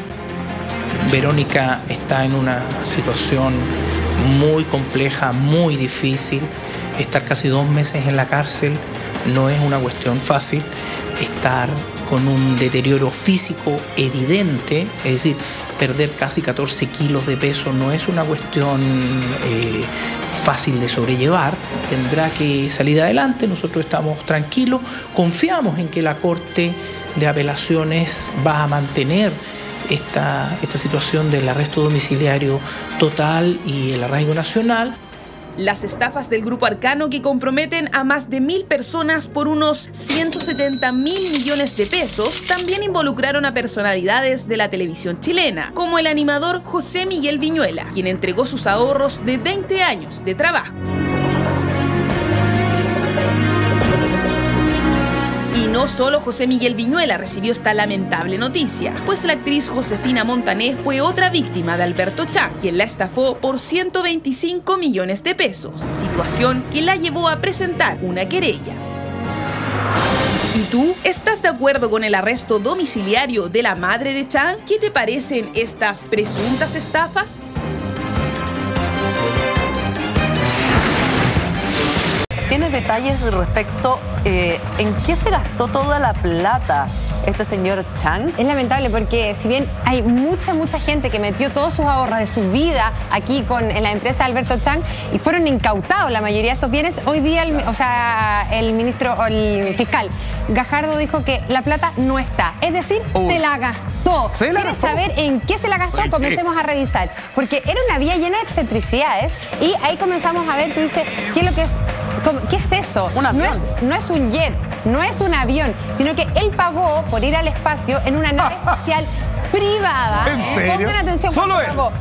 Speaker 32: Verónica está en una situación muy compleja, muy difícil. Estar casi dos meses en la cárcel no es una cuestión fácil. Estar con un deterioro físico evidente, es decir, perder casi 14 kilos de peso no es una cuestión eh, fácil de sobrellevar. Tendrá que salir adelante, nosotros estamos tranquilos, confiamos en que la Corte de Apelaciones va a mantener esta, esta situación del arresto domiciliario total y el arraigo nacional.
Speaker 17: Las estafas del grupo Arcano que comprometen a más de mil personas por unos 170 mil millones de pesos también involucraron a personalidades de la televisión chilena, como el animador José Miguel Viñuela, quien entregó sus ahorros de 20 años de trabajo. No solo José Miguel Viñuela recibió esta lamentable noticia, pues la actriz Josefina Montané fue otra víctima de Alberto Chang, quien la estafó por 125 millones de pesos, situación que la llevó a presentar una querella. ¿Y tú? ¿Estás de acuerdo con el arresto domiciliario de la madre de Chang? ¿Qué te parecen estas presuntas estafas?
Speaker 1: ¿Tienes detalles respecto eh, en qué se gastó toda la plata este señor Chang?
Speaker 3: Es lamentable porque si bien hay mucha, mucha gente que metió todos sus ahorros de su vida aquí con, en la empresa Alberto Chang y fueron incautados la mayoría de esos bienes, hoy día, el, o sea, el ministro, o el fiscal Gajardo dijo que la plata no está. Es decir,
Speaker 5: Uy.
Speaker 3: se la gastó.
Speaker 5: ¿Se la
Speaker 3: ¿Quieres
Speaker 5: gastó?
Speaker 3: saber en qué se la gastó? Comencemos a revisar. Porque era una vía llena de excentricidades y ahí comenzamos a ver, tú dices, ¿qué es lo que es? ¿Cómo- ¿Qué es eso? no, es, no es un jet, no es un avión, sino que él pagó por ir al espacio en una nave espacial privada.
Speaker 5: ¿En serio?
Speaker 3: Pongan atención,
Speaker 5: ¿Solo él?
Speaker 3: pagó.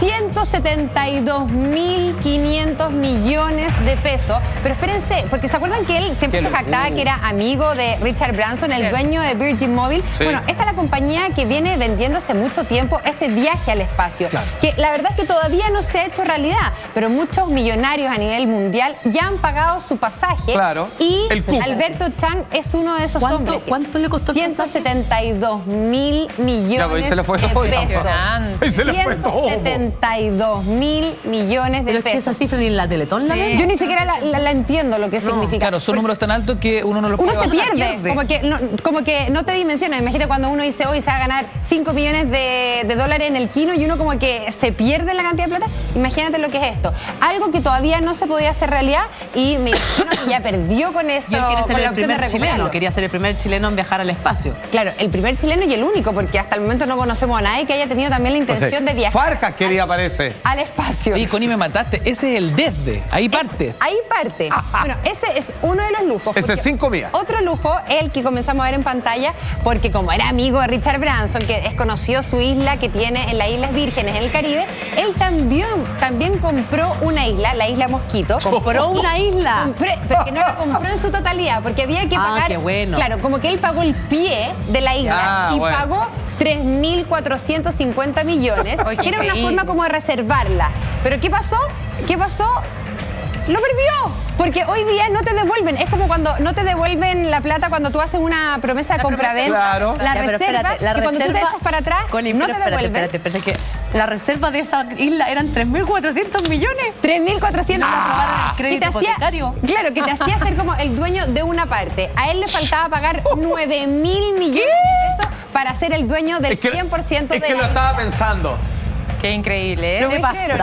Speaker 3: 172.500 millones de pesos. Pero espérense, porque ¿se acuerdan que él siempre se jactaba que era amigo de Richard Branson, el dueño de Virgin Mobile?
Speaker 5: Sí.
Speaker 3: Bueno, esta es la compañía que viene vendiendo hace mucho tiempo este viaje al espacio.
Speaker 5: Claro.
Speaker 3: Que la verdad es que todavía no se ha hecho realidad, pero muchos millonarios a nivel mundial ya han pagado su pasaje.
Speaker 5: Claro.
Speaker 3: Y
Speaker 5: El.
Speaker 3: Alberto Chang es uno de esos
Speaker 1: ¿Cuánto-
Speaker 3: hombres.
Speaker 1: cuánto le costó el
Speaker 3: 172 mil millones
Speaker 5: Ya, pues, se le fue
Speaker 3: de
Speaker 5: todo.
Speaker 3: pesos.
Speaker 5: Ahí se le fue todo.
Speaker 3: 172 mil millones de
Speaker 1: Pero es que
Speaker 3: pesos.
Speaker 1: esa cifra ni en la Teletón la ven.
Speaker 3: Yo ni siquiera la, la- la entiendo lo que significa.
Speaker 2: Claro, son números tan altos que uno no los
Speaker 3: Uno
Speaker 2: puede
Speaker 3: se
Speaker 2: bajar.
Speaker 3: pierde, como que, no, como que no te dimensiona. Imagínate cuando uno dice hoy se va a ganar 5 millones de, de dólares en el kino y uno como que se pierde en la cantidad de plata. Imagínate lo que es esto. Algo que todavía no se podía hacer realidad y me imagino que ya perdió con eso,
Speaker 1: Y él quiere ser
Speaker 3: con la
Speaker 1: el
Speaker 3: opción de
Speaker 1: primer chileno, quería ser el primer chileno en viajar al espacio.
Speaker 3: Claro, el primer chileno y el único, porque hasta el momento no conocemos a nadie que haya tenido también la intención de viajar
Speaker 5: Farca quería parece.
Speaker 3: al espacio.
Speaker 2: Oye, Connie, me mataste. Ese es el desde. Ahí parte.
Speaker 3: Ahí parte. Bueno, ese es uno de los lujos.
Speaker 5: Ese
Speaker 3: porque
Speaker 5: sin comida.
Speaker 3: Otro lujo es el que comenzamos a ver en pantalla, porque como era amigo de Richard Branson, que es conocido su isla que tiene en las Islas Vírgenes en el Caribe, él también, también compró una isla, la isla Mosquito.
Speaker 1: ¿Compró
Speaker 3: Y
Speaker 1: una isla?
Speaker 3: compré- pero que no la compró en su totalidad, porque había que
Speaker 1: Ah,
Speaker 3: pagar.
Speaker 1: qué bueno.
Speaker 3: Claro, como que él pagó el pie de la isla
Speaker 5: Ah,
Speaker 3: y
Speaker 5: bueno.
Speaker 3: pagó 3.450 millones, que era una forma como de reservarla. Pero ¿qué pasó? ¿Qué pasó? Lo perdió, porque hoy día no te devuelven. Es como cuando no te devuelven la plata cuando tú haces una promesa de compraventa.
Speaker 5: Claro.
Speaker 3: La
Speaker 1: Ya,
Speaker 3: reserva,
Speaker 1: espérate, la
Speaker 3: que cuando tú te
Speaker 1: reserva-
Speaker 3: echas para atrás, no te
Speaker 1: espérate,
Speaker 3: devuelven.
Speaker 1: espérate, espérate, que la reserva de esa isla eran 3.400 millones.
Speaker 3: 3.400
Speaker 1: Ah,
Speaker 3: que
Speaker 1: crédito
Speaker 3: te hacía-. Claro, que te hacía ser como el dueño de una parte. A él le faltaba pagar 9 mil millones de pesos para ser el dueño del
Speaker 5: Es que,
Speaker 3: 100%
Speaker 5: es
Speaker 3: de
Speaker 5: lo estaba pensando.
Speaker 15: Qué increíble, ¿eh?
Speaker 3: Lo
Speaker 1: Te
Speaker 3: hicieron.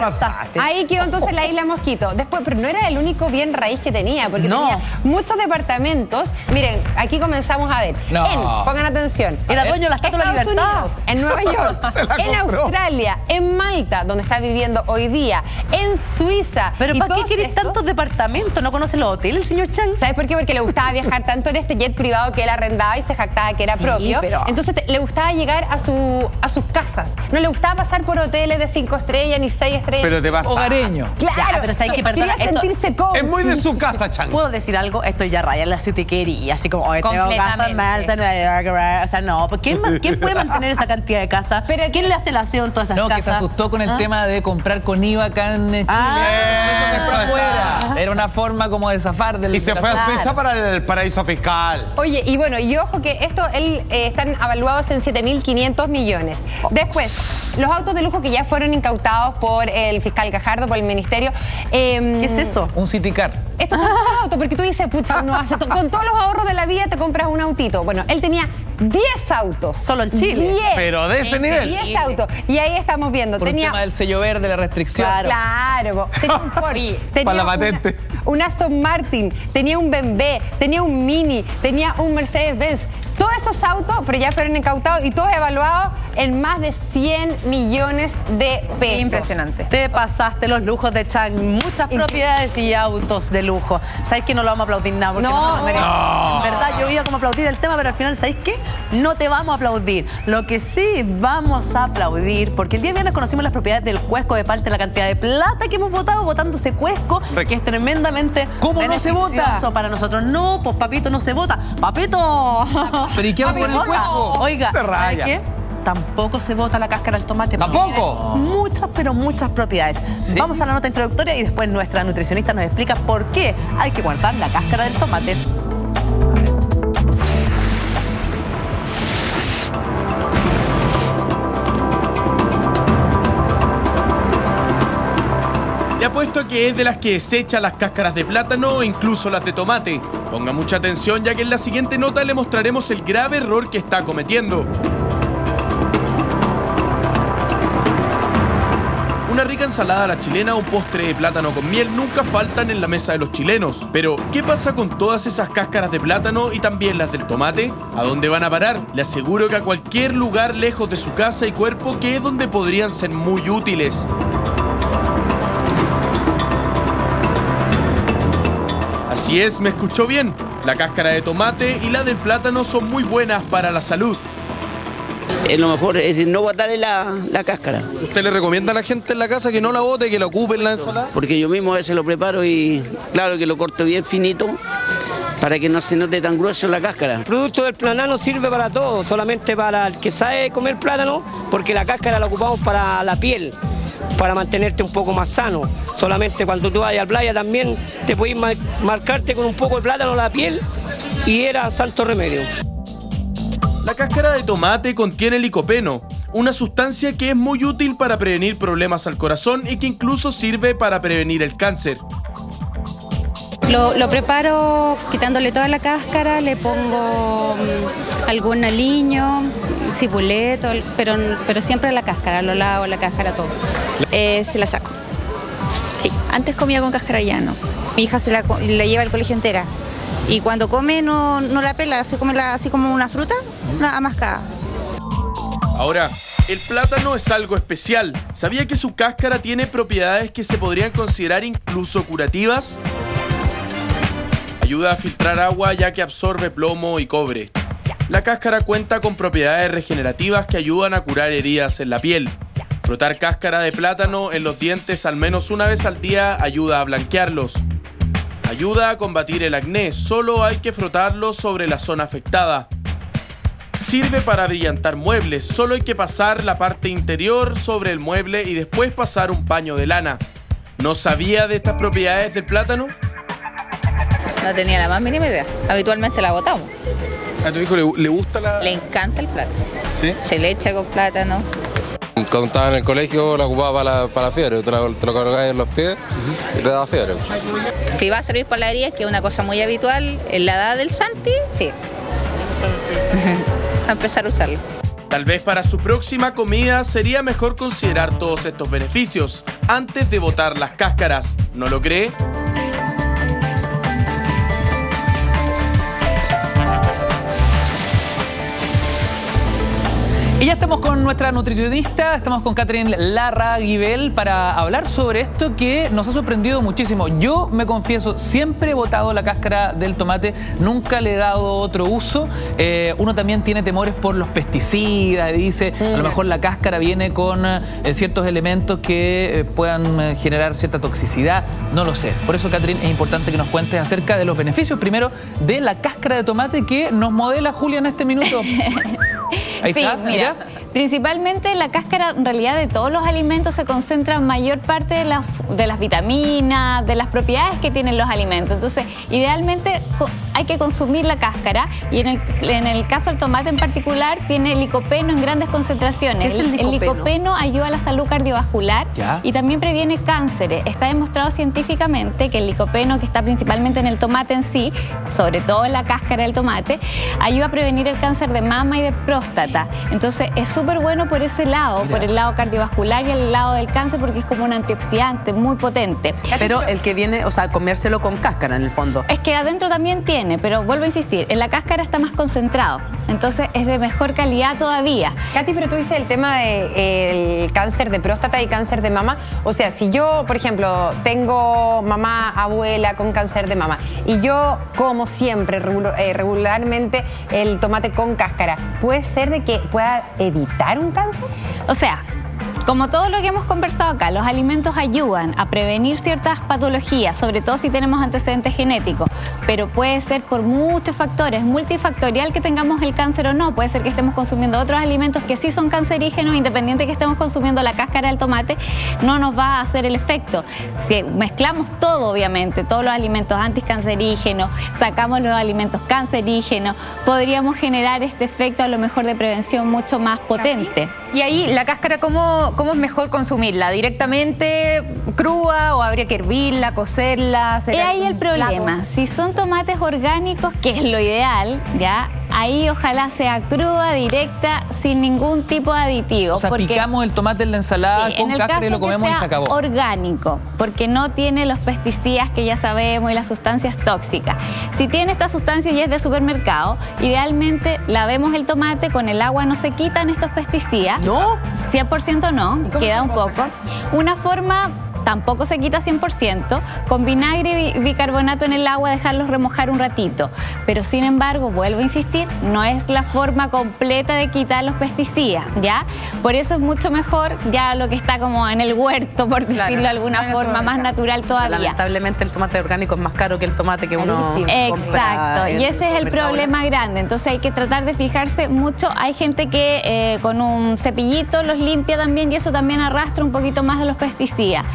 Speaker 1: pasaste.
Speaker 3: Ahí quedó entonces la isla Mosquito. Después, pero no era el único bien raíz que tenía, porque
Speaker 1: No.
Speaker 3: tenía muchos departamentos. Miren, aquí comenzamos a ver.
Speaker 2: No.
Speaker 3: En, pongan atención.
Speaker 1: Era dueño de la Estatua de la.
Speaker 3: Unidos, en Nueva York, en. Australia, en Malta, donde está viviendo hoy día, en Suiza.
Speaker 1: Pero ¿para qué
Speaker 3: estos-
Speaker 1: tantos departamentos? ¿No conoce los hoteles, el señor Chang?
Speaker 3: ¿Sabes por qué? Porque le gustaba viajar tanto en este jet privado que él arrendaba y se jactaba que era
Speaker 1: Sí,
Speaker 3: propio.
Speaker 1: pero-
Speaker 3: Entonces te- le gustaba llegar a, su, a sus casas. No le gustaba gustaba pasar por hoteles de cinco estrellas ni seis estrellas.
Speaker 5: Pero te pasa.
Speaker 23: Hogareño.
Speaker 3: Claro,
Speaker 1: Ya, pero sabes que perdona,
Speaker 3: quería
Speaker 1: esto-
Speaker 3: sentirse cómodo.
Speaker 5: Es muy de su casa, Chan.
Speaker 1: ¿Puedo decir algo? Esto ya raya en la ciutiquería, así como, oye, tengo casa en
Speaker 15: Completamente.
Speaker 1: Malta, Nueva York, o sea, no, pues, ¿quién, quién puede mantener esa cantidad de casas?
Speaker 3: Pero
Speaker 1: ¿Quién le hace el aseo en todas esas
Speaker 2: No, que
Speaker 1: casas?
Speaker 2: se asustó con el
Speaker 1: ¿Ah?
Speaker 2: tema de comprar con IVA acá en Chile.
Speaker 1: Ah.
Speaker 2: Eso que fue afuera. Era una forma como de zafar del
Speaker 5: Y se fue a
Speaker 1: Claro.
Speaker 5: Suiza para el paraíso fiscal.
Speaker 3: Oye, y bueno, y ojo que esto él, eh, están evaluados en 7.500 millones. Después, los autos de lujo que ya fueron incautados por el fiscal Gajardo, por el ministerio. em,
Speaker 1: ¿Qué es eso?
Speaker 2: Un City Car.
Speaker 3: Estos son los autos, porque tú dices, pucha, uno hace to- con todos los ahorros de la vida te compras un autito. Bueno, él tenía 10 autos.
Speaker 1: Solo en Chile.
Speaker 3: 10.
Speaker 5: Pero de ese nivel.
Speaker 3: 10 autos. Y ahí estamos viendo.
Speaker 2: Por
Speaker 3: tenía
Speaker 2: el tema del sello verde, la restricción.
Speaker 3: Claro, tenía un tenía
Speaker 5: Para la
Speaker 3: una-
Speaker 5: patente.
Speaker 3: un Aston Martin, tenía un BMW, tenía un Mini, tenía un Mercedes-Benz. Todos esos autos, pero ya fueron incautados y todos evaluados en más de 100 millones de pesos.
Speaker 15: Impresionante.
Speaker 1: Te pasaste los lujos de Chang, muchas propiedades y autos de lujo. ¿Sabes que no lo vamos a aplaudir nada? Porque
Speaker 3: No.
Speaker 1: no.
Speaker 5: No.
Speaker 1: En verdad, yo iba como a aplaudir el tema, pero al final, ¿sabéis qué? No te vamos a aplaudir. Lo que sí vamos a aplaudir, porque el día de viernes conocimos las propiedades del Cuesco de parte de la cantidad de plata que hemos votado votando ese Cuesco, que es tremendamente
Speaker 2: ¿Cómo no se vota?
Speaker 1: para nosotros. No, pues papito, no se vota. Papito.
Speaker 2: ¿Pero y qué va con el. Cuesco?
Speaker 1: Oiga,
Speaker 5: Se
Speaker 1: ¿sabe
Speaker 5: raya.
Speaker 1: qué? Tampoco se vota la cáscara del tomate. porque
Speaker 5: ¿Tampoco?
Speaker 1: tiene Muchas, pero muchas propiedades.
Speaker 2: ¿Sí?
Speaker 1: Vamos a la nota introductoria y después nuestra nutricionista nos explica por qué hay que guardar la cáscara del tomate.
Speaker 6: Le apuesto a que es de las que desecha las cáscaras de plátano o incluso las de tomate. Ponga mucha atención ya que en la siguiente nota le mostraremos el grave error que está cometiendo. Una rica ensalada a la chilena o un postre de plátano con miel nunca faltan en la mesa de los chilenos. Pero, ¿qué pasa con todas esas cáscaras de plátano y también las del tomate? ¿A dónde van a parar? Le aseguro que a cualquier lugar lejos de su casa y cuerpo que es donde podrían ser muy útiles. Así es, me escuchó bien. La cáscara de tomate y la del plátano son muy buenas para la salud.
Speaker 33: Es lo mejor es no botarle la, la cáscara,
Speaker 5: ¿Usted le recomienda a la gente en la casa que no la bote, que la ocupe en la ensalada?
Speaker 33: porque yo mismo a veces lo preparo y claro que lo corto bien finito para que no se note tan grueso la cáscara.
Speaker 34: El producto del plátano sirve para todo, solamente para el que sabe comer plátano, porque la cáscara la ocupamos para la piel, para mantenerte un poco más sano. Solamente cuando tú vayas a la playa también te puedes mar- marcarte con un poco de plátano la piel y era santo remedio.
Speaker 6: La cáscara de tomate contiene licopeno, una sustancia que es muy útil para prevenir problemas al corazón y que incluso sirve para prevenir el cáncer.
Speaker 35: Lo, lo preparo quitándole toda la cáscara, le pongo mm, algún aliño, cibuleto, pero, pero siempre la cáscara, lo lavo, la cáscara, todo.
Speaker 36: Eh, se la saco. Sí, antes comía con cáscara ya no. Mi hija se la, lleva al colegio entera. Y cuando come no, no la pela, se come la- así como una fruta, una mascada.
Speaker 6: Ahora, el plátano es algo especial. ¿Sabía que su cáscara tiene propiedades que se podrían considerar incluso curativas? Ayuda a filtrar agua ya que absorbe plomo y cobre. La cáscara cuenta con propiedades regenerativas que ayudan a curar heridas en la piel. Frotar cáscara de plátano en los dientes al menos una vez al día ayuda a blanquearlos. Ayuda a combatir el acné, solo hay que frotarlo sobre la zona afectada. Sirve para brillantar muebles, solo hay que pasar la parte interior sobre el mueble y después pasar un paño de lana. ¿No sabía de estas propiedades del plátano?
Speaker 37: No tenía la más mínima idea. Habitualmente la botamos.
Speaker 5: ¿A tu hijo le, le gusta la...?
Speaker 37: Le encanta el plátano.
Speaker 5: ¿Sí?
Speaker 37: Se le echa con plátano.
Speaker 38: Cuando estaba en el colegio la ocupaba para la, para la fiebre, te, la, te lo colocabas en los pies y te daba fiebre.
Speaker 37: Si va a servir para la herida, que es una cosa muy habitual en la edad del Santi, sí. a empezar a usarlo.
Speaker 6: Tal vez para su próxima comida sería mejor considerar todos estos beneficios antes de botar las cáscaras. ¿No lo cree?
Speaker 2: Y ya estamos con nuestra nutricionista, estamos con Catherine Larra Guibel para hablar sobre esto que nos ha sorprendido muchísimo. Yo me confieso, siempre he botado la cáscara del tomate, nunca le he dado otro uso. Eh, uno también tiene temores por los pesticidas, dice, a lo mejor la cáscara viene con eh, ciertos elementos que eh, puedan generar cierta toxicidad, no lo sé. Por eso, Catherine, es importante que nos cuentes acerca de los beneficios, primero, de la cáscara de tomate que nos modela Julia en este minuto. Ahí
Speaker 39: sí,
Speaker 2: está,
Speaker 39: mira, principalmente la cáscara en realidad de todos los alimentos se concentra mayor parte de las, de las vitaminas, de las propiedades que tienen los alimentos. Entonces, idealmente hay que consumir la cáscara y en el, en el caso del tomate en particular tiene licopeno en grandes concentraciones.
Speaker 1: ¿Qué es el licopeno?
Speaker 39: licopeno ayuda a la salud cardiovascular
Speaker 1: Ya.
Speaker 39: y también previene cánceres. Está demostrado científicamente que el licopeno, que está principalmente en el tomate en sí, sobre todo en la cáscara del tomate, ayuda a prevenir el cáncer de mama y de próstata. Entonces es súper bueno por ese lado, por el lado cardiovascular y el lado del cáncer, porque es como un antioxidante muy potente.
Speaker 1: Pero el que viene, o sea, comérselo con cáscara en el fondo.
Speaker 39: Es que adentro también tiene, pero vuelvo a insistir, en la cáscara está más concentrado, entonces es de mejor calidad todavía.
Speaker 3: Katy, pero tú dices el tema del cáncer de próstata y cáncer de mama. O sea, si yo, por ejemplo, tengo mamá, abuela con cáncer de mama y yo como siempre, eh, regularmente, el tomate con cáscara, ¿puede ser de que pueda evitar un cáncer?
Speaker 39: O sea, como todo lo que hemos conversado acá, los alimentos ayudan a prevenir ciertas patologías, sobre todo si tenemos antecedentes genéticos, pero puede ser por muchos factores, multifactorial que tengamos el cáncer o no. Puede ser que estemos consumiendo otros alimentos que sí son cancerígenos, independiente que estemos consumiendo la cáscara del tomate, no nos va a hacer el efecto. Si mezclamos todo, obviamente, todos los alimentos anticancerígenos, sacamos los alimentos cancerígenos, podríamos generar este efecto a lo mejor de prevención mucho más potente.
Speaker 15: Y ahí la cáscara, ¿cómo, ¿cómo es mejor consumirla? ¿Directamente crua o habría que hervirla, cocerla?
Speaker 39: Y ahí el problema, si son tomates orgánicos, que es lo ideal, ¿ya? Ahí ojalá sea cruda, directa, sin ningún tipo de aditivo.
Speaker 2: O sea,
Speaker 39: porque-
Speaker 2: picamos el tomate en la ensalada
Speaker 39: Sí,
Speaker 2: con
Speaker 39: en
Speaker 2: cáscara y lo comemos
Speaker 39: que
Speaker 2: y
Speaker 39: sea
Speaker 2: se acabó.
Speaker 39: orgánico, porque no tiene los pesticidas que ya sabemos y las sustancias tóxicas. Si tiene esta sustancia y es de supermercado, idealmente lavemos el tomate, con el agua no se quitan estos pesticidas.
Speaker 1: ¿No?
Speaker 39: 100% no, queda un poco. Una forma tampoco se quita 100%, con vinagre y bicarbonato en el agua dejarlos remojar un ratito. Pero sin embargo, vuelvo a insistir, no es la forma completa de quitar los pesticidas, ¿ya? Por eso es mucho mejor ya lo que está como en el huerto, por decirlo de alguna
Speaker 1: no
Speaker 39: forma, más natural todavía.
Speaker 1: Lamentablemente el tomate orgánico es más caro que el tomate que uno compra
Speaker 39: Exacto, y ese es el problema grande. Entonces hay que tratar de fijarse mucho. Hay gente que eh, con un cepillito los limpia también y eso también arrastra un poquito más de los pesticidas.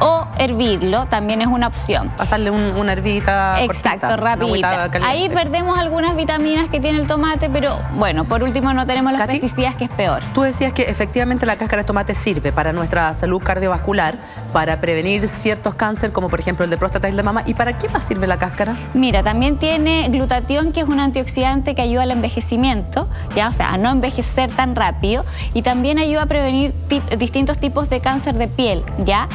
Speaker 39: O hervirlo también es una opción.
Speaker 1: Pasarle un- una hervidita
Speaker 39: Exacto,
Speaker 1: cortita, una
Speaker 39: rapidita.
Speaker 1: caliente.
Speaker 39: Ahí perdemos algunas vitaminas que tiene el tomate, pero bueno, por último no tenemos los pesticidas que es peor.
Speaker 1: Tú decías que efectivamente la cáscara de tomate sirve para nuestra salud cardiovascular, para prevenir ciertos cánceres como por ejemplo el de próstata y el de mama. ¿Y para qué más sirve la cáscara?
Speaker 39: Mira, también tiene glutatión, que es un antioxidante que ayuda al envejecimiento, ya, o sea, a no envejecer tan rápido, y también ayuda a prevenir ti- distintos tipos de cáncer de piel, ya.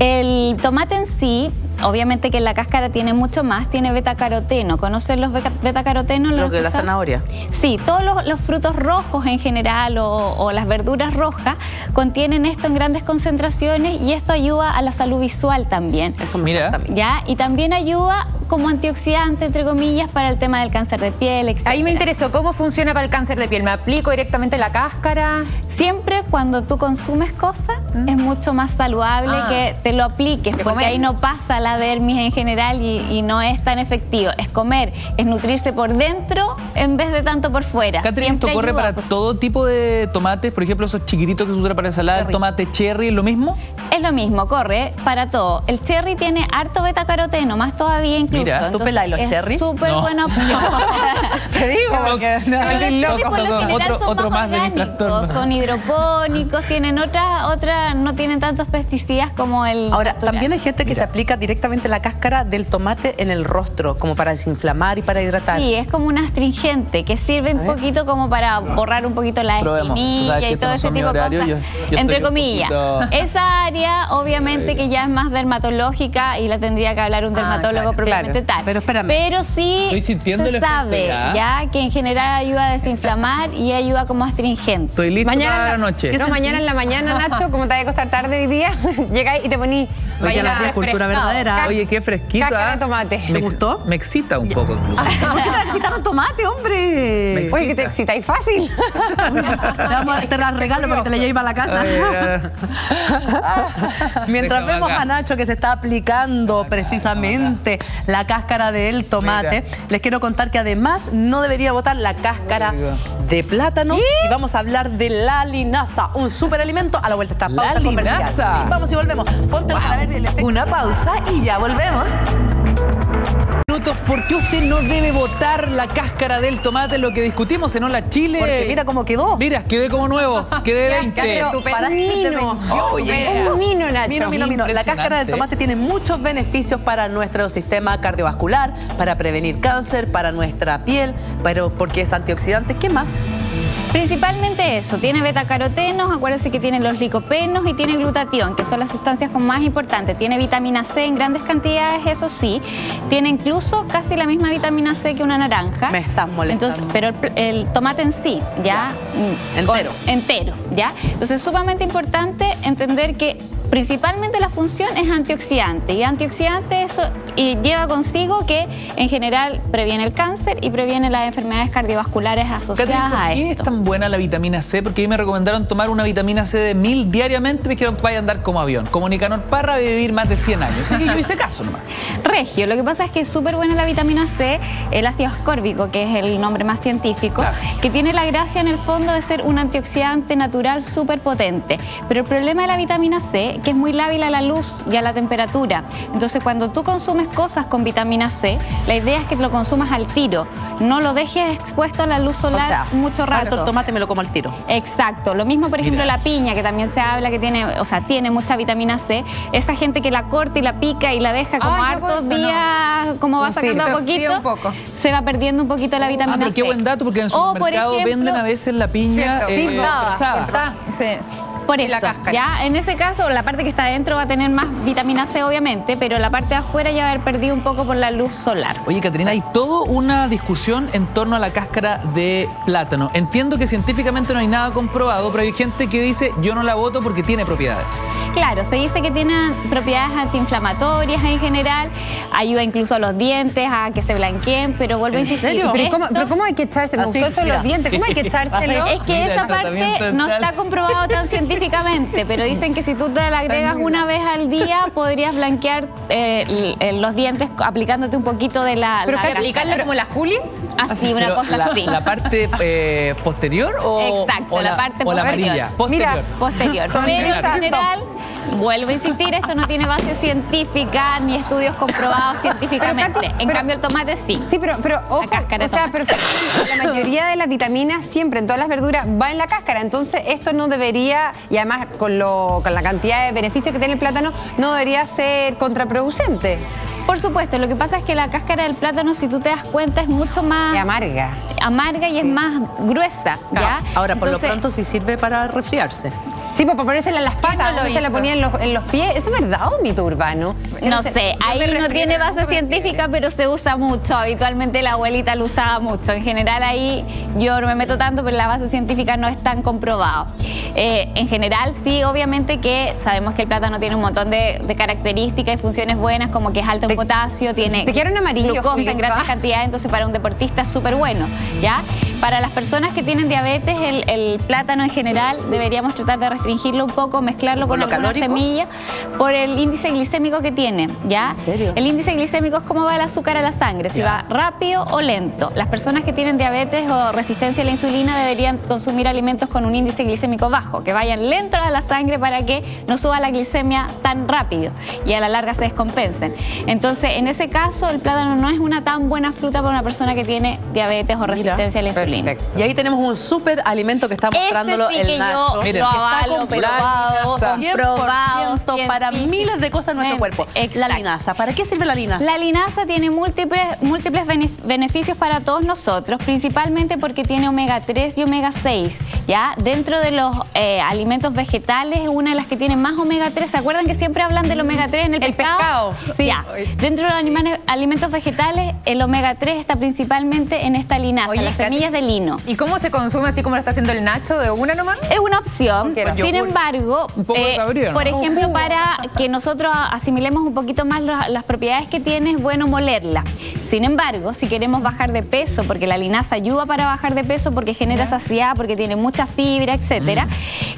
Speaker 39: El tomate en sí, obviamente que la cáscara tiene mucho más, tiene betacaroteno. ¿Conocen los beta- betacarotenos?
Speaker 1: Lo
Speaker 39: ¿Los
Speaker 1: de la zanahoria.
Speaker 39: Sí, todos los, los frutos rojos en general o, o las verduras rojas contienen esto en grandes concentraciones y esto ayuda a la salud visual también.
Speaker 1: Eso
Speaker 2: Mira.
Speaker 39: ¿Ya? Y también ayuda como antioxidante, entre comillas, para el tema del cáncer de piel, etc.
Speaker 15: Ahí me interesó, ¿cómo funciona para el cáncer de piel? ¿Me aplico directamente la cáscara?
Speaker 39: Siempre cuando tú consumes cosas es mucho más saludable
Speaker 15: Ah.
Speaker 39: que te lo apliques,
Speaker 15: Que
Speaker 39: porque
Speaker 15: comer.
Speaker 39: ahí no pasa la dermis en general y, y no es tan efectivo. Es comer, es nutrirse por dentro en vez de tanto por fuera.
Speaker 2: Catherine, ¿esto corre para todo tipo de tomates? Por ejemplo, esos chiquititos que se usan para ensalada, el tomate cherry, ¿es lo mismo?
Speaker 39: Es lo mismo, corre para todo. El cherry tiene harto betacaroteno, más todavía incluso.
Speaker 2: Mira. ¿Tú
Speaker 1: peláis los
Speaker 39: es
Speaker 1: cherry?
Speaker 39: Súper
Speaker 2: No.
Speaker 39: buena opción.
Speaker 1: Te digo, porque no.
Speaker 39: Pero los cherry por lo
Speaker 2: Toc, toc,
Speaker 39: hidropónicos, tienen otras, otra, no tienen tantos pesticidas como el.
Speaker 1: Ahora,
Speaker 39: natural.
Speaker 1: también hay gente que se aplica directamente la cáscara del tomate en el rostro, como para desinflamar y para hidratar.
Speaker 39: Sí, es como un astringente que sirve un poquito como para borrar un poquito la
Speaker 2: Probemos.
Speaker 39: Espinilla y todo
Speaker 2: no
Speaker 39: ese tipo de cosas.
Speaker 2: yo- yo
Speaker 39: Entre comillas.
Speaker 2: poquito-
Speaker 39: Esa área, obviamente, que ya es más dermatológica y la tendría que hablar un dermatólogo
Speaker 1: claro,
Speaker 39: propiamente tal.
Speaker 1: Pero espérame.
Speaker 39: Pero sí
Speaker 2: Estoy sintiendo
Speaker 39: se sabe
Speaker 2: ya.
Speaker 39: ya. que en general ayuda a desinflamar y ayuda como astringente.
Speaker 2: Estoy listo
Speaker 3: Mañana,
Speaker 2: para la
Speaker 3: en la-
Speaker 2: noche.
Speaker 3: No, mañana en la mañana, Nacho, como te va a costar tarde hoy día, llegáis y te ponís.
Speaker 1: Oye,
Speaker 3: mañana
Speaker 1: la tía cultura verdadera.
Speaker 2: Oye, qué fresquito.
Speaker 3: Cáscara
Speaker 2: ¿ah?
Speaker 3: de tomate.
Speaker 2: Me
Speaker 1: ¿Te gustó?
Speaker 2: Me excita un poco incluso.
Speaker 1: ¿Por qué te necesitaron tomate, hombre?
Speaker 3: Oye, que te excitáis fácil.
Speaker 1: Te, vamos- te la regalo para que te la lleves a la casa. Mientras vemos a Nacho que se está aplicando precisamente la cáscara del tomate, les quiero contar que además no debería botar la cáscara de plátano y vamos a hablar de la linaza, un superalimento. A la vuelta está pausa
Speaker 2: La
Speaker 1: comercial.
Speaker 2: linaza.
Speaker 1: Sí, vamos y volvemos. Ponte para ver el efecto.
Speaker 40: Una pausa y ya volvemos.
Speaker 2: Minutos, ¿por qué usted no debe botar la cáscara del tomate? Lo que discutimos en Hola Chile.
Speaker 1: Porque mira cómo quedó.
Speaker 2: Mira, quedé como nuevo. Quedé 20.
Speaker 3: Pero
Speaker 1: Para
Speaker 3: un mino.
Speaker 2: Oh, yeah.
Speaker 3: Un mino, Nacho.
Speaker 1: Mino, mino, mino. La cáscara del tomate tiene muchos beneficios para nuestro sistema cardiovascular, para prevenir cáncer, para nuestra piel, pero porque es antioxidante. ¿Qué más?
Speaker 39: Principalmente eso, tiene betacarotenos, acuérdense que tiene los licopenos y tiene glutatión, que son las sustancias como más importantes. Tiene vitamina C en grandes cantidades, eso sí. Tiene incluso casi la misma vitamina C que una naranja.
Speaker 1: Me estás molestando.
Speaker 39: Entonces, pero el, el tomate en sí, ya. mm,
Speaker 1: Entero.
Speaker 39: con- entero, ¿ya? Entonces es sumamente importante entender que principalmente la función es antioxidante. Y antioxidante eso y lleva consigo que en general previene el cáncer y previene las enfermedades cardiovasculares asociadas a
Speaker 2: ¿por qué es
Speaker 39: esto.
Speaker 2: tan buena la vitamina C? Porque a mí me recomendaron tomar una vitamina C de 1000 diariamente. Me dijeron, vaya a andar como avión. Como Nicanor Parra, vivir más de 100 años. Así que yo hice caso nomás.
Speaker 39: Regio, lo que pasa es que es súper buena la vitamina C, el ácido ascórbico, que es el nombre más científico, que tiene la gracia en el fondo de ser un antioxidante natural súper potente. Pero el problema de la vitamina C, que es muy lábil a la luz y a la temperatura. Entonces, cuando tú consumes cosas con vitamina C, la idea es que lo consumas al tiro, no lo dejes expuesto a la luz solar
Speaker 1: o sea,
Speaker 39: mucho rato.
Speaker 1: harto tomate me lo como al tiro.
Speaker 39: Exacto, lo mismo por ejemplo
Speaker 1: Mira.
Speaker 39: la piña, que también se habla que tiene, o sea, tiene mucha vitamina C. Esa gente que la corta y la pica y la deja como
Speaker 15: Ay,
Speaker 39: hartos
Speaker 15: eso no.
Speaker 39: días, como va
Speaker 15: Sí,
Speaker 39: sacando a poquito,
Speaker 15: un poco.
Speaker 39: se va perdiendo un poquito la vitamina
Speaker 2: Ah, pero qué
Speaker 39: C.
Speaker 2: buen dato, porque en el
Speaker 39: O, por
Speaker 2: supermercado
Speaker 39: ejemplo-
Speaker 2: venden a veces la piña eh,
Speaker 15: Sí,
Speaker 2: procesada.
Speaker 15: Está. Sí.
Speaker 39: Por
Speaker 15: Y la
Speaker 39: eso,
Speaker 15: cáscara.
Speaker 39: ya en ese caso la parte que está adentro va a tener más vitamina C obviamente, pero la parte de afuera ya va a haber perdido un poco por la luz solar.
Speaker 2: Oye, Caterina, hay toda una discusión en torno a la cáscara de plátano. Entiendo que científicamente no hay nada comprobado, pero hay gente que dice yo no la voto porque tiene propiedades.
Speaker 39: Claro, se dice que tienen propiedades antiinflamatorias en general, ayuda incluso a los dientes a que se blanqueen, pero vuelvo a
Speaker 1: ¿En
Speaker 39: insistir.
Speaker 1: serio?
Speaker 3: ¿Pero cómo,
Speaker 39: esto-
Speaker 3: pero cómo hay que echarse? Me
Speaker 1: Así,
Speaker 3: gustó eso los dientes. ¿Cómo hay que echárselo?
Speaker 39: Es que
Speaker 2: Mira,
Speaker 39: esa parte no está comprobado tan científicamente, pero dicen que si tú te la agregas una vez al día podrías blanquear eh, eh, los dientes aplicándote un poquito de la,
Speaker 3: Pero
Speaker 39: la.
Speaker 15: ¿Aplicarle como la Juli?
Speaker 39: Así, una
Speaker 2: Pero
Speaker 39: cosa
Speaker 2: la,
Speaker 39: así.
Speaker 2: ¿La parte eh, posterior o,
Speaker 39: Exacto,
Speaker 2: o
Speaker 39: la parte
Speaker 2: o la
Speaker 39: posterior.
Speaker 2: amarilla? Posterior.
Speaker 3: Mira,
Speaker 39: posterior. Pero en general, vuelvo a insistir, esto no tiene base científica ni estudios comprobados científicamente.
Speaker 3: Pero, Katy,
Speaker 39: en
Speaker 3: pero-
Speaker 39: cambio, el tomate sí.
Speaker 3: Sí, pero, pero ojo,
Speaker 39: cáscara
Speaker 3: o sea, pero la mayoría de las vitaminas siempre en todas las verduras va en la cáscara, entonces esto no debería, y además con, lo, con la cantidad de beneficios que tiene el plátano, no debería ser contraproducente.
Speaker 39: Por supuesto, lo que pasa es que la cáscara del plátano, si tú te das cuenta, es mucho más
Speaker 3: Y amarga.
Speaker 39: amarga y es más gruesa, ¿ya?
Speaker 1: Ahora, por
Speaker 39: Entonces,
Speaker 1: lo pronto sí sirve para resfriarse.
Speaker 3: Sí, pues para ponérsela en las patas,
Speaker 15: no
Speaker 3: se la ponía en los, en los pies. ¿Eso es verdad o mito urbano?
Speaker 39: No sé, ahí no tiene
Speaker 15: ¿cómo
Speaker 39: base científica, pero se usa mucho. Habitualmente la abuelita lo usaba mucho. En general ahí yo no me meto tanto, pero la base científica no es tan comprobado. Eh, en general sí, obviamente que sabemos que el plátano tiene un montón de, de características y funciones buenas, como que es alto en potasio, tiene
Speaker 3: te quedaron amarillos,
Speaker 39: glucosa
Speaker 3: Juli.
Speaker 39: en grandes cantidades, entonces para un deportista es súper bueno, ¿ya? Para las personas que tienen diabetes, el, el plátano en general deberíamos tratar de restringirlo un poco, mezclarlo con
Speaker 1: ¿Por lo
Speaker 39: alguna
Speaker 1: calórico?
Speaker 39: semilla, por el índice glicémico que tiene, ¿ya?
Speaker 1: ¿En serio?
Speaker 39: El índice glicémico es cómo va el azúcar a la sangre, si va rápido o lento. Las personas que tienen diabetes o resistencia a la insulina deberían consumir alimentos con un índice glicémico bajo, que vayan lentos a la sangre para que no suba la glicemia tan rápido y a la larga se descompensen. Entonces, en ese caso, el plátano no es una tan buena fruta para una persona que tiene diabetes o resistencia a la
Speaker 1: Y ahí tenemos un súper alimento que está mostrándolo
Speaker 39: sí
Speaker 1: el Nacho. que está comprobado,
Speaker 39: la linaza.
Speaker 1: 100% para miles de cosas en nuestro cuerpo. La linaza. ¿Para qué sirve la linaza?
Speaker 39: La linaza tiene múltiples, múltiples bene- beneficios para todos nosotros, principalmente porque tiene omega 3 y omega 6. ¿ya? Dentro de los eh, alimentos vegetales es una de las que tiene más omega 3. ¿Se acuerdan que siempre hablan del omega 3 en el,
Speaker 3: El pescado, sí.
Speaker 39: Ya. Dentro de los animales- alimentos vegetales, el omega 3 está principalmente en esta linaza,
Speaker 15: Oye,
Speaker 39: las semillas de lino.
Speaker 15: ¿Y cómo se consume así como lo está haciendo el Nacho de una nomás?
Speaker 39: Es una opción, sin
Speaker 15: yogur.
Speaker 39: embargo, eh,
Speaker 15: sabría, ¿no?
Speaker 39: por ejemplo, para que nosotros asimilemos un poquito más los- las propiedades que tiene, es bueno molerla. Sin embargo, si queremos bajar de peso, porque la linaza ayuda para bajar de peso, porque genera saciedad, porque tiene mucha fibra, etcétera,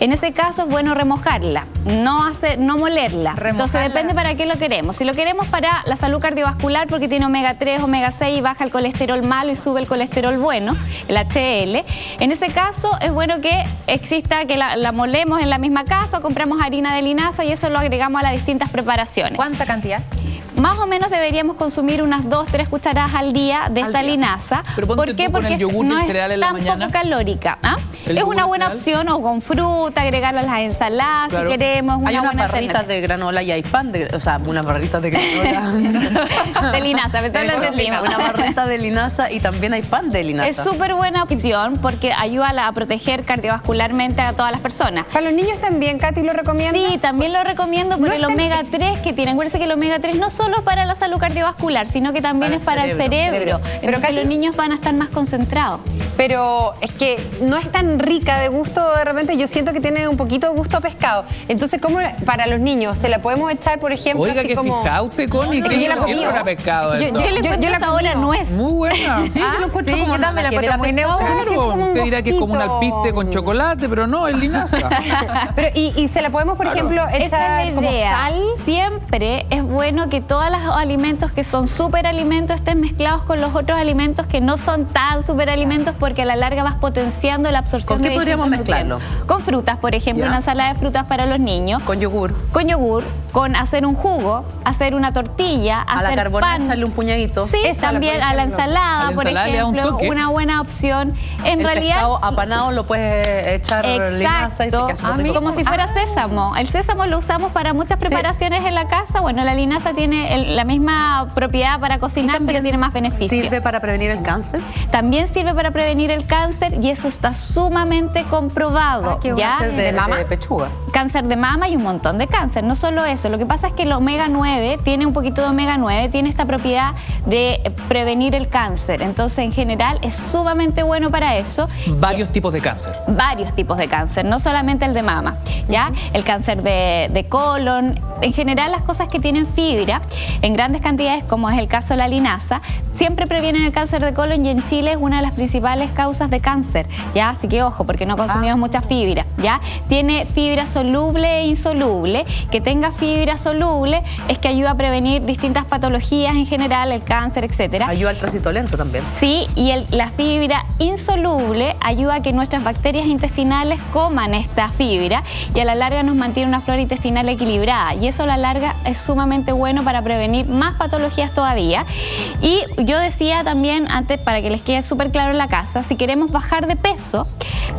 Speaker 39: en ese caso es bueno remojarla, no, hacer, no molerla. Entonces depende para qué lo queremos. Si lo queremos para la salud cardiovascular, porque tiene omega 3, omega 6 y baja el colesterol malo y sube el colesterol bueno, el HL, en ese caso es bueno que exista, que la, la molemos en la misma casa, o compramos harina de linaza y eso lo agregamos a las distintas preparaciones.
Speaker 15: ¿Cuánta cantidad?
Speaker 39: Más o menos deberíamos consumir unas 2, 3 cucharadas al día de esta linaza.
Speaker 2: Pero ponte
Speaker 39: ¿Por qué?
Speaker 2: tú con
Speaker 39: Porque
Speaker 2: el yogur y
Speaker 39: no
Speaker 2: el
Speaker 39: es
Speaker 2: cereal en la
Speaker 39: tan poco calórica. ¿ah?
Speaker 2: ¿El
Speaker 39: Es una buena opción o con fruta, agregarla a las ensaladas
Speaker 1: Claro.
Speaker 39: si queremos. Una
Speaker 1: hay unas
Speaker 39: buena
Speaker 1: barritas de granola y hay pan de, o sea, unas barritas de granola.
Speaker 39: De linaza, me de lima.
Speaker 1: Una barrita de linaza y también hay pan de linaza.
Speaker 39: Es súper buena opción porque ayuda a, la- a proteger cardiovascularmente a todas las personas.
Speaker 3: Para los niños también, Katy, ¿lo recomienda?
Speaker 39: Sí, también lo recomiendo por
Speaker 3: No
Speaker 39: el omega 3 que tiene. Acuérdense que el omega 3 no solo es para la salud cardiovascular, sino que también
Speaker 3: Para
Speaker 39: es
Speaker 3: el
Speaker 39: para el
Speaker 3: cerebro.
Speaker 39: cerebro.
Speaker 3: Pero, Katy-
Speaker 39: los niños van a estar más concentrados.
Speaker 3: Pero es que no es tan rica de gusto, de repente yo siento que tiene un poquito de gusto a pescado. Entonces, ¿cómo para los niños? ¿Se la podemos echar, por ejemplo,
Speaker 2: Oiga,
Speaker 3: así
Speaker 2: que
Speaker 3: como...
Speaker 2: fijado usted, Connie,
Speaker 3: No, no,
Speaker 2: que
Speaker 3: yo la comí.
Speaker 2: pescado
Speaker 3: Yo-
Speaker 2: esto.
Speaker 3: yo-
Speaker 39: ¿Qué le
Speaker 3: yo- la
Speaker 39: ahora nuez?
Speaker 2: Muy buena.
Speaker 3: Sí, yo lo encuentro
Speaker 15: sí,
Speaker 3: como
Speaker 15: yo también la encuentro muy
Speaker 3: un
Speaker 2: Usted dirá que es como un alpiste con chocolate, pero no, es linaza.
Speaker 3: Pero, y, y se la podemos, por
Speaker 2: Claro.
Speaker 3: ejemplo,
Speaker 39: Esa
Speaker 3: echar
Speaker 39: es la
Speaker 3: como
Speaker 39: idea.
Speaker 3: sal.
Speaker 39: Siempre es bueno que todos los alimentos que son superalimentos estén mezclados con los otros alimentos que no son tan superalimentos porque a la larga vas potenciando la absorción
Speaker 1: ¿Con qué podríamos mezclarlo?
Speaker 39: Con frutas, por ejemplo,
Speaker 1: Ya.
Speaker 39: una ensalada de frutas para los niños.
Speaker 1: Con yogur.
Speaker 39: Con yogur, con hacer un jugo, hacer una tortilla,
Speaker 1: A la
Speaker 39: pan.
Speaker 1: echarle un puñadito.
Speaker 39: Sí,
Speaker 3: Esa
Speaker 39: también a la ensalada,
Speaker 2: A la
Speaker 39: por
Speaker 2: ensalada
Speaker 39: ejemplo, una buena opción. En
Speaker 1: el
Speaker 39: realidad,
Speaker 1: pescado apanado lo puedes echar linaza y te
Speaker 39: Exacto,
Speaker 1: queda súper rico.
Speaker 39: como si fuera sésamo. El sésamo lo usamos para muchas preparaciones en la casa. Bueno, la linaza tiene el- la misma propiedad para cocinar, pero tiene más beneficios.
Speaker 1: ¿Sirve para prevenir el cáncer?
Speaker 39: También sirve para prevenir el cáncer y eso está sumamente comprobado.
Speaker 1: ¿Qué
Speaker 39: ¿ya?
Speaker 1: cáncer de,
Speaker 39: mama.
Speaker 1: de pechuga?
Speaker 39: Cáncer de mama y un montón de cáncer. No solo eso, lo que pasa es que el omega 9 tiene un poquito de omega 9, tiene esta propiedad de prevenir el cáncer. Entonces, en general, es sumamente bueno para eso
Speaker 2: Varios tipos de cáncer.
Speaker 39: varios tipos de cáncer, no solamente el de mama, ¿ya? El cáncer de, de colon, en general las cosas que tienen fibra en grandes cantidades, como es el caso de la linaza, siempre previenen el cáncer de colon y en Chile es una de las principales causas de cáncer, ¿ya? Así que ojo, porque no consumimos mucha fibra, ¿ya? Tiene fibra soluble e insoluble, que tenga fibra soluble es que ayuda a prevenir distintas patologías en general, el cáncer, etcétera.
Speaker 1: Ayuda al tránsito lento también.
Speaker 39: Sí, y el- la fibra insoluble ayuda a que nuestras bacterias intestinales coman esta fibra y a la larga nos mantiene una flora intestinal equilibrada. Y eso a la larga es sumamente bueno para prevenir más patologías todavía. Y yo decía también antes, para que les quede súper claro en la casa, si queremos bajar de peso,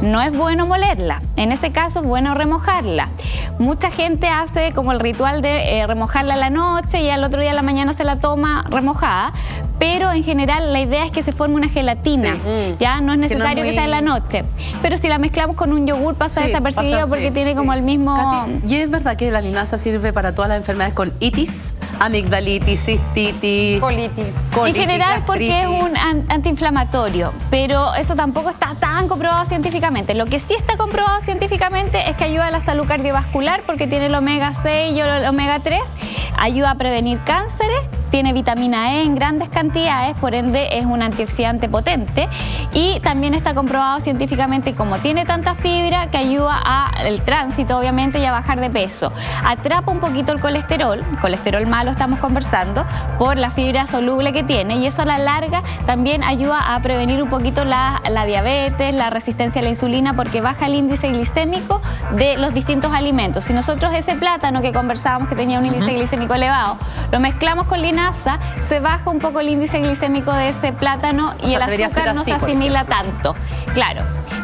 Speaker 39: no es bueno molerla. En ese caso es bueno remojarla. Mucha gente hace como el ritual de eh, remojarla a la noche y al otro día a la mañana se la toma remojada, pero en general la idea es que se forme una gelatina. Ya no es
Speaker 1: no es
Speaker 39: necesario que,
Speaker 1: muy-
Speaker 39: sea en la noche. Pero si la mezclamos con un yogur pasa
Speaker 1: Sí,
Speaker 39: desapercibido
Speaker 1: pasa
Speaker 39: porque tiene
Speaker 1: sí.
Speaker 39: como el mismo...
Speaker 1: Katy, ¿Y es verdad que la linaza sirve para todas las enfermedades con itis? Amigdalitis, cistitis,
Speaker 3: Colitis.
Speaker 39: en general porque es un an- antiinflamatorio, pero eso tampoco está tan comprobado científicamente. Lo que sí está comprobado científicamente es que ayuda a la salud cardiovascular porque tiene el omega 6 y el omega 3, ayuda a prevenir cánceres, tiene vitamina E en grandes cantidades, por ende es un antioxidante potente y también está comprobado científicamente como tiene tanta fibra que ayuda al tránsito obviamente y a bajar de peso. Atrapa un poquito el colesterol, colesterol malo estamos conversando, por la fibra soluble que tiene y eso a la larga también ayuda a prevenir un poquito la, la diabetes, la resistencia a la insulina porque baja el índice glicémico de los distintos alimentos. Si nosotros ese plátano que conversábamos que tenía un índice glicémico elevado, lo mezclamos con linaza, se baja un poco el índice glicémico de ese plátano
Speaker 1: O
Speaker 39: y
Speaker 1: sea,
Speaker 39: el azúcar no se asimila tanto. Claro.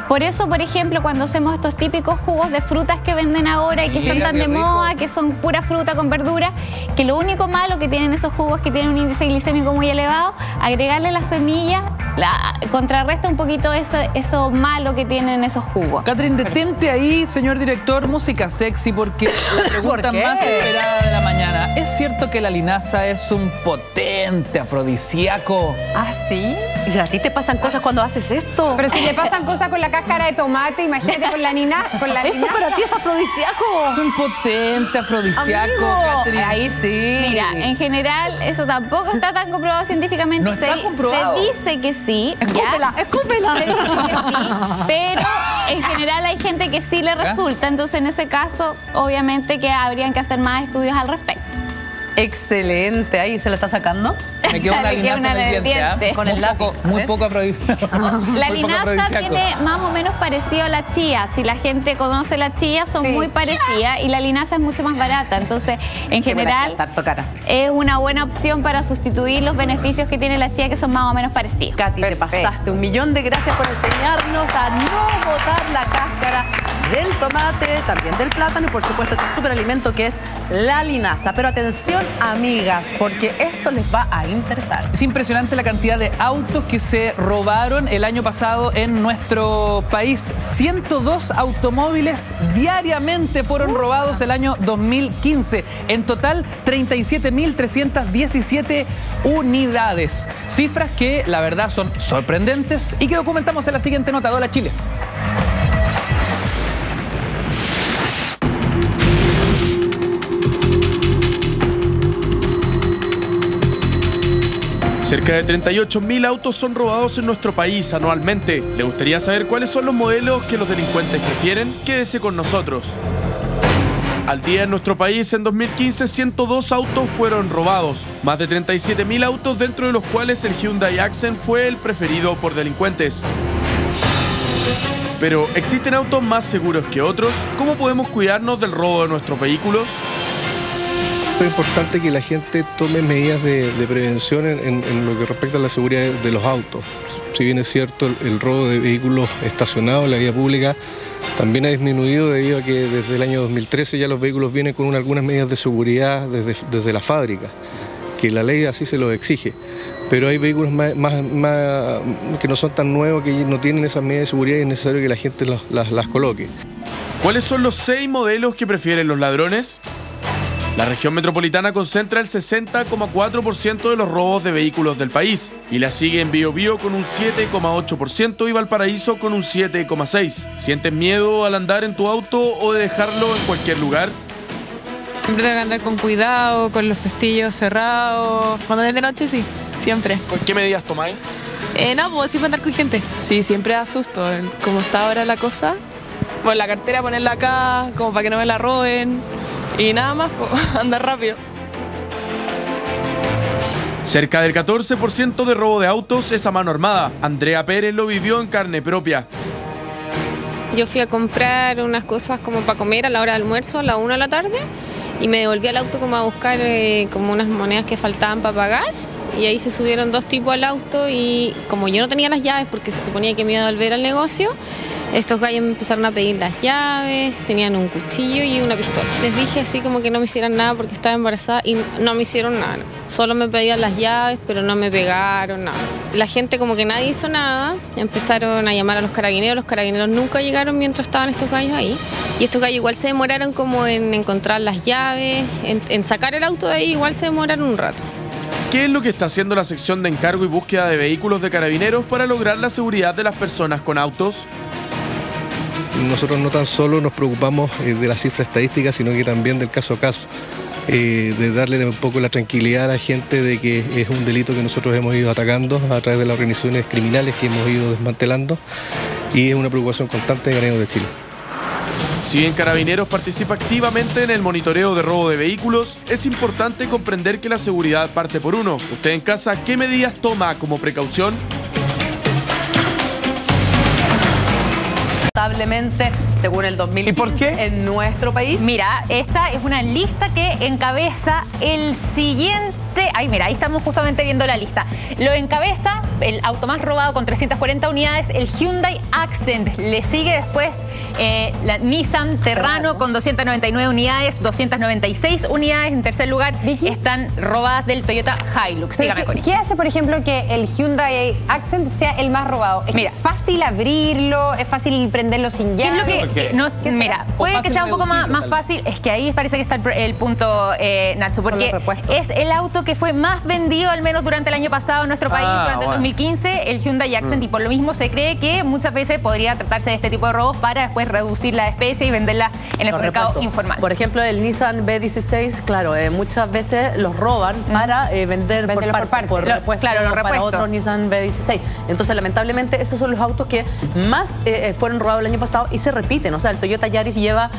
Speaker 39: Por eso, por ejemplo, cuando hacemos estos típicos jugos de frutas que venden ahora y que son tan de moda, que son pura fruta con verdura, que lo único malo que tienen esos jugos que tienen un índice glicémico muy elevado, agregarle las semillas la, contrarresta un poquito eso, eso malo que tienen esos jugos.
Speaker 2: Catherine, detente ahí, señor director, música sexy, porque la pregunta más esperada de la mañana. ¿Es cierto que la linaza es un potente afrodisíaco?
Speaker 1: ¿Ah, sí? ¿Y a ti te pasan cosas cuando haces esto?
Speaker 3: Pero si le pasan cosas con la cáscara de tomate, imagínate con la nina, con la
Speaker 1: Esto para ti es afrodisíaco.
Speaker 2: Es un potente afrodisíaco, Catherine.
Speaker 1: ahí sí.
Speaker 39: Mira, en general eso tampoco está tan comprobado científicamente.
Speaker 2: No está
Speaker 39: se,
Speaker 2: comprobado.
Speaker 39: se dice que sí. ¿ya?
Speaker 1: Escúpela, escúpela.
Speaker 39: Se dice que sí, pero en general hay gente que sí le resulta, entonces en ese caso obviamente que habrían que hacer más estudios al respecto.
Speaker 1: Excelente. Ahí se lo está sacando.
Speaker 2: Me quedó una linaza
Speaker 39: una
Speaker 2: en el
Speaker 39: el
Speaker 2: diente, ¿ah?
Speaker 39: diente.
Speaker 1: Con el
Speaker 2: Muy
Speaker 1: lápiz,
Speaker 2: poco- Muy poco afrodisíaco.
Speaker 39: La linaza tiene más o menos parecido a la chía. Si la gente conoce la chía, son
Speaker 3: Sí.
Speaker 39: muy parecidas y la linaza es mucho más barata. Entonces, en
Speaker 1: Sí,
Speaker 39: general,
Speaker 1: cara.
Speaker 39: es una buena opción para sustituir los beneficios que tiene la chía, que son más o menos parecidos.
Speaker 1: Katy, te pasaste. Un millón de gracias por enseñarnos a no botar la cáscara del tomate, también del plátano y por supuesto este superalimento que es la linaza. Pero atención, amigas, porque esto les va a interesar.
Speaker 2: Es impresionante la cantidad de autos que se robaron el año pasado en nuestro país. 102 automóviles diariamente fueron robados el año 2015. En total, 37.317 unidades. Cifras que la verdad son sorprendentes y que documentamos en la siguiente nota. Hola Chile.
Speaker 6: Cerca de 38.000 autos son robados en nuestro país anualmente. ¿Le gustaría saber cuáles son los modelos que los delincuentes prefieren? Quédese con nosotros. Al día en nuestro país, en 2015, 102 autos fueron robados. Más de 37.000 autos, dentro de los cuales el Hyundai Accent fue el preferido por delincuentes. Pero, ¿existen autos más seguros que otros? ¿Cómo podemos cuidarnos del robo de nuestros vehículos?
Speaker 41: Es importante que la gente tome medidas de, prevención en, lo que respecta a la seguridad de, los autos. Si bien es cierto, el, robo de vehículos estacionados en la vía pública también ha disminuido debido a que desde el año 2013 ya los vehículos vienen con algunas medidas de seguridad desde, la fábrica, que la ley así se los exige. Pero hay vehículos más, que no son tan nuevos, que no tienen esas medidas de seguridad y es necesario que la gente las coloque.
Speaker 6: ¿Cuáles son los seis modelos que prefieren los ladrones? La región metropolitana concentra el 60,4% de los robos de vehículos del país y la sigue en Biobío con un 7,8% y Valparaíso con un 7,6%. ¿Sientes miedo al andar en tu auto o de dejarlo en cualquier lugar?
Speaker 42: Siempre tengo que andar con cuidado, con los pestillos cerrados. Cuando es de noche, sí, siempre.
Speaker 43: ¿Qué medidas tomáis?
Speaker 42: Eh, no, pues siempre andar con gente. Sí, siempre asusto. Como está ahora la cosa, bueno, la cartera ponerla acá, como para que no me la roben. Y nada más, pues, andar rápido.
Speaker 6: Cerca del 14% de robo de autos es a mano armada. Andrea Pérez lo vivió en carne propia.
Speaker 44: Yo fui a comprar unas cosas como para comer a la hora de almuerzo, a la 1 de la tarde, y me devolví al auto como a buscar eh, como unas monedas que faltaban para pagar. Y ahí se subieron dos tipos al auto y como yo no tenía las llaves porque se suponía que me iba a devolver al negocio, estos gallos me empezaron a pedir las llaves, tenían un cuchillo y una pistola. Les dije así como que no me hicieran nada porque estaba embarazada y no me hicieron nada. Solo me pedían las llaves, pero no me pegaron nada. La gente como que nadie hizo nada, empezaron a llamar a los carabineros, los carabineros nunca llegaron mientras estaban estos gallos ahí. Y estos gallos igual se demoraron como en encontrar las llaves, en, en sacar el auto de ahí igual se demoraron un rato.
Speaker 6: ¿Qué es lo que está haciendo la sección de encargo y búsqueda de vehículos de carabineros para lograr la seguridad de las personas con autos?
Speaker 41: Nosotros no tan solo nos preocupamos eh, de la cifra estadística, sino que también del caso a caso. Eh, de darle un poco la tranquilidad a la gente de que es un delito que nosotros hemos ido atacando a través de las organizaciones criminales que hemos ido desmantelando y es una preocupación constante de Carabineros de Chile.
Speaker 6: Si bien Carabineros participa activamente en el monitoreo de robo de vehículos, es importante comprender que la seguridad parte por uno. Usted en casa, ¿qué medidas toma como precaución?
Speaker 1: Lamentablemente según el 2015. ¿Y por qué? En nuestro país.
Speaker 15: Mira, esta es una lista que encabeza el siguiente. Ay, mira, ahí estamos justamente viendo la lista. Lo encabeza el auto más robado con 340 unidades, el Hyundai Accent. Le sigue después eh, la Nissan Terrano con 299 unidades, 296 unidades en tercer lugar están robadas del Toyota Hilux. Dígame,
Speaker 3: ¿qué,
Speaker 15: Connie.
Speaker 3: ¿Qué hace, por ejemplo, que el Hyundai Accent sea el más robado? ¿Es
Speaker 15: Mira.
Speaker 3: fácil abrirlo? ¿Es fácil prenderlo sin
Speaker 15: ¿Qué es
Speaker 3: llave?
Speaker 15: lo que, no,
Speaker 3: ¿Qué
Speaker 15: mira, puede que sea un poco más, fácil, es que ahí parece que está el, el punto, eh, Nacho, porque es el auto que fue más vendido, al menos durante el año pasado en nuestro país,
Speaker 5: Ah,
Speaker 15: durante
Speaker 5: bueno.
Speaker 15: el 2015, el Hyundai Accent,
Speaker 5: Mm.
Speaker 15: y por lo mismo se cree que muchas veces podría tratarse de este tipo de robos para después reducir la especie y venderla en el mercado informal.
Speaker 1: Por ejemplo, el Nissan B16, claro, eh, muchas veces los roban para eh, vender por
Speaker 3: por
Speaker 1: parte, por
Speaker 15: Lo-
Speaker 1: repuesto
Speaker 15: claro, los
Speaker 1: para otros Nissan B16. Entonces, lamentablemente, esos son los autos que más eh, fueron robados el año pasado y se repiten. O sea, el Toyota Yaris lleva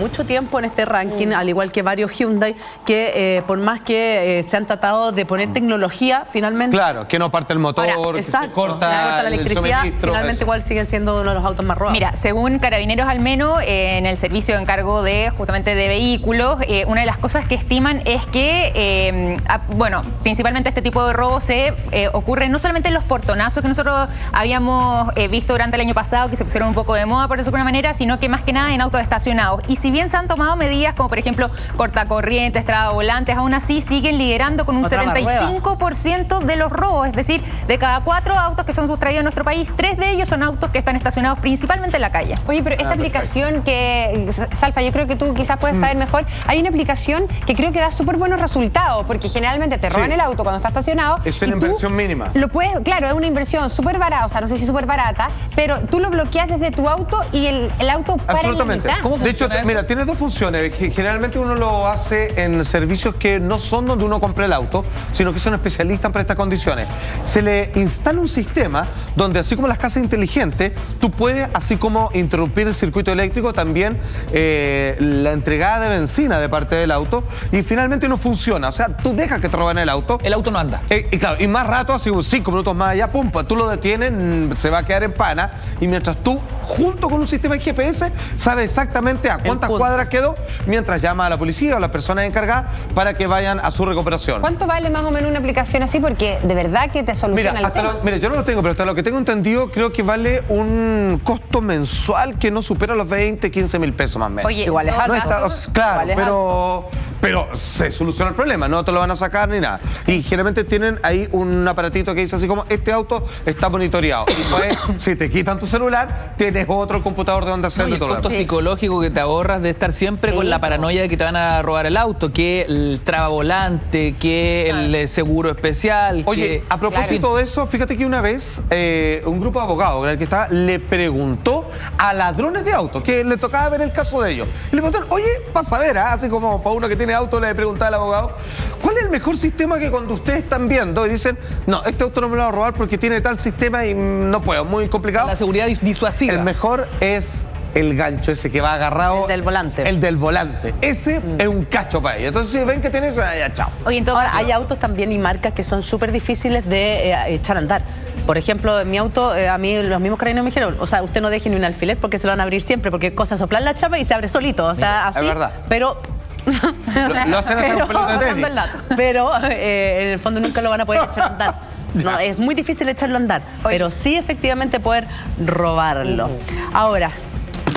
Speaker 1: mucho tiempo en este ranking, al igual que varios Hyundai, que por más que se han tratado de poner tecnología, finalmente...
Speaker 5: Claro, que no parte el motor,
Speaker 1: Ahora,
Speaker 5: que se corta,
Speaker 1: se corta la
Speaker 5: el
Speaker 1: electricidad, finalmente
Speaker 5: eso.
Speaker 1: igual siguen siendo uno de los autos más robados.
Speaker 15: Mira, según Carabineros al menos, eh, en el servicio de encargo de justamente de vehículos, eh, una de las cosas que estiman es que, eh, bueno, principalmente este tipo de robos se eh, ocurre no solamente en los portonazos que nosotros habíamos eh, visto durante el año pasado, que se pusieron un poco de moda, por decirlo de alguna manera, sino que más que nada en autos estacionados. Y si bien se han tomado medidas como, por ejemplo, cortacorrientes, volantes, aún así siguen liderando con un
Speaker 1: Otra más rueda.
Speaker 15: 75% de los robos. Es decir, de cada cuatro autos que son sustraídos en nuestro país, tres de ellos son autos que están estacionados principalmente en la calle.
Speaker 3: Oye, pero esta
Speaker 15: Ah,
Speaker 3: aplicación que, Salfa, yo creo que tú quizás puedes
Speaker 15: Mm.
Speaker 3: saber mejor, hay una aplicación que creo que da súper buenos resultados, porque generalmente te roban
Speaker 5: Sí.
Speaker 3: el auto cuando está estacionado.
Speaker 5: Es
Speaker 3: y
Speaker 5: una
Speaker 3: tú
Speaker 5: inversión mínima.
Speaker 3: Lo puedes, claro, es una inversión súper barata, o sea, no sé si súper barata, pero tú lo bloqueas desde tu auto y el, el auto para en la
Speaker 5: Absolutamente.
Speaker 3: mitad.
Speaker 5: de hecho, mira, tiene dos funciones. Ge- Generalmente uno lo hace en servicios que no son donde uno compra el auto, sino que son especialistas para estas condiciones. Se le instala un sistema donde, así como las casas inteligentes, tú puedes, así como interrumpir el circuito eléctrico, también eh, la entregada de benzina de parte del auto y finalmente no funciona. O sea, tú dejas que te roban el auto.
Speaker 2: El auto no anda.
Speaker 5: Eh, y claro, y más rato, así cinco minutos más allá, pum, pues tú lo detienes, mm, se va a quedar en pana. Y mientras tú, junto con un sistema de GPS, sabes exactamente a cuántas cuadras quedó, mientras llama a la policía o a las personas encargadas para que vayan a su recuperación.
Speaker 3: ¿Cuánto vale más o menos una aplicación así? Porque de verdad que te
Speaker 5: Mira,
Speaker 3: soluciona el
Speaker 5: hasta
Speaker 3: tema.
Speaker 5: lo- mira, yo no lo tengo, pero hasta lo que tengo entendido, creo que vale un costo mensual que no supera los 20, 15 mil pesos más o menos.
Speaker 15: Oye, Igual es
Speaker 5: No
Speaker 15: alto.
Speaker 5: está- o sea, claro,
Speaker 15: Igual es
Speaker 5: pero, pero se soluciona el problema, no te lo van a sacar ni nada. Y generalmente tienen ahí un aparatito que dice así como, este auto está monitoreado. Y pues, si te quitan tu celular, tienes otro computador de donde
Speaker 2: No,
Speaker 5: hacerlo
Speaker 2: y
Speaker 5: y
Speaker 2: el costo psicológico que te ahorras de estar siempre con la paranoia de que te van a robar el auto, que el trabavolante, que el eh, seguro especial.
Speaker 5: Oye,
Speaker 2: que-
Speaker 5: a propósito de eso, fíjate que una vez eh, un grupo de abogados, en el que estaba, le preguntó a ladrones de autos, que le tocaba ver el caso de ellos. Y le preguntaron, oye, para saber, ¿ah? así como para uno que tiene auto, le preguntaba al abogado, ¿cuál es el mejor sistema que cuando ustedes están viendo y dicen, no, este auto no me lo va a robar porque tiene tal sistema y mm, no puedo, muy complicado?
Speaker 2: La seguridad disuasiva.
Speaker 5: El mejor es el gancho ese que va agarrado. El del
Speaker 1: volante.
Speaker 5: El del volante. Ese es un cacho para ellos. Entonces, si ven que tienes, ya, chao.
Speaker 1: Ahora, hay autos también y marcas que son súper difíciles de eh, echar a andar. Por ejemplo, en mi auto, eh, a mí los mismos carabineros me dijeron, o sea, usted no deje ni un alfiler porque se lo van a abrir siempre, porque cosa soplar la chapa y se abre solito, o sea,
Speaker 5: Mira,
Speaker 1: así.
Speaker 5: es verdad.
Speaker 1: Pero...
Speaker 5: Lo- lo hacen hasta con pelota de tenis.
Speaker 1: Pero eh, en el fondo nunca lo van a poder echar a andar. No, es muy difícil echarlo a andar, pero sí efectivamente poder robarlo. Ahora,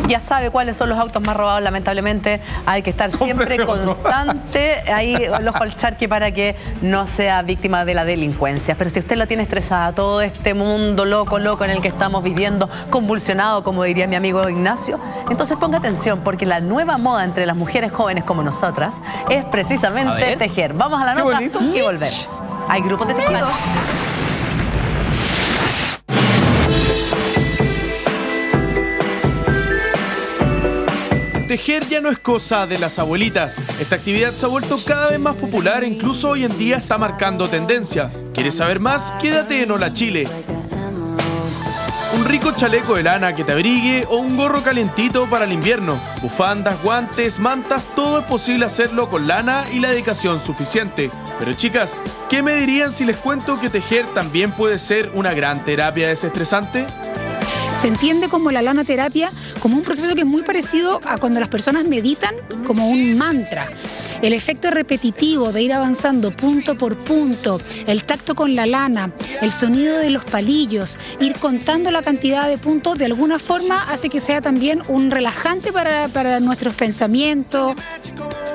Speaker 1: ya sabe cuáles son los autos más robados, lamentablemente. Hay que estar siempre constante ahí el ojo al charque para que no sea víctima de la delincuencia. Pero si usted lo tiene estresada, todo este mundo loco, loco en el que estamos viviendo, convulsionado, como diría mi amigo Ignacio, entonces ponga atención, porque la nueva moda entre las mujeres jóvenes como nosotras es precisamente tejer. Vamos a la nota y volvemos. Hay grupos de tejidos.
Speaker 6: Tejer ya no es cosa de las abuelitas. Esta actividad se ha vuelto cada vez más popular e incluso hoy en día está marcando tendencia. ¿Quieres saber más? Quédate en Hola Chile. Un rico chaleco de lana que te abrigue o un gorro calentito para el invierno. Bufandas, guantes, mantas, todo es posible hacerlo con lana y la dedicación suficiente. Pero chicas, ¿qué me dirían si les cuento que tejer también puede ser una gran terapia desestresante?
Speaker 45: Se entiende como la lana terapia como un proceso que es muy parecido a cuando las personas meditan como un mantra. El efecto repetitivo de ir avanzando punto por punto, el tacto con la lana, el sonido de los palillos, ir contando la cantidad de puntos, de alguna forma hace que sea también un relajante para, nuestros pensamientos.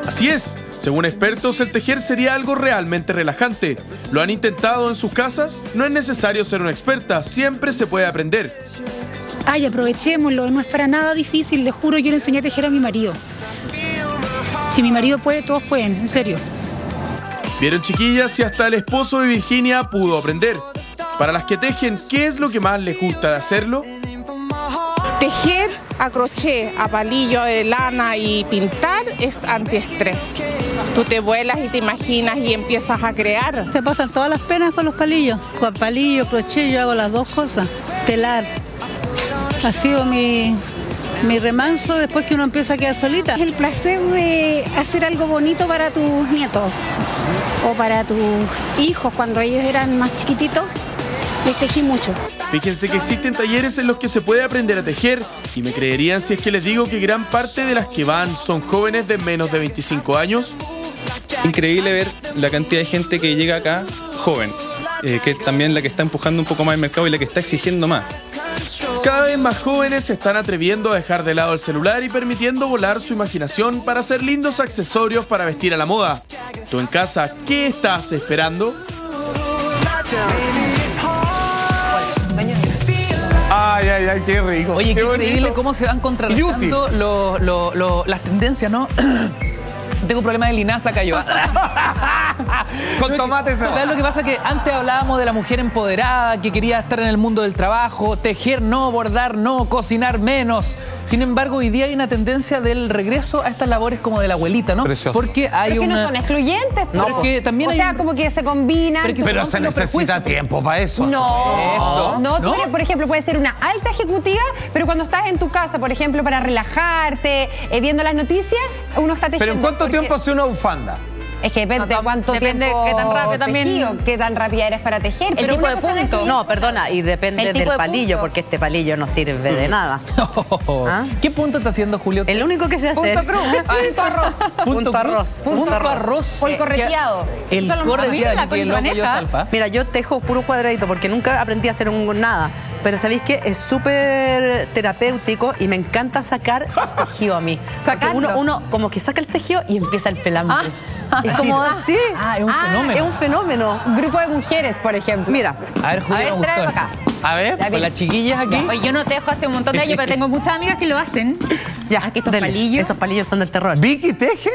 Speaker 6: Así es. Según expertos, el tejer sería algo realmente relajante. ¿Lo han intentado en sus casas? No es necesario ser una experta, siempre se puede aprender.
Speaker 45: Ay, aprovechémoslo, no es para nada difícil, le juro, yo le enseñé a tejer a mi marido. Si mi marido puede, todos pueden, en serio.
Speaker 6: Vieron chiquillas y hasta el esposo de Virginia pudo aprender. Para las que tejen, ¿qué es lo que más les gusta de hacerlo?
Speaker 43: Tejer a crochet, a palillo de lana y pintar es antiestrés. Tú te vuelas y te imaginas y empiezas a crear.
Speaker 46: Se pasan todas las penas con los palillos. Con palillo, crochet, yo hago las dos cosas. Telar. Ha sido mi, mi remanso después que uno empieza a quedar solita.
Speaker 45: El placer de hacer algo bonito para tus nietos o para tus hijos cuando ellos eran más chiquititos. Les tejí mucho.
Speaker 6: Fíjense que existen talleres en los que se puede aprender a tejer y me creerían si es que les digo que gran parte de las que van son jóvenes de menos de 25 años.
Speaker 47: Increíble ver la cantidad de gente que llega acá joven, eh, que es también la que está empujando un poco más el mercado y la que está exigiendo más.
Speaker 6: Cada vez más jóvenes se están atreviendo a dejar de lado el celular y permitiendo volar su imaginación para hacer lindos accesorios para vestir a la moda. Tú en casa, ¿qué estás esperando?
Speaker 5: Ay, ay, ay, qué rico.
Speaker 2: Oye, qué, increíble cómo se van contrarrestando los- los- los- las tendencias, ¿no? Tengo un problema de linaza, cayó.
Speaker 5: Con tomate se va.
Speaker 2: ¿Sabes lo que pasa? Que antes hablábamos de la mujer empoderada, que quería estar en el mundo del trabajo, tejer no, bordar no, cocinar menos. Sin embargo, hoy día hay una tendencia del regreso a estas labores como de la abuelita, ¿no?
Speaker 5: Precioso.
Speaker 2: Porque hay
Speaker 3: Pero que
Speaker 2: una...
Speaker 3: no son excluyentes.
Speaker 2: No,
Speaker 3: po.
Speaker 2: porque también
Speaker 3: o
Speaker 2: hay
Speaker 3: sea,
Speaker 2: un-
Speaker 3: como que se combinan.
Speaker 2: Pero que
Speaker 5: Pero se necesita tiempo para eso.
Speaker 3: No, no, tú
Speaker 2: ¿No?
Speaker 3: eres, por ejemplo, puedes ser una alta ejecutiva, pero cuando estás en tu casa, por ejemplo, para relajarte, eh, viendo las noticias, uno está tejiendo.
Speaker 5: Pero ¿en cuánto tiempo hace una bufanda?
Speaker 3: Es que depende de cuánto
Speaker 15: depende
Speaker 3: tiempo
Speaker 15: qué tan rápido también-
Speaker 3: tejido, qué tan rápida eres para tejer.
Speaker 15: El
Speaker 3: pero
Speaker 15: tipo de
Speaker 3: no
Speaker 15: punto.
Speaker 1: No, perdona, y depende
Speaker 15: El
Speaker 1: del
Speaker 15: de
Speaker 1: palillo,
Speaker 15: punto.
Speaker 1: porque este palillo no sirve de nada. ¿Ah?
Speaker 2: ¿Qué punto está haciendo Julio?
Speaker 1: El único que sé hacer.
Speaker 15: Punto cruz.
Speaker 3: Punto arroz.
Speaker 1: Punto arroz.
Speaker 3: Punto arroz. O el correteado.
Speaker 2: El
Speaker 3: Son los
Speaker 2: corre
Speaker 3: más-
Speaker 2: día
Speaker 15: la
Speaker 2: que
Speaker 15: maneja.
Speaker 2: salpa.
Speaker 1: Mira, yo tejo puro cuadradito porque nunca aprendí a hacer un nada. Pero ¿sabéis qué? Es súper terapéutico y me encanta sacar el tejido a mí. Uno, uno como que saca el tejido y empieza el pelambre.
Speaker 15: Ah.
Speaker 1: Es como así.
Speaker 2: Ah, es un fenómeno.
Speaker 1: Es un fenómeno.
Speaker 3: Grupo de mujeres, por ejemplo.
Speaker 1: Mira,
Speaker 2: A ver,
Speaker 15: A
Speaker 2: Julio,
Speaker 15: ver, tráelo acá.
Speaker 5: A ver.
Speaker 2: Con las chiquillas aquí.
Speaker 15: Oye, yo no tejo hace un montón de años, pero tengo muchas amigas que lo hacen.
Speaker 1: ya,
Speaker 15: Aquí estos
Speaker 1: dele.
Speaker 15: palillos.
Speaker 1: Esos palillos son del terror.
Speaker 5: ¿Vicky teje?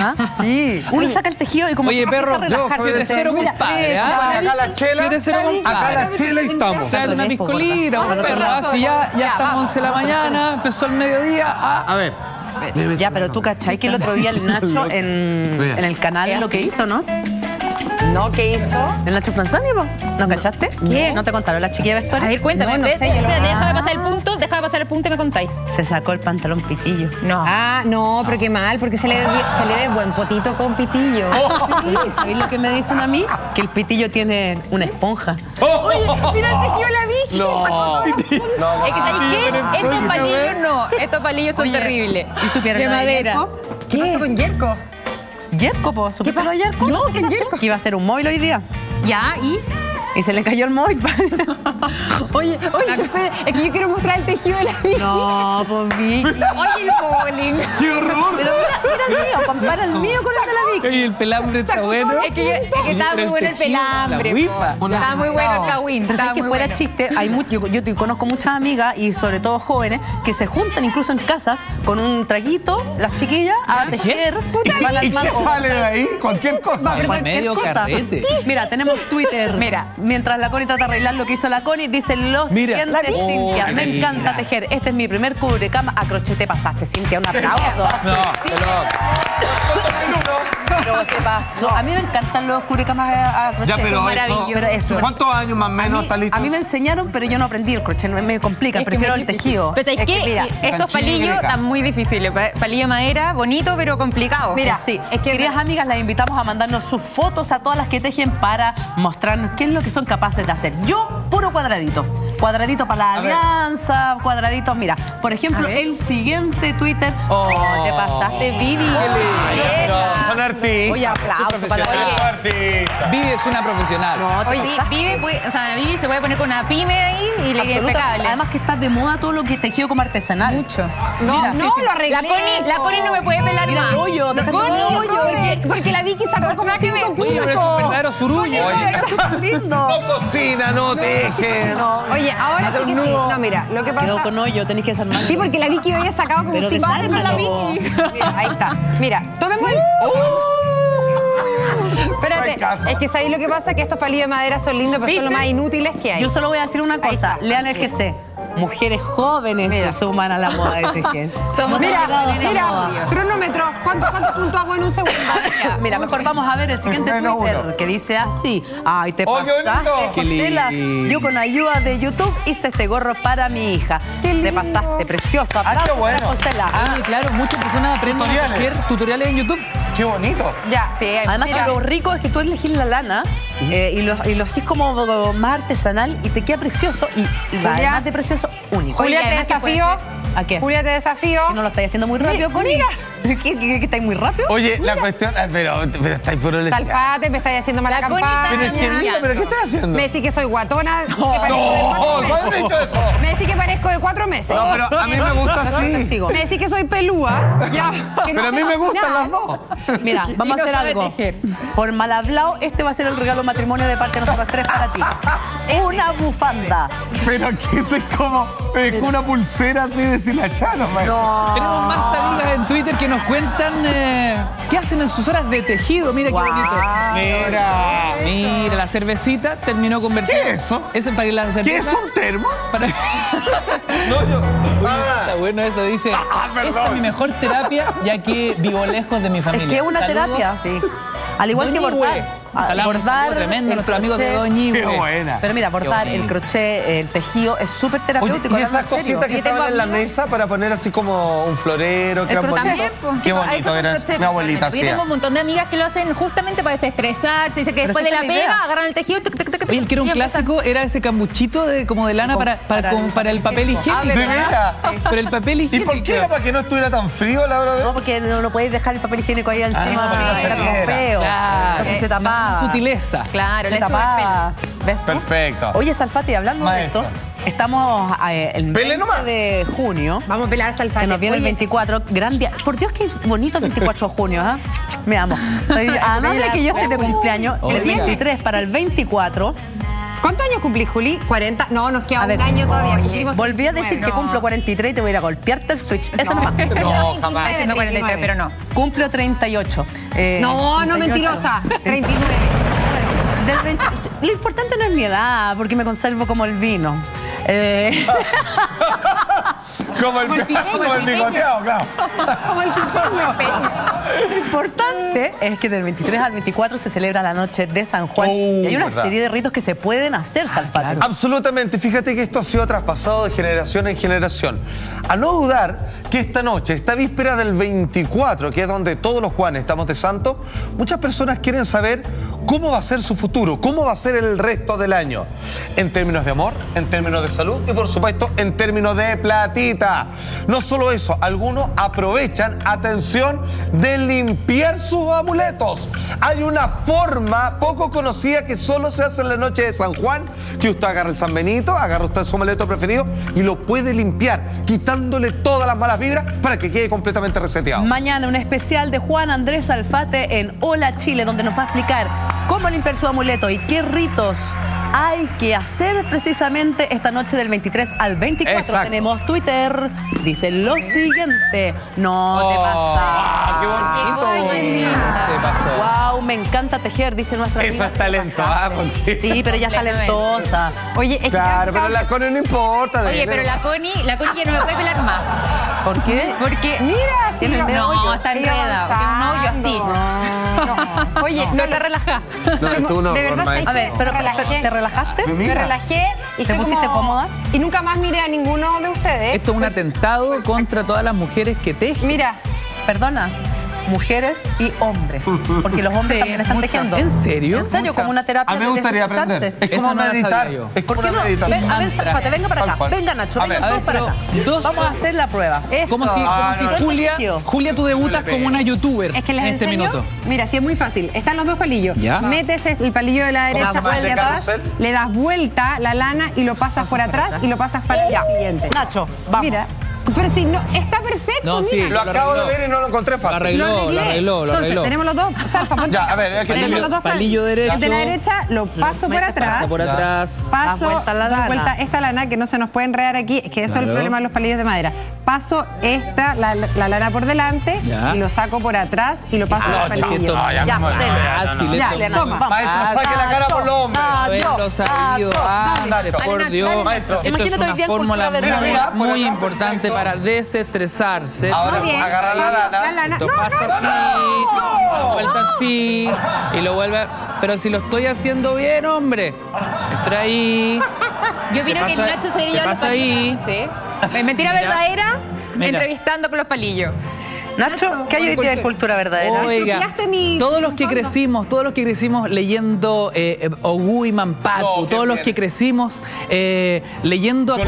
Speaker 1: ¿Ah? Sí. Uno saca el tejido y como
Speaker 2: Oye, perro,
Speaker 1: a relajarse.
Speaker 2: 7-0,
Speaker 1: Mira,
Speaker 2: compadre.
Speaker 1: eh,
Speaker 2: ¿ah?
Speaker 5: Acá la chela.
Speaker 2: 7-0, compadre.
Speaker 5: Acá la chela y estamos.
Speaker 2: Una
Speaker 1: Al revés, po,
Speaker 2: piscolina, un perro. Así ya, ya estamos 11 de la mañana, empezó el mediodía. ah.
Speaker 5: A ver.
Speaker 1: Ya, pero tú cachai que el otro día el Nacho en, el canal lo que hizo, ¿no?
Speaker 3: No, ¿qué hizo?
Speaker 1: El Nacho Franzani, po. ¿no cachaste?
Speaker 15: ¿Qué?
Speaker 1: ¿No te contaron la chiquilla de
Speaker 15: A ver, cuéntame.
Speaker 3: No, no
Speaker 15: Espérate,
Speaker 3: sé, yo lo-
Speaker 15: espérate, déjame
Speaker 3: Ah.
Speaker 15: pasar el punto, déjame pasar el punto y me contáis.
Speaker 1: Se sacó el pantalón pitillo.
Speaker 15: No.
Speaker 3: Ah, no, pero qué mal, porque se le, se le dé buen potito con pitillo.
Speaker 1: Sí, ¿Sabéis lo que me dicen a mí? Que el pitillo tiene una esponja.
Speaker 3: Oye, mira el tejido de la Vicky.
Speaker 5: No.
Speaker 15: Es que ¿sabéis qué? Estos palillos no, estos palillos son
Speaker 1: Oye,
Speaker 15: terribles.
Speaker 1: ¿Y supieron
Speaker 15: De
Speaker 1: de
Speaker 15: madera.
Speaker 3: ¿Qué pasó con Yerko?
Speaker 1: Yerko. ¿Supiste lo de Yerko?
Speaker 3: No,
Speaker 1: ¿qué
Speaker 3: ¿con
Speaker 1: pasó? Que iba a ser un móvil hoy día.
Speaker 15: Ya, y.
Speaker 1: Y se le cayó el móvil.
Speaker 3: Oye, oye, espera, es que yo quiero mostrar el tejido de la Vicky.
Speaker 1: no, pues Vicky.
Speaker 15: Oye, el bowling.
Speaker 5: ¡Qué horror!
Speaker 1: Pero mira, mira el mío, compara el mío con el de la Vicky.
Speaker 2: Oye, el pelambre está bueno.
Speaker 15: Es que, es que estaba muy bueno el pelambre. Estaba muy bueno el cagüín.
Speaker 1: Pero sabes que fuera
Speaker 15: bueno.
Speaker 1: chiste, hay mucho, yo, yo te conozco muchas amigas y sobre todo jóvenes que se juntan incluso en casas con un traguito, las chiquillas, a tejer.
Speaker 5: ¿Y, y qué sale de ahí? Cualquier cosa.
Speaker 1: Cualquier
Speaker 2: medio
Speaker 1: cosa.
Speaker 2: carrete.
Speaker 1: Mira, tenemos Twitter.
Speaker 15: Mira.
Speaker 1: Mientras la Connie trata de arreglar lo que hizo la Connie, dice lo
Speaker 2: Mira.
Speaker 1: siguiente,
Speaker 2: Oh,
Speaker 1: Cintia. Me
Speaker 2: mira.
Speaker 1: encanta tejer. Este es mi primer cubrecama. A crochet te pasaste, Cintia. Un aplauso.
Speaker 2: No, pero.
Speaker 1: Pero se pasó. A mí me encantan los cubrecamas a, a crochet.
Speaker 5: Ya, pero
Speaker 1: Son
Speaker 5: eso-
Speaker 1: maravillosos. Pero eso.
Speaker 5: ¿Cuántos años más o menos está listo?
Speaker 1: a mí me enseñaron, pero yo no aprendí el crochet. No me complica.
Speaker 15: Es que
Speaker 1: Prefiero
Speaker 15: me-
Speaker 1: el tejido.
Speaker 15: Pero ¿sabes
Speaker 1: Es que
Speaker 15: qué?
Speaker 1: mira,
Speaker 15: Estos palillos están muy difíciles. Pa- Palillo de madera, bonito, pero complicado.
Speaker 1: Mira, sí, es que queridas amigas, las invitamos a mandarnos sus fotos a todas las que tejen para mostrarnos qué es lo que son capaces de hacer. Yo, puro cuadradito. Cuadradito para la
Speaker 5: A ver.
Speaker 1: alianza, cuadraditos. Mira, por ejemplo, el siguiente Twitter.
Speaker 2: Oh.
Speaker 1: Oh, te pasaste, Vivi.
Speaker 5: Son artistas.
Speaker 1: Oye, aplauso para
Speaker 5: artistas.
Speaker 2: Vivi es una profesional.
Speaker 1: No, te
Speaker 15: Oye. Vivi, puede- o sea, Vivi se puede poner con una pyme ahí y le queda
Speaker 1: Absoluta.
Speaker 15: impecable.
Speaker 1: Además que está de moda todo lo que es tejido como artesanal.
Speaker 15: Mucho.
Speaker 3: No,
Speaker 1: Mira,
Speaker 3: no,
Speaker 1: sí, sí.
Speaker 3: lo arreglé.
Speaker 15: La Connie, la Connie no me puede pelar
Speaker 1: Mira
Speaker 15: más.
Speaker 1: el hoyo,
Speaker 15: La
Speaker 1: deja
Speaker 15: Connie,
Speaker 1: el hoyo.
Speaker 3: Porque, porque la Vicky sacó como cinco
Speaker 2: Oye, pero es un
Speaker 3: puntos.
Speaker 2: verdadero surullo.
Speaker 1: lindo.
Speaker 5: No cocina, no teje, no.
Speaker 3: Oye, ahora sí que sí. No, mira, lo que pasa...
Speaker 1: Quedó con hoyo, tenés que desarmarlo.
Speaker 3: Sí, porque la Vicky había sacado como
Speaker 1: Pero
Speaker 3: cinco
Speaker 1: desármalo.
Speaker 3: Mira, ahí está. Mira, tomemos el... Espérate,
Speaker 5: No
Speaker 3: es que ¿sabéis lo que pasa? Que estos palillos de madera son lindos, pero son los más inútiles que hay.
Speaker 1: Yo solo voy a decir una cosa. Lean el GC. Mujeres jóvenes
Speaker 3: Mira.
Speaker 1: se suman a la moda de tejer.
Speaker 15: Somos
Speaker 3: Mira, mira, cronómetro. ¿Cuántos, ¿Cuántos puntos hago en un segundo?
Speaker 1: Mira, mejor vamos a ver el siguiente
Speaker 5: Menos
Speaker 1: Twitter
Speaker 5: uno.
Speaker 1: que dice así. Ay, te pasaste, Josela. Yo con ayuda de YouTube hice este gorro para mi hija.
Speaker 3: Qué
Speaker 1: Te
Speaker 3: lindo.
Speaker 1: pasaste, precioso.
Speaker 5: Ah, qué bueno.
Speaker 1: para Josela.
Speaker 2: Ah, claro, muchas personas aprenden a
Speaker 5: Tutoriales.
Speaker 2: tejer tutoriales en YouTube.
Speaker 5: Qué bonito.
Speaker 3: Ya.
Speaker 15: Sí,
Speaker 1: Además
Speaker 3: Mira.
Speaker 1: que lo rico es que tú elegís la lana eh, y, lo, y lo hacís como más artesanal y te queda precioso y, y
Speaker 3: Julia.
Speaker 1: además de precioso, único.
Speaker 3: Julia, te desafío.
Speaker 1: ¿A qué?
Speaker 3: Julia, te desafío.
Speaker 1: ¿Que no lo estáis haciendo muy rápido,
Speaker 3: mira.
Speaker 1: ¿Qué, qué, qué, estáis muy rápido?
Speaker 5: Oye, la cuestión. ah, Pero, pero estáis puro leche.
Speaker 3: Salfate, me estáis haciendo mala
Speaker 15: La
Speaker 3: campaña.
Speaker 5: Pero es que mira, pero ¿qué estás haciendo?
Speaker 3: Me decís que soy guatona, que
Speaker 5: No,
Speaker 3: cuatro
Speaker 5: ¿cuándo has
Speaker 3: meses.
Speaker 5: dicho eso?
Speaker 3: Me decís que parezco de cuatro meses.
Speaker 5: No, pero a mí me gusta así.
Speaker 1: Testigo.
Speaker 3: Me decís que soy pelúa. Ya. que no
Speaker 5: Pero a mí me gustan
Speaker 3: nada.
Speaker 5: las dos.
Speaker 1: Mira, vamos
Speaker 15: no
Speaker 1: a hacer algo.
Speaker 15: tejer.
Speaker 1: Por mal hablado, este va a ser el regalo matrimonio de parte de nosotros tres para ti. Una bufanda.
Speaker 5: Pero que es como, es como una pulsera así de silachano.
Speaker 1: No.
Speaker 2: Tenemos más amigas en Twitter que nos cuentan eh, qué hacen en sus horas de tejido. Mira qué bonito.
Speaker 5: Mira.
Speaker 2: Mira, la cervecita terminó convertida.
Speaker 5: ¿Qué es eso?
Speaker 2: ¿Eso es para ir a la
Speaker 5: ¿Qué es
Speaker 2: cerveza?
Speaker 5: un termo?
Speaker 2: Para...
Speaker 5: No, yo.
Speaker 2: Uy,
Speaker 5: Ah,
Speaker 2: está bueno eso, dice. Esta es mi mejor terapia, ya que vivo lejos de mi familia.
Speaker 1: Es que es una
Speaker 2: Saludos.
Speaker 1: terapia, sí. Al igual que
Speaker 2: Don Igüe.
Speaker 1: Bordar. Ah, bordar.
Speaker 2: tremendo a
Speaker 1: el
Speaker 2: nuestros amigos de. Doña
Speaker 5: qué buena.
Speaker 1: Pero mira, bordar, el crochet, el tejido es súper
Speaker 5: Oye,
Speaker 1: terapéutico.
Speaker 5: y esas cositas que estaban en la mesa para poner así como un florero, que.
Speaker 15: También, pues,
Speaker 5: Qué
Speaker 15: sí,
Speaker 5: bonito era. Mi abuelita
Speaker 15: Yo tengo
Speaker 5: hacía.
Speaker 15: un montón de amigas que lo hacen justamente para desestresarse. Dice que después de la pega agarran el tejido.
Speaker 2: el que era un
Speaker 15: y
Speaker 2: clásico era ese cambuchito de, como de lana para,
Speaker 1: el
Speaker 2: papel higiénico.
Speaker 5: ¿De veras?
Speaker 2: Pero el papel
Speaker 5: ¿Y
Speaker 2: higiénico.
Speaker 5: por qué era para que no estuviera tan frío la hora de.?
Speaker 1: No, porque no, no podéis dejar el papel higiénico ahí encima.
Speaker 5: no, para que no
Speaker 1: feo. Entonces se
Speaker 2: Eh,
Speaker 1: tapaba.
Speaker 2: Sutileza.
Speaker 15: Claro,
Speaker 1: se tapaba. ¿Ves tú?
Speaker 5: Perfecto.
Speaker 1: Oye, Salfati, hablando
Speaker 5: Maestro.
Speaker 1: de eso, estamos eh, el
Speaker 5: Pele
Speaker 1: 20
Speaker 5: nomás.
Speaker 1: de junio.
Speaker 3: Vamos a pelar salfate.
Speaker 1: Se nos viene el
Speaker 3: Oye,
Speaker 1: 24, gran día. Por Dios, qué bonito el 24 de junio, ¿ah? Me amo. Estoy- Además de que yo estoy de cumpleaños, el
Speaker 2: Oiga.
Speaker 1: 23 para el 24.
Speaker 3: ¿Cuántos años cumplí, Juli? ¿40? No, nos queda
Speaker 1: A ver,
Speaker 3: un año todavía. Cumplimos
Speaker 1: Volví a decir
Speaker 3: 39.
Speaker 1: que cumplo 43 y te voy a ir a golpearte el switch. Eso nomás.
Speaker 5: No, jamás.
Speaker 15: No 43, pero no.
Speaker 1: Cumplo 38. Eh,
Speaker 3: No, no,
Speaker 1: 38.
Speaker 3: mentirosa. 39.
Speaker 1: Del 20 Lo importante no es mi edad, porque me conservo como el vino. Eh,
Speaker 5: Como el,
Speaker 3: Como el
Speaker 5: claro.
Speaker 3: Como el pipeño.
Speaker 1: lo importante es que del 23 al 24 se celebra la noche de San Juan.
Speaker 5: Oh,
Speaker 1: y hay una
Speaker 5: verdad.
Speaker 1: serie de ritos que se pueden hacer, Salfate.
Speaker 5: Absolutamente, fíjate que esto ha sido traspasado de generación en generación. A no dudar que esta noche, esta víspera del 24, que es donde todos los Juanes estamos de santo, muchas personas quieren saber cómo va a ser su futuro, cómo va a ser el resto del año. En términos de amor, en términos de salud y por supuesto en términos de platita. No solo eso, algunos aprovechan, atención, de limpiar sus amuletos. Hay una forma poco conocida que solo se hace en la noche de San Juan, que usted agarra el San Benito, agarra usted su amuleto preferido y lo puede limpiar, quitándole todas las malas vibras para que quede completamente reseteado.
Speaker 1: Mañana un especial de Juan Andrés Alfate en Hola Chile, donde nos va a explicar cómo limpiar su amuleto y qué ritos hay que hacer precisamente esta noche del 23 al 24.
Speaker 5: Exacto.
Speaker 1: Tenemos Twitter, dice lo siguiente. No te
Speaker 2: Oh,
Speaker 1: pasa.
Speaker 5: qué bonito.
Speaker 2: Se pasó.
Speaker 1: Wow, me encanta tejer, dice nuestra
Speaker 5: Eso
Speaker 1: amiga.
Speaker 5: es talento, ¿ah? Porque-
Speaker 1: Sí, pero ya es talentosa.
Speaker 3: Oye, es que
Speaker 5: Claro, pero la Connie no importa.
Speaker 15: Oye, pero la Connie, la Connie ya no me puede pelar más.
Speaker 1: ¿Por qué?
Speaker 15: Porque.
Speaker 3: Mira,
Speaker 1: medio
Speaker 15: No,
Speaker 1: hoyo.
Speaker 15: está. Tiene un hoyo así.
Speaker 3: avanzando. No. Oye,
Speaker 15: No
Speaker 3: no,
Speaker 15: está relajada.
Speaker 5: No, es una
Speaker 3: de verdad,
Speaker 5: forma
Speaker 3: ¿sabes
Speaker 1: A ver,
Speaker 3: qué?
Speaker 1: pero. ¿te relajaste?
Speaker 5: Me
Speaker 3: relajé y
Speaker 1: ¿Te
Speaker 3: estoy
Speaker 1: pusiste
Speaker 3: como-
Speaker 1: cómoda?
Speaker 3: Y nunca más miré a ninguno de ustedes.
Speaker 2: Esto es un atentado contra todas las mujeres que tejen.
Speaker 3: Mira,
Speaker 1: Perdona. Mujeres y hombres. Porque los hombres
Speaker 2: Sí,
Speaker 1: también están
Speaker 2: mucha.
Speaker 1: tejiendo.
Speaker 2: ¿En serio?
Speaker 1: En serio, como una terapia
Speaker 5: A mí me
Speaker 1: de
Speaker 5: gustaría aprender. Es como
Speaker 2: no
Speaker 5: meditar. Es
Speaker 1: ¿Por
Speaker 5: como
Speaker 1: qué no? Ven, a ver. Zafate, venga para acá. Venga, Nacho, vengan todos para acá.
Speaker 2: dos-
Speaker 1: Vamos a hacer la prueba.
Speaker 15: Eso.
Speaker 2: Como si, como
Speaker 5: Ah,
Speaker 2: si
Speaker 5: no, no.
Speaker 2: Julia, Julia, tú debutas como una youtuber
Speaker 3: Es que les
Speaker 2: en este
Speaker 3: enseño.
Speaker 2: minuto.
Speaker 3: Mira, sí es muy fácil. Están los dos palillos.
Speaker 2: Ya.
Speaker 3: Metes el palillo de la
Speaker 5: ¿Cómo
Speaker 3: derecha por
Speaker 5: ¿De
Speaker 3: atrás, le das vuelta la lana y lo pasas por atrás y lo pasas para el siguiente.
Speaker 1: Nacho, vamos.
Speaker 3: Mira, pero si no, está perfecto,
Speaker 2: No, sí.
Speaker 3: mira.
Speaker 5: Lo acabo de
Speaker 2: arregló.
Speaker 5: ver y no lo encontré
Speaker 2: Lo
Speaker 5: fácil.
Speaker 2: arregló, lo
Speaker 3: arreglé.
Speaker 2: arregló, lo
Speaker 3: Entonces,
Speaker 2: arregló.
Speaker 3: tenemos los dos. Ponte.
Speaker 5: Ya, a ver, aquí
Speaker 3: tenemos
Speaker 5: tengo-
Speaker 3: los dos
Speaker 2: palillo derecho.
Speaker 3: El de la derecha lo paso por atrás.
Speaker 2: Pasa por
Speaker 5: Ya.
Speaker 2: atrás.
Speaker 3: Paso,
Speaker 1: vuelta la lana.
Speaker 3: vuelta esta lana que no se nos puede enredar aquí, es que eso es el
Speaker 2: Claro.
Speaker 3: problema de los palillos de madera. Paso esta, la, la lana por delante
Speaker 2: Ya.
Speaker 3: y lo saco por atrás y lo paso
Speaker 2: Ah,
Speaker 3: al palillo.
Speaker 2: siento-
Speaker 5: Ah, ya
Speaker 1: Ya.
Speaker 2: Fácil,
Speaker 3: Ya, toma.
Speaker 5: Maestro,
Speaker 2: fácil.
Speaker 5: saque la cara por los hombres.
Speaker 2: Haberlo sabido antes, por
Speaker 3: Dale,
Speaker 2: Dios.
Speaker 5: maestro.
Speaker 2: Esto es una fórmula muy,
Speaker 5: por
Speaker 2: importante. Para desestresarse.
Speaker 5: Ahora
Speaker 3: bien.
Speaker 5: agarra la lana.
Speaker 3: La lana.
Speaker 2: Esto
Speaker 3: No,
Speaker 2: pasa
Speaker 3: no,
Speaker 2: así, da vuelta así y lo vuelve. a- Pero si lo estoy haciendo bien, hombre. Entra ahí.
Speaker 15: Yo opino
Speaker 2: ¿Qué
Speaker 15: que Nacho se debería
Speaker 2: qué
Speaker 15: llevar los
Speaker 2: pasa ahí?
Speaker 15: Sí. Mentira
Speaker 2: Mira.
Speaker 15: verdadera,
Speaker 2: Mira.
Speaker 15: entrevistando con los palillos.
Speaker 1: Nacho, ¿qué hay hoy día en cultura verdadera?
Speaker 2: Oiga, todos los que crecimos, todos los que crecimos leyendo eh, Ogú y
Speaker 5: No, qué
Speaker 2: todos los que crecimos eh, leyendo a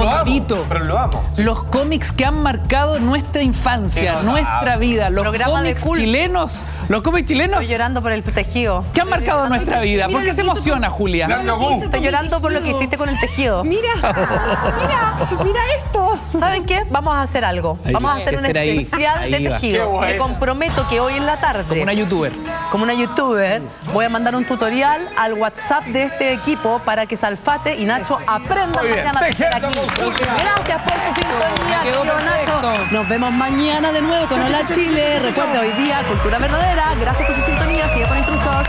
Speaker 5: lo amo.
Speaker 2: los cómics que han marcado nuestra infancia,
Speaker 5: Qué
Speaker 2: nuestra vida, los cómics chilenos, los cómics chilenos
Speaker 1: Estoy llorando por el tejido.
Speaker 2: que han marcado nuestra vida. ¿Por qué se emociona, Julia?
Speaker 1: Estoy llorando por lo que hiciste con el tejido.
Speaker 3: Mira, mira, mira esto.
Speaker 1: ¿Saben qué? Vamos a hacer algo.
Speaker 2: Ahí
Speaker 1: Vamos a hacer un especial
Speaker 2: Ahí
Speaker 1: de tejido.
Speaker 5: Bueno.
Speaker 1: Me comprometo que hoy en la tarde,
Speaker 2: Como una youtuber.
Speaker 1: como una youtuber, voy a mandar un tutorial al WhatsApp de este equipo para que Salfate y Nacho aprendan
Speaker 5: Muy bien.
Speaker 1: mañana aquí. Gracias por su sintonía, querido Nacho. Nos vemos mañana de nuevo con Hola Chile. Recuerde hoy día Cultura Verdadera. Gracias por su sintonía. Sigue con Intrusor.